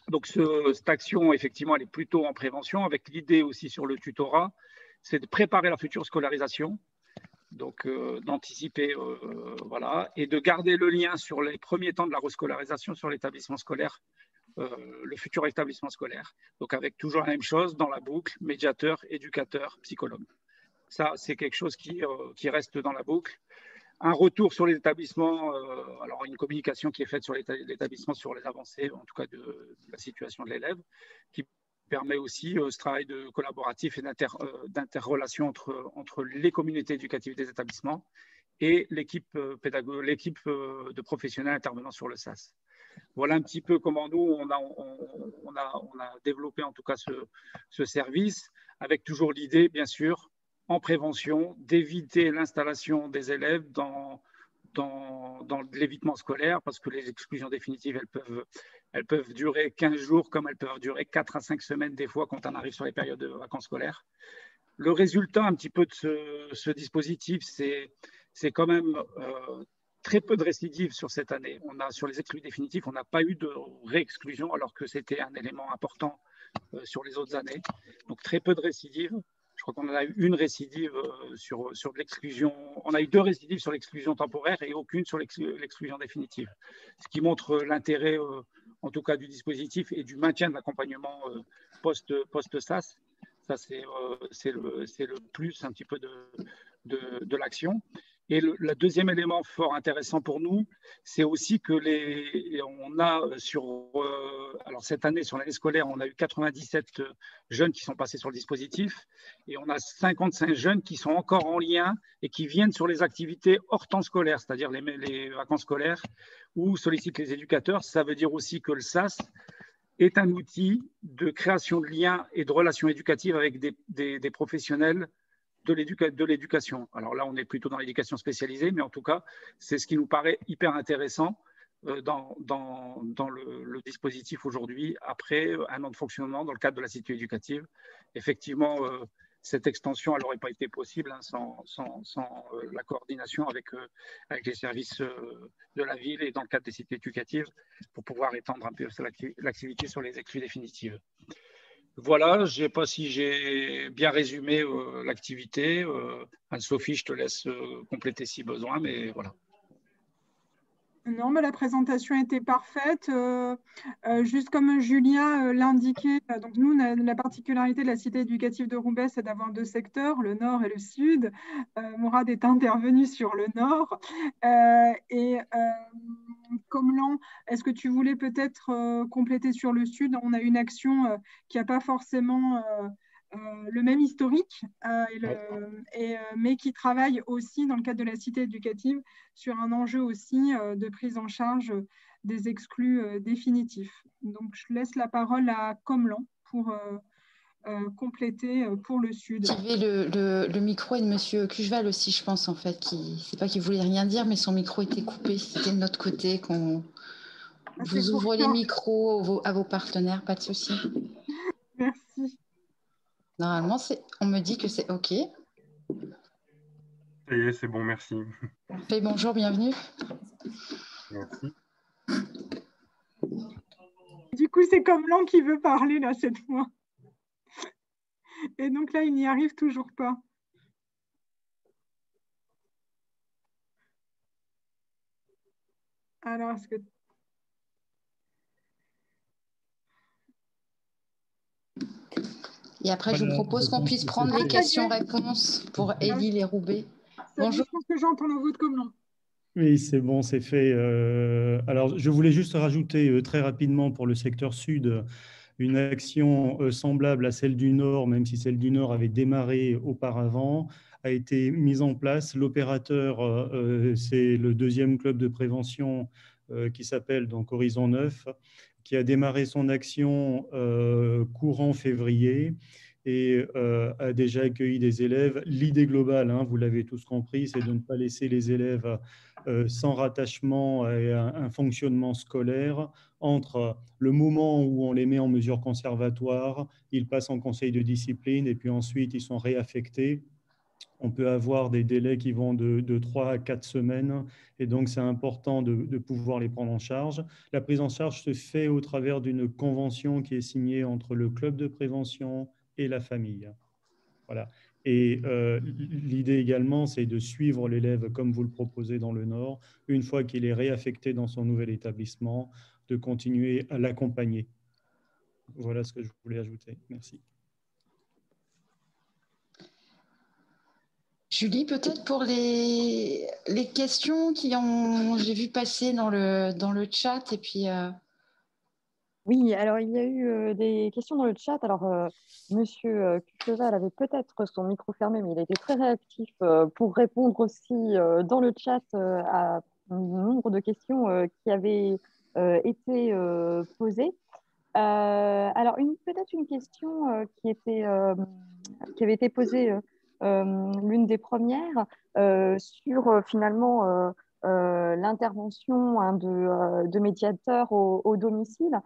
Donc cette action, effectivement, elle est plutôt en prévention, avec l'idée aussi sur le tutorat, c'est de préparer la future scolarisation, donc euh, d'anticiper, euh, voilà, et de garder le lien sur les premiers temps de la rescolarisation sur l'établissement scolaire, euh, le futur établissement scolaire. Donc avec toujours la même chose dans la boucle, médiateur, éducateur, psychologue. Ça, c'est quelque chose qui, qui reste dans la boucle un retour sur les établissements, euh, alors une communication qui est faite sur l'établissement sur les avancées, en tout cas de, la situation de l'élève, qui permet aussi euh, ce travail de collaboratif et euh, d'interrelation entre, les communautés éducatives des établissements et l'équipe l'équipe de professionnels intervenant sur le SAS. Voilà un petit peu comment nous, on a, développé en tout cas ce service, avec toujours l'idée, bien sûr, en prévention, d'éviter l'installation des élèves dans, l'évitement scolaire, parce que les exclusions définitives, elles peuvent, durer 15 jours, comme elles peuvent durer 4 à 5 semaines des fois quand on arrive sur les périodes de vacances scolaires. Le résultat un petit peu de ce, dispositif, c'est, c'est quand même euh, très peu de récidives sur cette année. On a, sur les exclus définitifs, on n'a pas eu de réexclusion, alors que c'était un élément important euh, sur les autres années. Donc très peu de récidives. Crois qu'on a eu une récidive euh, sur, sur l'exclusion. On a eu deux récidives sur l'exclusion temporaire et aucune sur l'exclusion définitive. Ce qui montre l'intérêt, euh, en tout cas, du dispositif et du maintien de l'accompagnement euh, post-SAS. Ça, c'est le, le, plus un petit peu de, de l'action. Et le, deuxième élément fort intéressant pour nous, c'est aussi que les, on a sur, euh, alors cette année, sur l'année scolaire, on a eu 97 jeunes qui sont passés sur le dispositif et on a 55 jeunes qui sont encore en lien et qui viennent sur les activités hors temps scolaire, c'est-à-dire les, les, vacances scolaires ou sollicitent les éducateurs. Ça veut dire aussi que le SAS est un outil de création de liens et de relations éducatives avec des professionnels de l'éducation. Alors là, on est plutôt dans l'éducation spécialisée, mais en tout cas, c'est ce qui nous paraît hyper intéressant euh, dans, le, dispositif aujourd'hui, après un an de fonctionnement dans le cadre de la cité éducative. Effectivement, euh, cette extension, n'aurait pas été possible hein, sans, euh, la coordination avec, avec les services de la ville et dans le cadre des cités éducatives pour pouvoir étendre un peu l'activité sur les exclus définitives. Voilà, je ne sais pas si j'ai bien résumé l'activité. Anne-Sophie, je te laisse compléter si besoin, mais voilà. Non, mais la présentation était parfaite. Euh, euh, juste comme Julien euh, l'indiquait, donc nous, la particularité de la cité éducative de Roubaix, c'est d'avoir deux secteurs, le nord et le sud. Mourad est intervenu sur le nord. et comme l'an, est-ce que tu voulais peut-être compléter sur le sud? On a une action qui n'a pas forcément le même historique, euh, et euh, mais qui travaille aussi dans le cadre de la cité éducative sur un enjeu aussi de prise en charge des exclus définitifs. Donc, je laisse la parole à Comlan pour compléter pour le Sud. Le, le, le, micro est de Monsieur Cucheval aussi, je pense, en fait. Qui, c'est pas qu'il voulait rien dire, mais son micro était coupé. C'était de notre côté qu'on ah, vous ouvre les micros à vos partenaires, pas de souci. Normalement, on me dit que c'est OK. Ça y est, c'est bon, merci. bonjour, bienvenue. Merci. Du coup, c'est comme l'an qui veut parler là cette fois. Et donc là, il n'y arrive toujours pas. Alors, est-ce que Et après, je vous propose qu'on puisse prendre les questions-réponses pour Élie les Roubaix. Bonjour. Je pense que j'entends la vôtre comme nom. Oui, c'est bon, c'est fait. Euh, alors, je voulais juste rajouter euh, très rapidement pour le secteur sud une action euh, semblable à celle du Nord, même si celle du Nord avait démarré auparavant, a été mise en place. L'opérateur, c'est le deuxième club de prévention qui s'appelle donc Horizon 9 qui a démarré son action euh, courant février et euh, a déjà accueilli des élèves. L'idée globale, hein, vous l'avez tous compris, c'est de ne pas laisser les élèves euh, sans rattachement et un, un, fonctionnement scolaire entre le moment où on les met en mesure conservatoire, ils passent en conseil de discipline et puis ensuite ils sont réaffectés on peut avoir des délais qui vont de, de 3 à 4 semaines et donc c'est important de, pouvoir les prendre en charge. La prise en charge se fait au travers d'une convention qui est signée entre le club de prévention et la famille. Voilà. Et euh, l'idée également, c'est de suivre l'élève comme vous le proposez dans le Nord, une fois qu'il est réaffecté dans son nouvel établissement, de continuer à l'accompagner. Voilà ce que je voulais ajouter. Merci. Julie, peut-être pour les, les questions qui ont, j'ai vu passer dans le, dans le chat et puis. Euh, oui, alors il y a eu euh, des questions dans le chat. Alors, euh, Monsieur Cucheval avait peut-être son micro fermé, mais il a été très réactif pour répondre aussi dans le chat à nombre de questions qui avaient été posées. alors, peut-être une question qui, était, qui avait été posée l'une des premières, euh, sur euh, finalement l'intervention hein, de, médiateurs au, domicile.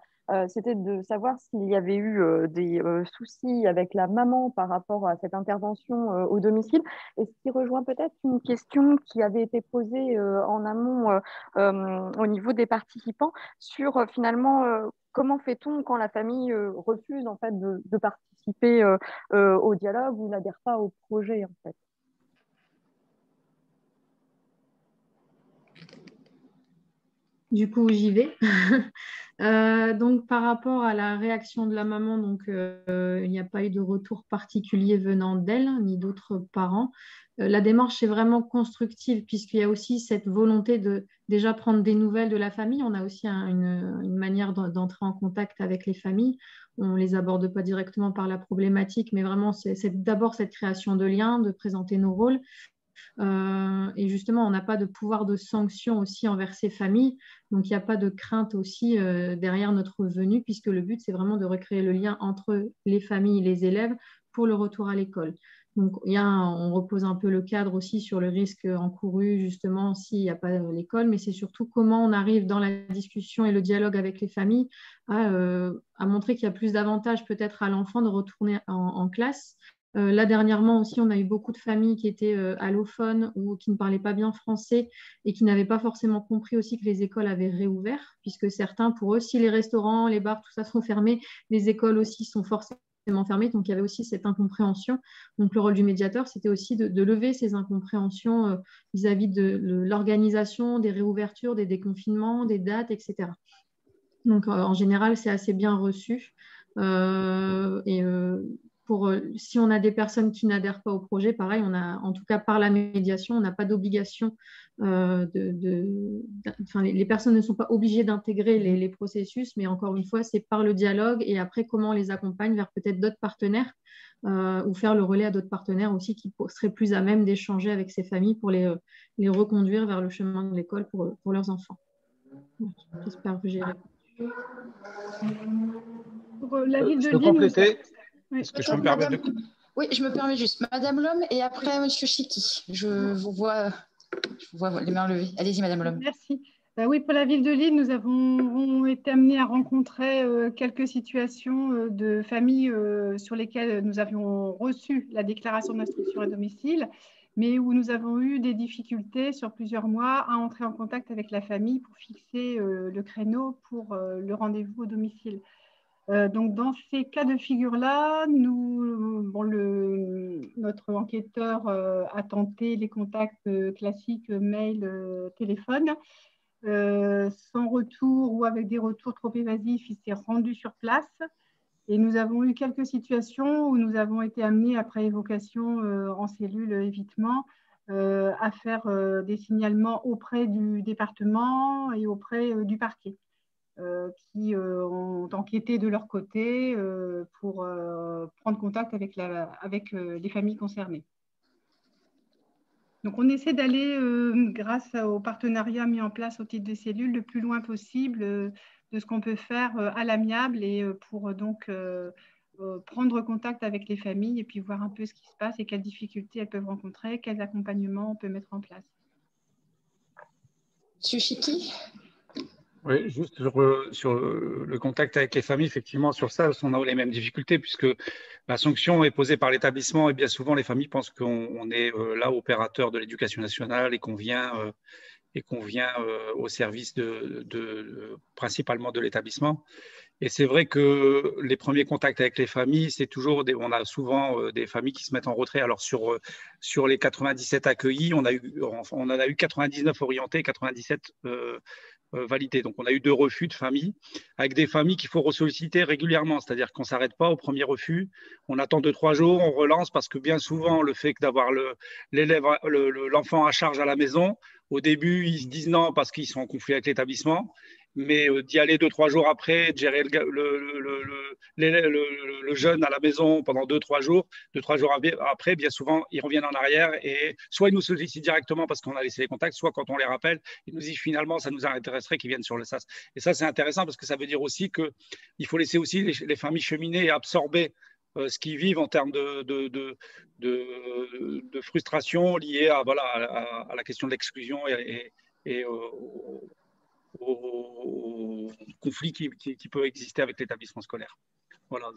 C'était de savoir s'il y avait eu des soucis avec la maman par rapport à cette intervention au domicile, et ce qui rejoint peut-être une question qui avait été posée en amont au niveau des participants sur finalement comment fait-on quand la famille refuse en fait de participer participer euh, euh, au dialogue ou n'adhèrent pas au projet en fait? Du coup, j'y vais. Euh, donc, par rapport à la réaction de la maman, donc il n'y a pas eu de retour particulier venant d'elle ni d'autres parents. la démarche est vraiment constructive puisqu'il y a aussi cette volonté de déjà prendre des nouvelles de la famille. On a aussi une, une, manière d'entrer en contact avec les familles on ne les aborde pas directement par la problématique, mais vraiment, c'est d'abord cette création de liens, de présenter nos rôles. Euh, et justement, on n'a pas de pouvoir de sanction aussi envers ces familles, donc il n'y a pas de crainte aussi euh, derrière notre venue, puisque le but, c'est vraiment de recréer le lien entre les familles et les élèves pour le retour à l'école. Donc, y a on repose un peu le cadre aussi sur le risque encouru, justement, s'il n'y a pas l'école, mais c'est surtout comment on arrive dans la discussion et le dialogue avec les familles à, montrer qu'il y a plus d'avantages peut-être à l'enfant de retourner en classe euh, là, dernièrement aussi, on a eu beaucoup de familles qui étaient euh, allophones ou qui ne parlaient pas bien français et qui n'avaient pas forcément compris aussi que les écoles avaient réouvert, puisque certains, pour eux, si les restaurants, les bars, tout ça sont fermés, les écoles aussi sont forcément fermées. Donc, il y avait aussi cette incompréhension. Donc, le rôle du médiateur, c'était aussi de, lever ces incompréhensions euh, vis-à-vis de, l'organisation, des réouvertures, des déconfinements, des dates, etc. Donc, en général, c'est assez bien reçu. et euh, si on a des personnes qui n'adhèrent pas au projet, pareil, on a, en tout cas par la médiation, on n'a pas d'obligation. Euh, de, les, personnes ne sont pas obligées d'intégrer les, processus, mais encore une fois, c'est par le dialogue et après comment on les accompagne vers peut-être d'autres partenaires euh, ou faire le relais à d'autres partenaires aussi qui seraient plus à même d'échanger avec ces familles pour les, les reconduire vers le chemin de l'école pour, pour leurs enfants. J'espère que j'ai répondu. Pour la ville de Lille, oui, je me Oui, je me permets juste. Madame Lhomme et après Monsieur Chiki. Je vous vois, je vois les mains levées. Allez-y, Madame Lhomme. Merci. Euh, oui, pour la ville de Lille, nous avons été amenés à rencontrer euh, quelques situations euh, de familles sur lesquelles nous avions reçu la déclaration d'instruction à domicile, mais où nous avons eu des difficultés sur plusieurs mois à entrer en contact avec la famille pour fixer le créneau pour le rendez-vous au domicile. Euh, donc, dans ces cas de figure-là, notre enquêteur euh, a tenté les contacts euh, classiques mail, téléphone. sans retour ou avec des retours trop évasifs, il s'est rendu sur place. Et nous avons eu quelques situations où nous avons été amenés, après évocation en cellule évitement, à faire des signalements auprès du département et auprès du parquet. Euh, qui euh, ont enquêté de leur côté euh, pour prendre contact avec, les familles concernées. Donc, on essaie d'aller, grâce au partenariat mis en place au titre des cellules, le plus loin possible de ce qu'on peut faire à l'amiable et pour donc prendre contact avec les familles et puis voir un peu ce qui se passe et quelles difficultés elles peuvent rencontrer, quels accompagnements on peut mettre en place. Monsieur Chiki oui, juste sur, le contact avec les familles, effectivement, sur ça, on a les mêmes difficultés puisque la sanction est posée par l'établissement et bien souvent les familles pensent qu'on est euh, là opérateur de l'éducation nationale et qu'on vient, euh, et qu'on vient euh, au service de, principalement de l'établissement. Et c'est vrai que les premiers contacts avec les familles, c'est toujours on a souvent des familles qui se mettent en retrait. Alors sur sur les 97 accueillis, on a eu on en a eu 99 orientés, 97 euh, validé. Donc, on a eu deux refus de famille avec des familles qu'il faut ressolliciter régulièrement. C'est-à-dire qu'on ne s'arrête pas au premier refus. On attend deux, trois jours, on relance parce que bien souvent, le fait d'avoir l'élève, l'enfant à charge à la maison, au début, ils se disent non parce qu'ils sont en conflit avec l'établissement mais euh, d'y aller deux, trois jours après, de gérer le, le, jeune à la maison pendant deux, trois jours, deux, trois jours après, bien souvent, ils reviennent en arrière et soit ils nous sollicitent directement parce qu'on a laissé les contacts, soit quand on les rappelle, ils nous disent finalement, ça nous intéresserait qu'ils viennent sur le SAS. Et ça, c'est intéressant parce que ça veut dire aussi qu'il faut laisser aussi les, familles cheminer et absorber euh, ce qu'ils vivent en termes de, de, de, de, frustration liée à, voilà, à, la question de l'exclusion et, et, au, conflit qui, peut exister avec l'établissement scolaire. Voilà.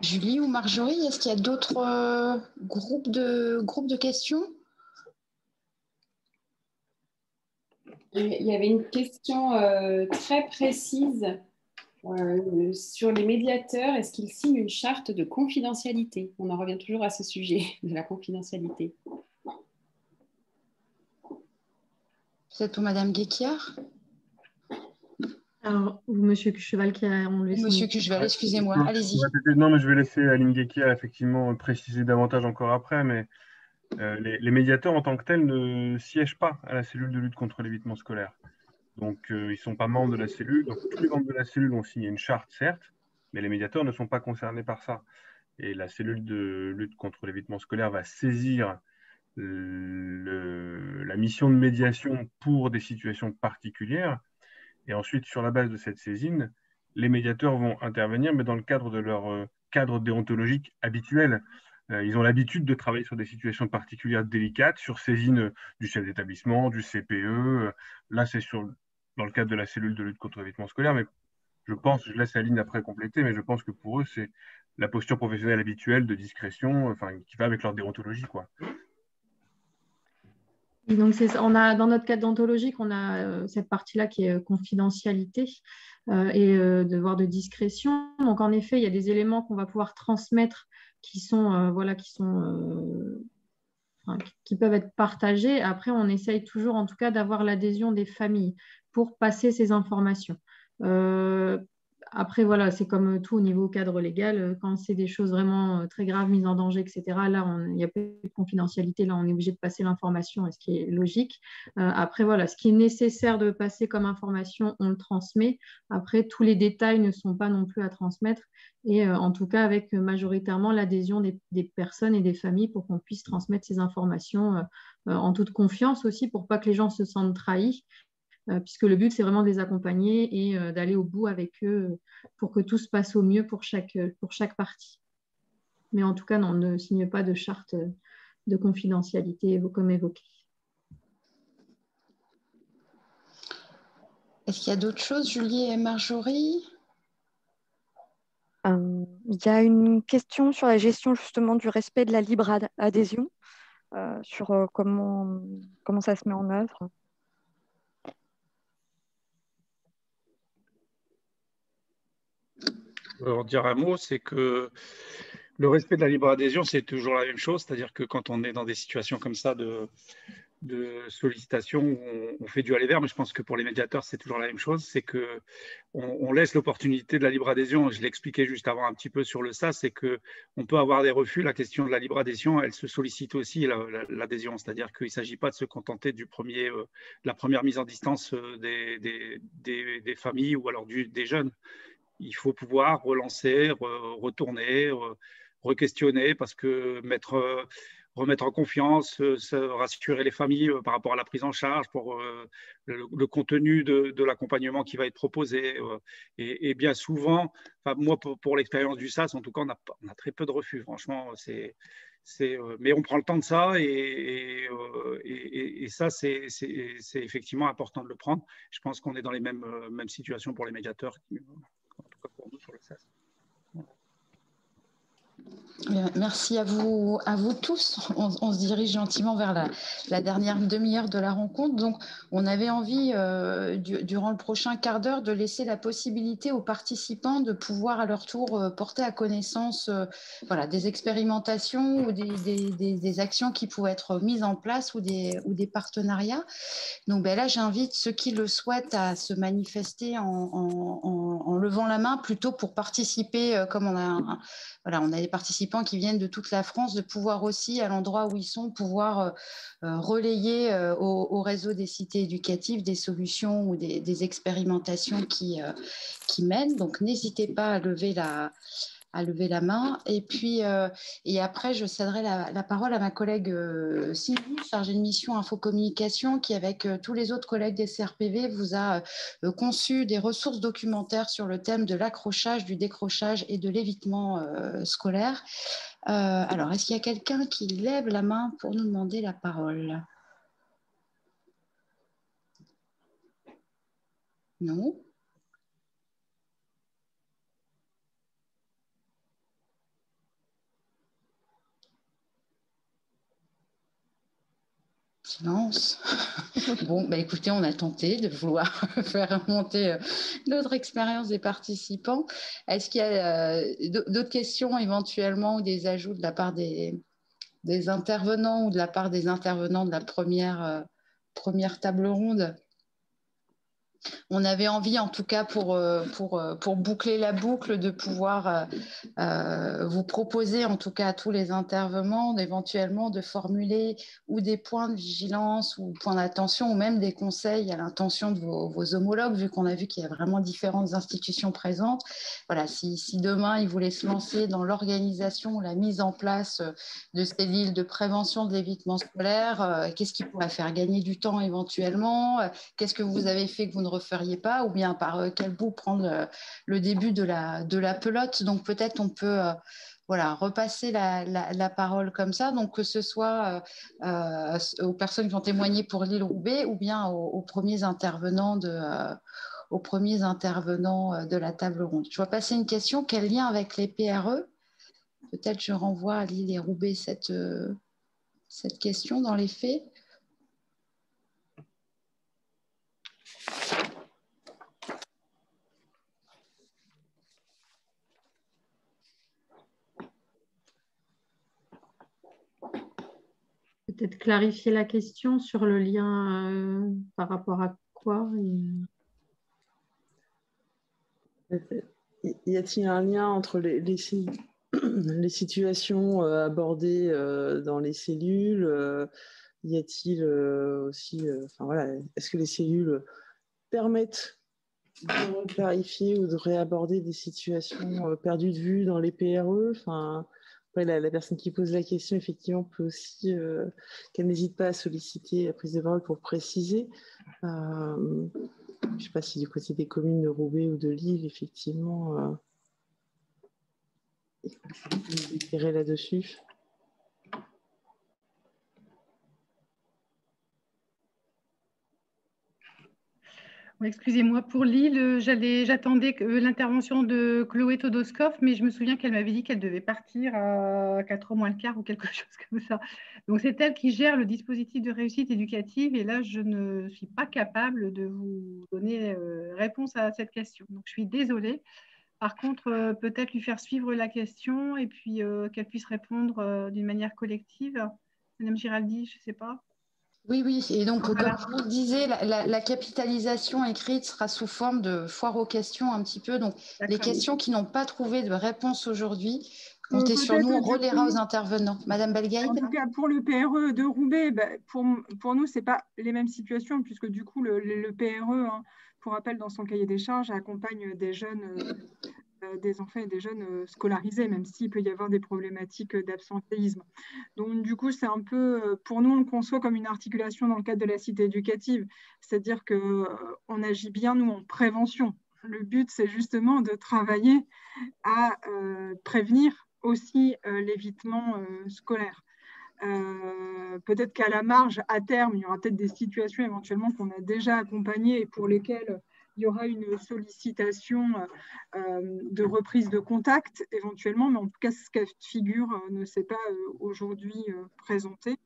Julie ou Marjorie, est-ce qu'il y a d'autres euh, groupes, de, groupes de questions? Il y avait une question euh, très précise euh, sur les médiateurs. Est-ce qu'ils signent une charte de confidentialité? On en revient toujours à ce sujet de la confidentialité. C'est pour Madame Guéquiard alors, ou Monsieur Cucheval qui a enlevé Monsieur Cucheval, excusez-moi, allez-y. Non, mais je vais laisser Aline Guéquiard effectivement préciser davantage encore après, mais euh, les, médiateurs en tant que tels ne siègent pas à la cellule de lutte contre l'évitement scolaire. Donc, euh, ils ne sont pas membres de la cellule. Donc, tous les membres de la cellule ont signé une charte, certes, mais les médiateurs ne sont pas concernés par ça. Et la cellule de lutte contre l'évitement scolaire va saisir la mission de médiation pour des situations particulières. Et ensuite, sur la base de cette saisine, les médiateurs vont intervenir, mais dans le cadre de leur euh, cadre déontologique habituel. Euh, ils ont l'habitude de travailler sur des situations particulières délicates, sur saisine du chef d'établissement, du CPE. Là, c'est dans le cadre de la cellule de lutte contre l'évitement scolaire, mais je pense, je laisse Aline après compléter, mais je pense que pour eux, c'est la posture professionnelle habituelle de discrétion, enfin, qui va avec leur déontologie, quoi. Donc on a, dans notre cadre déontologique, on a euh, cette partie-là qui est euh, confidentialité et devoir de discrétion. Donc, en effet, il y a des éléments qu'on va pouvoir transmettre qui sont, euh, voilà, qui sont euh, qui peuvent être partagés. Après, on essaye toujours, en tout cas, d'avoir l'adhésion des familles pour passer ces informations. Euh, après, voilà, c'est comme tout au niveau cadre légal. Euh, quand c'est des choses vraiment euh, très graves, mises en danger, etc., là, il n'y a plus de confidentialité. Là, on est obligé de passer l'information, ce qui est logique. Euh, après, voilà, ce qui est nécessaire de passer comme information, on le transmet. Après, tous les détails ne sont pas non plus à transmettre. Et en tout cas, avec majoritairement l'adhésion des, personnes et des familles pour qu'on puisse transmettre ces informations en toute confiance aussi, pour pas que les gens se sentent trahis euh, puisque le but, c'est vraiment de les accompagner et euh, d'aller au bout avec eux euh, pour que tout se passe au mieux pour chaque, pour chaque partie. Mais en tout cas, non, on ne signe pas de charte de confidentialité comme évoqué. Est-ce qu'il y a d'autres choses, Julie et Marjorie? Il y a une question sur la gestion justement du respect de la libre adhésion, sur comment, comment ça se met en œuvre. En dire un mot, c'est que le respect de la libre adhésion, c'est toujours la même chose, c'est-à-dire que quand on est dans des situations comme ça de, de sollicitation, on, fait du aller vers, mais je pense que pour les médiateurs, c'est toujours la même chose, c'est que on, laisse l'opportunité de la libre adhésion. Je l'expliquais juste avant un petit peu sur le SAS, c'est que on peut avoir des refus. La question de la libre adhésion, elle se sollicite aussi l'adhésion, c'est-à-dire qu'il ne s'agit pas de se contenter du premier, euh, la première mise en distance euh, des, familles ou alors des jeunes il faut pouvoir relancer, retourner, re-questionner, parce que mettre, euh, remettre en confiance, euh, rassurer les familles euh, par rapport à la prise en charge, pour le, contenu de, l'accompagnement qui va être proposé. Et, bien souvent, moi, pour, l'expérience du SAS, en tout cas, on a, très peu de refus. Franchement, c'est. mais on prend le temps de ça et, et, et ça, c'est effectivement important de le prendre. Je pense qu'on est dans les mêmes, mêmes situations pour les médiateurs какому processo. Merci à vous, à vous tous. On, se dirige gentiment vers la, dernière demi-heure de la rencontre. Donc, on avait envie, euh, durant le prochain quart d'heure, de laisser la possibilité aux participants de pouvoir à leur tour euh, porter à connaissance euh, voilà, des expérimentations ou des, actions qui pouvaient être mises en place ou des, ou des partenariats. Donc, ben là, j'invite ceux qui le souhaitent à se manifester en, levant la main, plutôt pour participer, comme on a, on a des participants qui viennent de toute la France, de pouvoir aussi, à l'endroit où ils sont, pouvoir euh, euh, relayer euh, au, réseau des cités éducatives des solutions ou des, expérimentations qui mènent. Donc, n'hésitez pas à lever la, à lever la main. Et puis, euh, et après, je céderai la, parole à ma collègue euh, Sylvie, chargée de mission infocommunication, qui, avec euh, tous les autres collègues des CRPV, vous a conçu des ressources documentaires sur le thème de l'accrochage, du décrochage et de l'évitement scolaire. alors, est-ce qu'il y a quelqu'un qui lève la main pour nous demander la parole? Non? Bon, bah écoutez, on a tenté de vouloir faire remonter euh, notre expérience des participants. Est-ce qu'il y a euh, d'autres questions éventuellement ou des ajouts de la part des, des, intervenants ou de la part des intervenants de la première, euh, première table ronde? On avait envie, en tout cas pour, euh, pour, euh, pour boucler la boucle, de pouvoir euh, vous proposer, en tout cas à tous les intervenants, éventuellement de formuler ou des points de vigilance ou points d'attention ou même des conseils à l'intention de vos, homologues, vu qu'on a vu qu'il y a vraiment différentes institutions présentes. Voilà, si, si demain ils voulaient se lancer dans l'organisation ou la mise en place de ces villes de prévention de l'évitement scolaire, qu'est-ce qui pourrait faire? Gagner du temps éventuellement? Qu'est-ce que vous avez fait que vous ne referiez pas, ou bien par quel bout prendre le, début de la, de la pelote. Donc peut-être on peut voilà, repasser la, parole comme ça, donc que ce soit aux personnes qui ont témoigné pour l'île Roubaix ou bien aux, premiers intervenants de, aux premiers intervenants de la table ronde. Je vais passer une question. Quel lien avec les PRE Peut-être je renvoie à l'île et Roubaix cette, cette question dans les faits. Peut-être clarifier la question sur le lien euh, par rapport à quoi Y a-t-il un lien entre les, les, situations euh, abordées euh, dans les cellules euh, Y a-t-il aussi, enfin voilà, est-ce que les cellules permettent de clarifier ou de réaborder des situations perdues de vue dans les PRE la, personne qui pose la question, effectivement, peut aussi qu'elle n'hésite pas à solliciter la prise de parole pour préciser. je ne sais pas si du côté des communes de Roubaix ou de Lille, effectivement, là-dessus Excusez-moi, pour Lille, j'attendais l'intervention de Chloé Todoskov, mais je me souviens qu'elle m'avait dit qu'elle devait partir à 4 moins le quart ou quelque chose comme ça. Donc, c'est elle qui gère le dispositif de réussite éducative et là, je ne suis pas capable de vous donner euh, réponse à cette question. Donc, je suis désolée. Par contre, euh, peut-être lui faire suivre la question et puis euh, qu'elle puisse répondre d'une manière collective. Madame Giraldi, je ne sais pas. Oui, oui. Et donc, comme je vous disais, la, capitalisation écrite sera sous forme de foire aux questions un petit peu. Donc, les questions qui n'ont pas trouvé de réponse aujourd'hui, comptez sur nous, on relaiera aux intervenants. Madame Belgaïd En tout cas, pour le PRE de Roubaix, bah, pour, pour, nous, ce n'est pas les mêmes situations, puisque du coup, le, le PRE, hein, pour rappel, dans son cahier des charges, accompagne des jeunes, euh, euh, des enfants et des jeunes euh, scolarisés, même s'il peut y avoir des problématiques d'absentéisme. Donc, du coup, c'est un peu, pour nous, on le conçoit comme une articulation dans le cadre de la cité éducative, c'est-à-dire qu'on agit bien, nous, en prévention. Le but, c'est justement de travailler à prévenir aussi l'évitement scolaire. Euh, peut-être qu'à la marge, à terme, il y aura peut-être des situations éventuellement qu'on a déjà accompagnées et pour lesquelles il y aura une sollicitation euh, de reprise de contact éventuellement, mais en tout cas, ce cas de figure euh, ne s'est pas aujourd'hui présenté.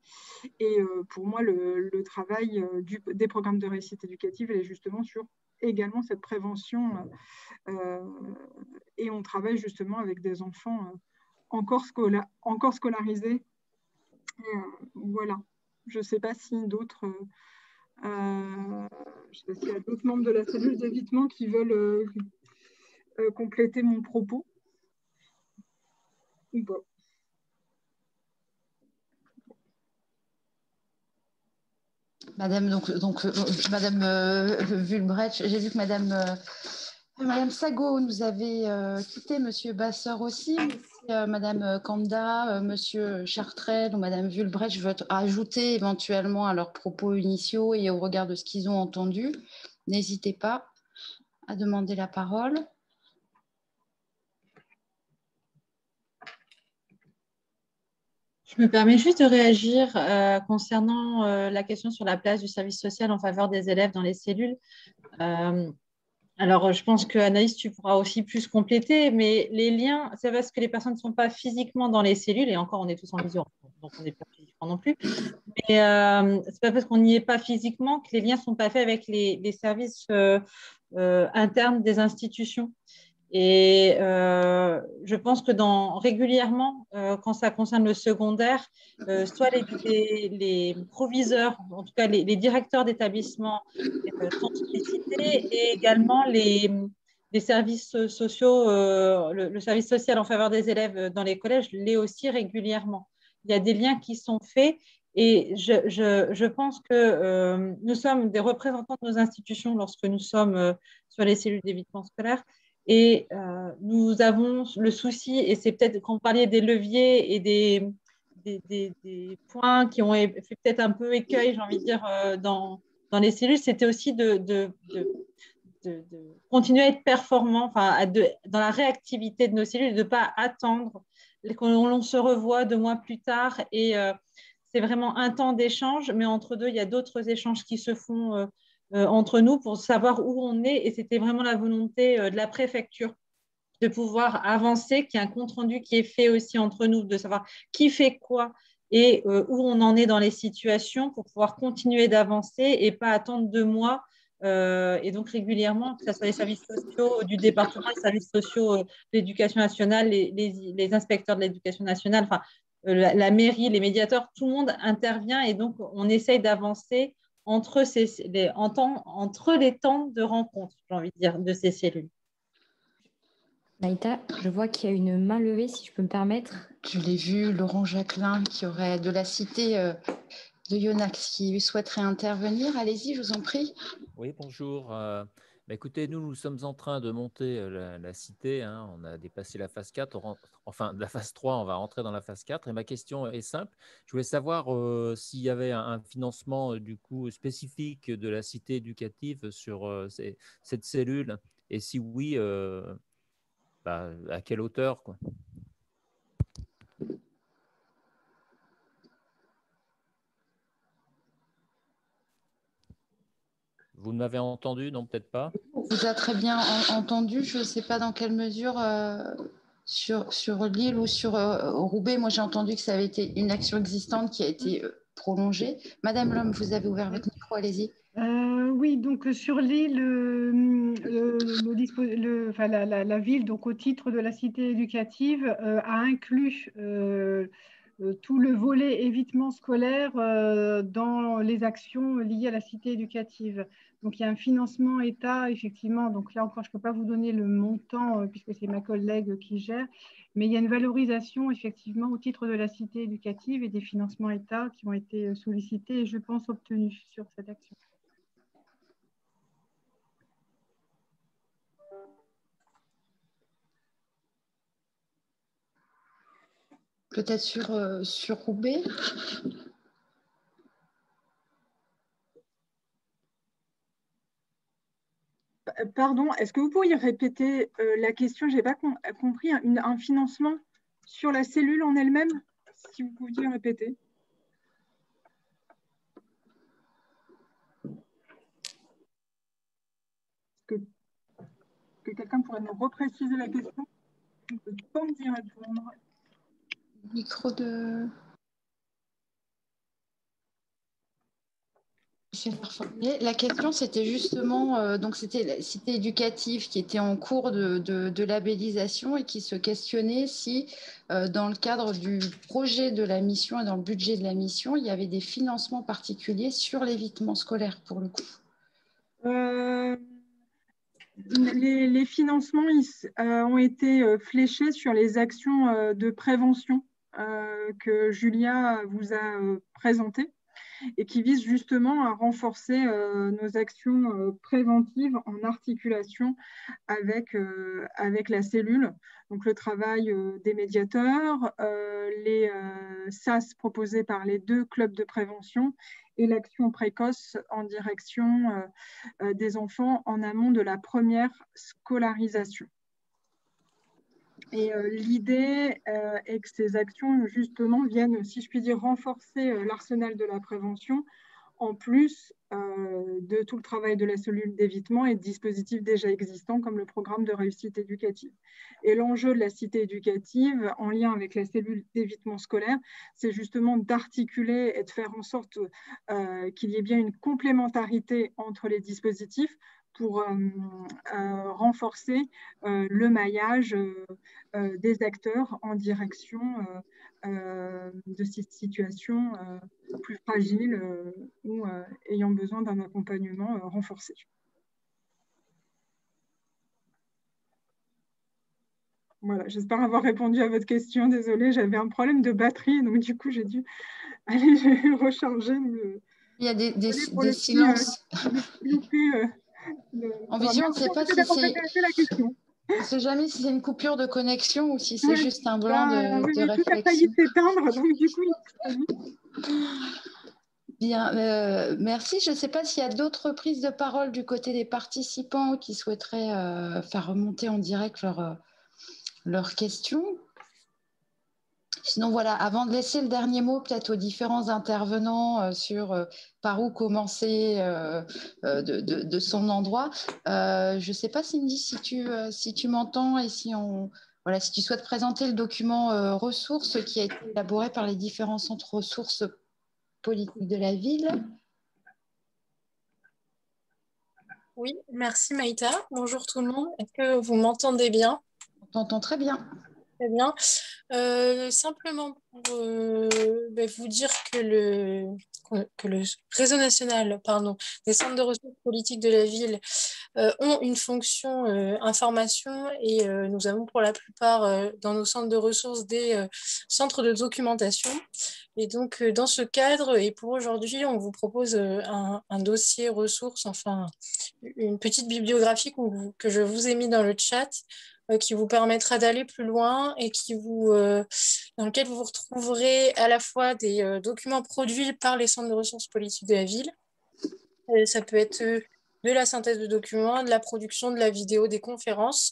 Et pour moi, le, travail des programmes de réussite éducative est justement sur également cette prévention. et on travaille justement avec des enfants encore, scolarisés euh, voilà. Je ne sais pas si d'autres. Euh, je sais s'il y a d'autres membres de la cellule d'évitement qui veulent euh, compléter mon propos. Madame, donc, donc Madame Vulbrecht, j'ai vu que Madame, Madame Sago nous avait quitté, Monsieur Basseur aussi. Euh, Madame euh, Kanda, euh, Monsieur Chartrel ou Madame Vulbrecht veux ajouter éventuellement à leurs propos initiaux et au regard de ce qu'ils ont entendu, n'hésitez pas à demander la parole. Je me permets juste de réagir concernant la question sur la place du service social en faveur des élèves dans les cellules. Alors, je pense que Anaïs, tu pourras aussi plus compléter, mais les liens, c'est parce que les personnes ne sont pas physiquement dans les cellules, et encore, on est tous en visio, donc on n'est pas physiquement non plus. Mais euh, c'est pas parce qu'on n'y est pas physiquement que les liens ne sont pas faits avec les, services euh, euh, internes des institutions. Et euh, je pense que régulièrement, euh, quand ça concerne le secondaire, euh, soit les, proviseurs, en tout cas les, directeurs d'établissement sont sollicités et également les, services sociaux, le, service social en faveur des élèves dans les collèges l'est aussi régulièrement. Il y a des liens qui sont faits et je, je pense que nous sommes des représentants de nos institutions lorsque nous sommes sur les cellules d'évitement scolaire et euh, nous avons le souci, et c'est peut-être quand vous parliez des leviers et des, points qui ont fait peut-être un peu écueil, j'ai envie de dire, euh, dans, les cellules, c'était aussi de, continuer à être performant dans la réactivité de nos cellules, de ne pas attendre qu'on se revoit deux mois plus tard. Et c'est vraiment un temps d'échange, mais entre deux, il y a d'autres échanges qui se font entre nous pour savoir où on est. Et c'était vraiment la volonté de la préfecture de pouvoir avancer, qu'il y ait un compte-rendu qui est fait aussi entre nous, de savoir qui fait quoi et euh, où on en est dans les situations pour pouvoir continuer d'avancer et pas attendre deux mois. Euh, et donc régulièrement, que ce soit les services sociaux du département, les services sociaux euh, de l'éducation nationale, les, les, inspecteurs de l'éducation nationale, enfin, la, mairie, les médiateurs, tout le monde intervient et donc on essaye d'avancer entre, ces, les, en temps, entre les temps de rencontre, j'ai envie de dire, de ces cellules. Naïta, je vois qu'il y a une main levée, si je peux me permettre. Je l'ai vu, Laurent Jacquelin, qui aurait de la cité euh, de Yonax, qui souhaiterait intervenir. Allez-y, je vous en prie. Oui, bonjour. Euh, bah, écoutez, nous, nous sommes en train de monter la, cité. Hein. On a dépassé la phase 4, enfin, la phase 3, on va rentrer dans la phase 4. Et ma question est simple. Je voulais savoir s'il y avait un, financement, du coup, spécifique de la cité éducative sur cette cellule? Et si oui, bah, à quelle hauteur quoi? Vous m'avez entendu Non, peut-être pas? Vous avez très bien entendu. Je ne sais pas dans quelle mesure euh, sur, sur Lille ou sur euh, Roubaix. Moi, j'ai entendu que ça avait été une action existante qui a été euh, prolongée. Madame Lhomme, vous avez ouvert votre micro. Allez-y. oui, donc sur l'île, le, enfin, la, ville, donc au titre de la cité éducative, euh, a inclus tout le volet évitement scolaire dans les actions liées à la cité éducative. Donc il y a un financement État, effectivement. Donc là encore, je ne peux pas vous donner le montant puisque c'est ma collègue qui gère, mais il y a une valorisation effectivement au titre de la cité éducative et des financements État qui ont été sollicités et je pense obtenus sur cette action. Peut-être sur, euh, Roubaix? Pardon, est-ce que vous pourriez répéter euh, la question? Je n'ai pas compris. Un, financement sur la cellule en elle-même Si vous pouviez répéter. Que, que quelqu'un pourrait nous repréciser la question? Je ne peux pas me répondre. Micro de. La question, c'était justement, euh, donc c'était la cité éducative qui était en cours de, labellisation et qui se questionnait si, euh, dans le cadre du projet de la mission et dans le budget de la mission, il y avait des financements particuliers sur l'évitement scolaire, pour le coup. Euh, les, financements ont été fléchés sur les actions de prévention que Julia vous a euh, présenté et qui vise justement à renforcer euh, nos actions préventives en articulation avec, avec la cellule. Donc le travail des médiateurs, les SAS proposés par les deux clubs de prévention et l'action précoce en direction des enfants en amont de la première scolarisation. Et euh, l'idée euh, est que ces actions, justement, viennent, si je puis dire, renforcer euh, l'arsenal de la prévention, en plus de tout le travail de la cellule d'évitement et de dispositifs déjà existants, comme le programme de réussite éducative. Et l'enjeu de la cité éducative, en lien avec la cellule d'évitement scolaire, c'est justement d'articuler et de faire en sorte qu'il y ait bien une complémentarité entre les dispositifs pour euh, euh, renforcer euh, le maillage des acteurs en direction de ces situations plus fragiles ou ayant besoin d'un accompagnement renforcé. Voilà, j'espère avoir répondu à votre question. Désolée, j'avais un problème de batterie, donc du coup, j'ai dû aller recharger. Il y a des, des, silences. En vision, on ne sait pas si c'est. On ne sait jamais si c'est une coupure de connexion ou si c'est juste un blanc de, oui, de réflexion. Tout a failli s'éteindre, donc du coup. Bien, euh, merci. Je ne sais pas s'il y a d'autres prises de parole du côté des participants qui souhaiteraient euh, faire remonter en direct leurs questions. Sinon, voilà, avant de laisser le dernier mot peut-être aux différents intervenants sur par où commencer de, son endroit, je ne sais pas, Cindy, si tu, si tu m'entends et si on, voilà, si tu souhaites présenter le document euh, ressources qui a été élaboré par les différents centres ressources politiques de la ville. Oui, merci Maïta. Bonjour tout le monde. Est-ce que vous m'entendez bien? On t'entend très bien. Très bien. Euh, simplement pour euh, ben, vous dire que le, que réseau national pardon, des centres de ressources politiques de la ville euh, ont une fonction information et nous avons pour la plupart dans nos centres de ressources des centres de documentation. Et donc, dans ce cadre, et pour aujourd'hui, on vous propose un, dossier ressources, enfin une petite bibliographie que je vous ai mis dans le chat qui vous permettra d'aller plus loin et qui vous, euh, dans lequel vous retrouverez à la fois des euh, documents produits par les centres de ressources politiques de la ville. ça peut être de la synthèse de documents, de la production de la vidéo, des conférences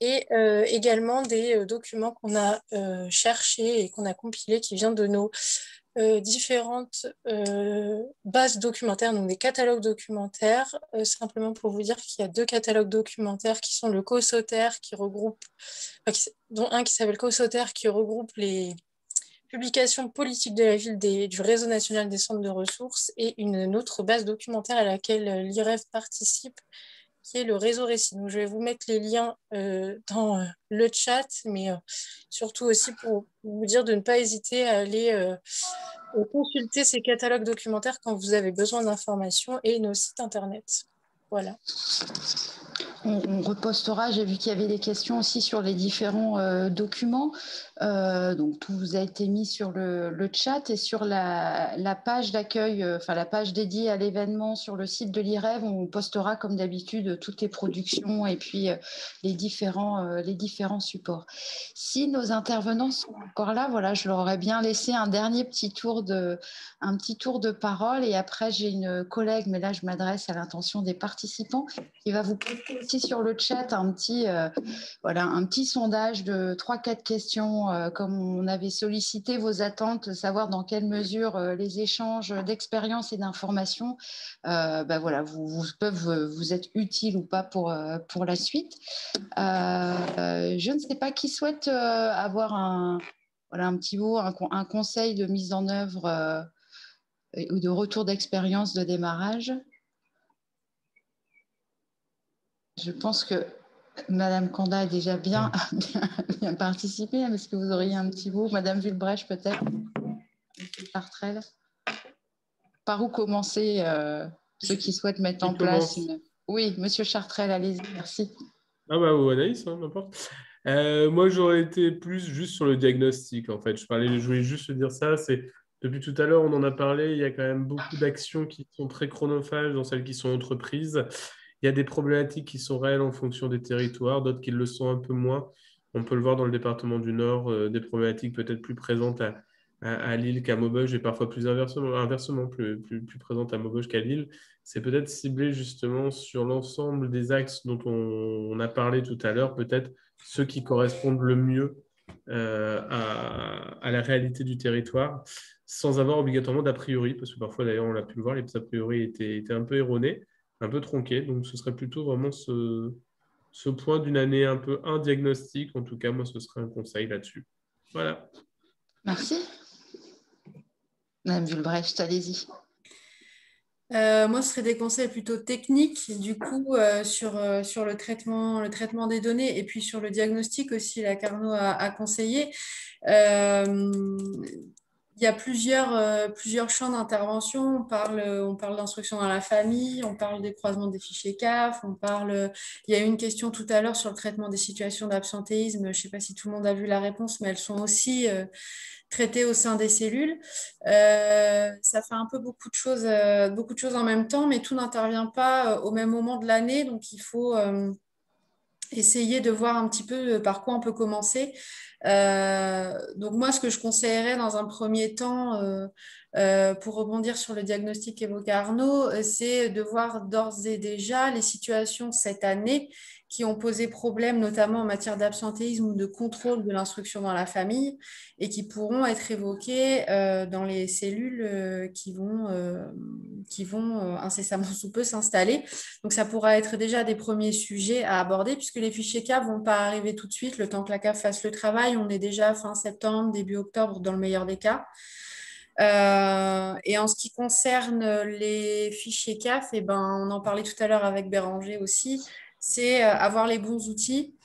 et également des documents qu'on a cherchés et qu'on a compilés qui viennent de nos euh, différentes euh, bases documentaires, donc des catalogues documentaires, euh, simplement pour vous dire qu'il y a deux catalogues documentaires qui sont le COSOTER, qui regroupe, dont un qui s'appelle COSOTER, qui regroupe les publications politiques de la ville du réseau national des centres de ressources, et une autre base documentaire à laquelle l'IREV participe, qui est le réseau Récit. Je vais vous mettre les liens euh, dans euh, le chat, mais euh, surtout aussi pour vous dire de ne pas hésiter à aller consulter ces catalogues documentaires quand vous avez besoin d'informations et nos sites internet. Voilà on, repostera. J'ai vu qu'il y avait des questions aussi sur les différents euh, documents. Euh, donc tout vous a été mis sur le, chat et sur la, page d'accueil, euh, enfin la page dédiée à l'événement sur le site de l'IREV. On postera comme d'habitude toutes les productions et puis les différents les différents supports. Si nos intervenants sont encore là, voilà, je leur aurais bien laissé un dernier petit tour de un petit tour de parole et après j'ai une collègue, mais là je m'adresse à l'intention des participants qui va vous poser sur le chat un petit, euh, sondage de 3-4 questions, euh, comme on avait sollicité vos attentes, savoir dans quelle mesure euh, les échanges d'expérience et d'informations ben voilà, vous, peuvent vous être utiles ou pas pour, la suite. je ne sais pas qui souhaite avoir un, petit mot, un conseil de mise en œuvre ou de retour d'expérience de démarrage. Je pense que Madame Kanda a déjà bien, bien, participé. Est-ce que vous auriez un petit mot Madame Villebrèche, peut-être Chartrel Par où commencer euh, ceux qui souhaitent mettre en place Oui, Monsieur Chartrel, allez-y, merci. Ah bah, ou Anaïs, hein, n'importe. Euh, moi, j'aurais été plus juste sur le diagnostic, en fait. Je, parlais, je voulais juste dire ça. C'est Depuis tout à l'heure, on en a parlé. Il y a quand même beaucoup d'actions qui sont très chronophages dans celles qui sont entreprises. Il y a des problématiques qui sont réelles en fonction des territoires, d'autres qui le sont un peu moins. On peut le voir dans le département du Nord, euh, des problématiques peut-être plus présentes à, à, Lille qu'à Maubeuge et parfois plus inversement, plus, présentes à Maubeuge qu'à Lille. C'est peut-être ciblé justement sur l'ensemble des axes dont on, a parlé tout à l'heure, peut-être ceux qui correspondent le mieux euh, à, à, la réalité du territoire, sans avoir obligatoirement d'a priori, parce que parfois d'ailleurs on l'a pu le voir, les a priori étaient, étaient un peu erronés un peu tronqué. Donc, ce serait plutôt vraiment ce, ce point d'une année un peu un diagnostic. En tout cas, moi, ce serait un conseil là-dessus. Voilà. Merci. Madame Vulbrecht, allez-y. Euh, moi, ce serait des conseils plutôt techniques, du coup, euh, sur, euh, sur le, traitement, le traitement des données et puis sur le diagnostic aussi, la Carnot a, a conseillé il y a plusieurs, euh, plusieurs champs d'intervention. On parle, on parle d'instruction dans la famille, on parle des croisements des fichiers CAF, on parle. Il y a eu une question tout à l'heure sur le traitement des situations d'absentéisme. Je ne sais pas si tout le monde a vu la réponse, mais elles sont aussi euh, traitées au sein des cellules. Euh, ça fait un peu beaucoup de choses, beaucoup de choses en même temps, mais tout n'intervient pas au même moment de l'année, donc il faut essayer de voir un petit peu par quoi on peut commencer. donc moi, ce que je conseillerais dans un premier temps, pour rebondir sur le diagnostic évoqué Arnaud, c'est de voir d'ores et déjà les situations cette année qui ont posé problème, notamment en matière d'absentéisme ou de contrôle de l'instruction dans la famille, et qui pourront être évoquées euh, dans les cellules euh, qui vont, euh, qui vont incessamment sous peu s'installer. Donc, ça pourra être déjà des premiers sujets à aborder, puisque les fichiers CAF ne vont pas arriver tout de suite, le temps que la CAF fasse le travail. On est déjà fin septembre, début octobre, dans le meilleur des cas. et en ce qui concerne les fichiers CAF, eh ben, on en parlait tout à l'heure avec Béranger aussi, c'est euh, avoir les bons outils.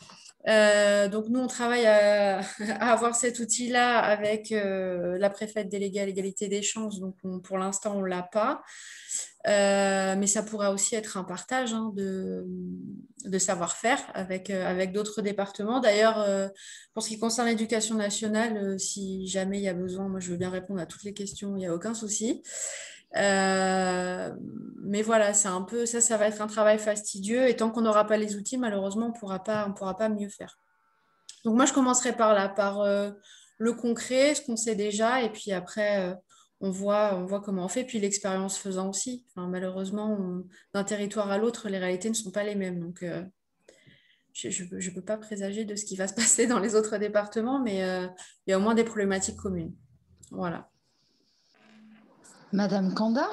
Euh, donc nous, on travaille à, avoir cet outil-là avec euh, la préfète déléguée à l'égalité des chances. Donc pour l'instant, on ne l'a pas. mais ça pourrait aussi être un partage hein, de, de savoir-faire avec, avec d'autres départements. D'ailleurs, pour ce qui concerne l'éducation nationale, si jamais il y a besoin, moi je veux bien répondre à toutes les questions, il n'y a aucun souci. Euh, mais voilà, c'est un peu ça, ça va être un travail fastidieux. Et tant qu'on n'aura pas les outils, malheureusement, on pourra pas, pourra pas mieux faire. Donc moi, je commencerai par là, par euh, le concret, ce qu'on sait déjà, et puis après, euh, on voit, on voit comment on fait. Puis l'expérience faisant aussi. Malheureusement, d'un territoire à l'autre, les réalités ne sont pas les mêmes. Donc je ne peux pas présager de ce qui va se passer dans les autres départements, mais il y a au moins des problématiques communes. Voilà. Madame Kanda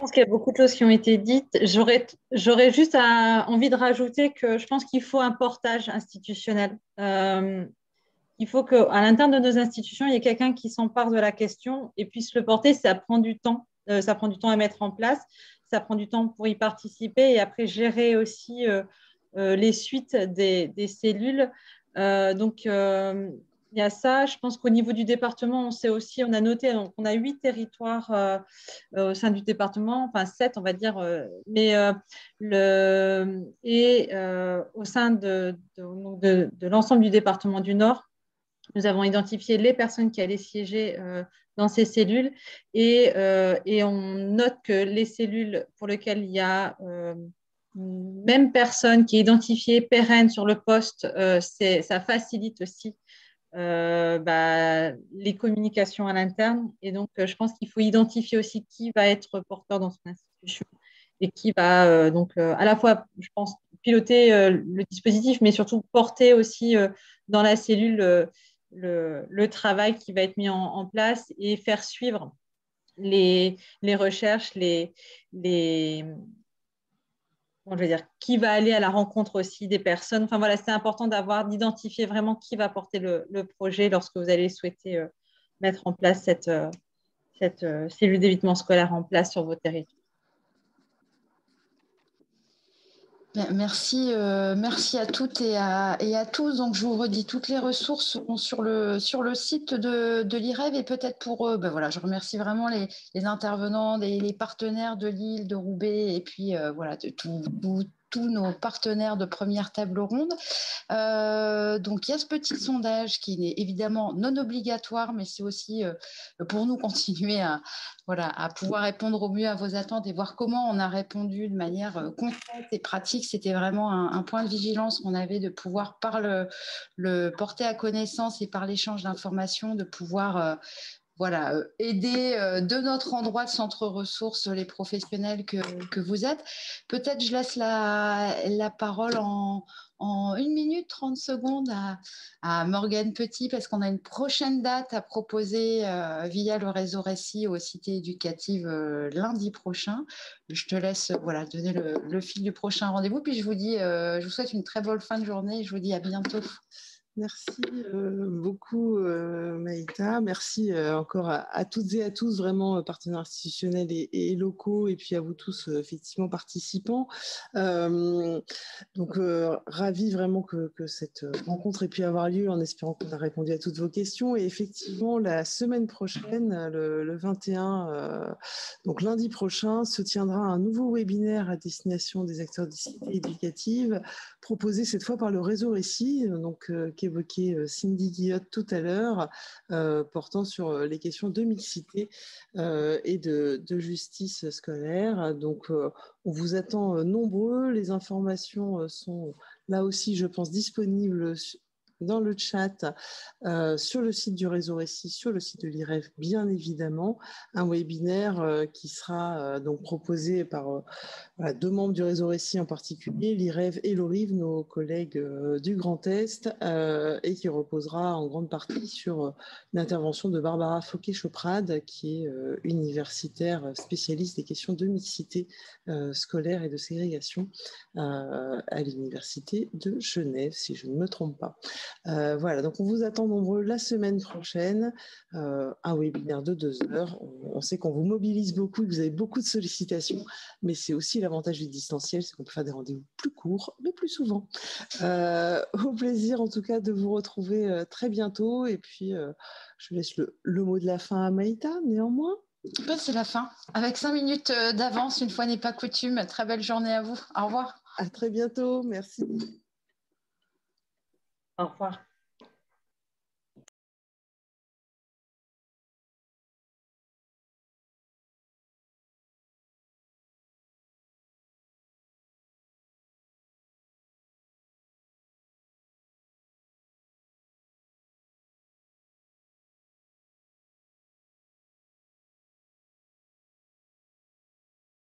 je pense qu'il y a beaucoup de choses qui ont été dites. J'aurais juste envie de rajouter que je pense qu'il faut un portage institutionnel. Euh, il faut qu'à l'interne de nos institutions, il y ait quelqu'un qui s'empare de la question et puisse le porter. Ça prend du temps. Euh, ça prend du temps à mettre en place. Ça prend du temps pour y participer et après gérer aussi euh, les suites des, des cellules. donc, il y a ça. Je pense qu'au niveau du département, on sait aussi, on a noté, on a huit territoires euh, euh, au sein du département, enfin sept, on va dire, euh, mais le, et au sein de, de, l'ensemble du département du Nord, nous avons identifié les personnes qui allaient siéger dans ces cellules et, et, on note que les cellules pour lesquelles il y a même personne qui est identifiée pérenne sur le poste, ça facilite aussi bah, les communications à l'interne. Et donc, euh, je pense qu'il faut identifier aussi qui va être porteur dans son institution et qui va euh, donc à la fois, je pense, piloter le dispositif, mais surtout porter aussi dans la cellule le, travail qui va être mis en, place et faire suivre les, recherches, les, je veux dire, qui va aller à la rencontre aussi des personnes. C'est important d'avoir, d'identifier vraiment qui va porter le, projet lorsque vous allez souhaiter euh, mettre en place cette, euh, euh, cellule d'évitement scolaire en place sur vos territoires. Merci, euh, merci à toutes et à, tous. Donc, je vous redis, toutes les ressources seront sur le, sur le site de, l'IREV et peut-être pour eux, ben voilà, je remercie vraiment les, les intervenants, les, les, partenaires de Lille, de Roubaix et puis euh, voilà, de tout, tout tous nos partenaires de première table ronde. Euh, donc, il y a ce petit sondage qui n'est évidemment non obligatoire, mais c'est aussi euh, pour nous continuer à, voilà, à pouvoir répondre au mieux à vos attentes et voir comment on a répondu de manière euh, concrète et pratique. C'était vraiment un, point de vigilance qu'on avait de pouvoir, par le, le, porter à connaissance et par l'échange d'informations, de pouvoir voilà, euh, aider euh, de notre endroit de centre ressources les professionnels que, vous êtes. Peut-être je laisse la, parole en, en 1 minute 30 secondes à, à Morgane Petit parce qu'on a une prochaine date à proposer euh, via le réseau Récit aux cités éducatives lundi prochain. Je te laisse voilà, donner le, le fil du prochain rendez-vous. Puis je vous dis, je vous souhaite une très bonne fin de journée. Je vous dis à bientôt. Merci euh, beaucoup euh, Maïta. Merci euh, encore à, toutes et à tous, vraiment partenaires institutionnels et, locaux, et puis à vous tous, effectivement, participants. donc, ravi vraiment que, cette rencontre ait pu avoir lieu en espérant qu'on a répondu à toutes vos questions. Et effectivement, la semaine prochaine, le, 21, donc lundi prochain, se tiendra un nouveau webinaire à destination des acteurs des cités éducatives, proposé cette fois par le réseau Récit, donc, qui est qu'évoquait Cindy Guillotte tout à l'heure, portant sur les questions de mixité et de, justice scolaire. Donc, on vous attend nombreux. Les informations sont là aussi, je pense, disponibles dans le chat, euh, sur le site du réseau Récit, sur le site de l'IREF, bien évidemment, un webinaire euh, qui sera euh, donc proposé par deux membres du réseau Récit en particulier, l'IREV et l'ORIV, nos collègues du Grand Est, et qui reposera en grande partie sur l'intervention de Barbara Fauquet-Choprade, qui est universitaire spécialiste des questions de mixité scolaire et de ségrégation à l'Université de Genève, si je ne me trompe pas. Euh, voilà, donc on vous attend nombreux la semaine prochaine, euh, un webinaire de deux heures. On, sait qu'on vous mobilise beaucoup, que vous avez beaucoup de sollicitations, mais c'est aussi l'avantage du distanciel, c'est qu'on peut faire des rendez-vous plus courts, mais plus souvent. Euh, au plaisir en tout cas de vous retrouver très bientôt, et puis je laisse le, mot de la fin à Maïta, néanmoins. Ben, c'est la fin. Avec cinq minutes d'avance, une fois n'est pas coutume. Très belle journée à vous. Au revoir. À très bientôt. Merci. Au revoir.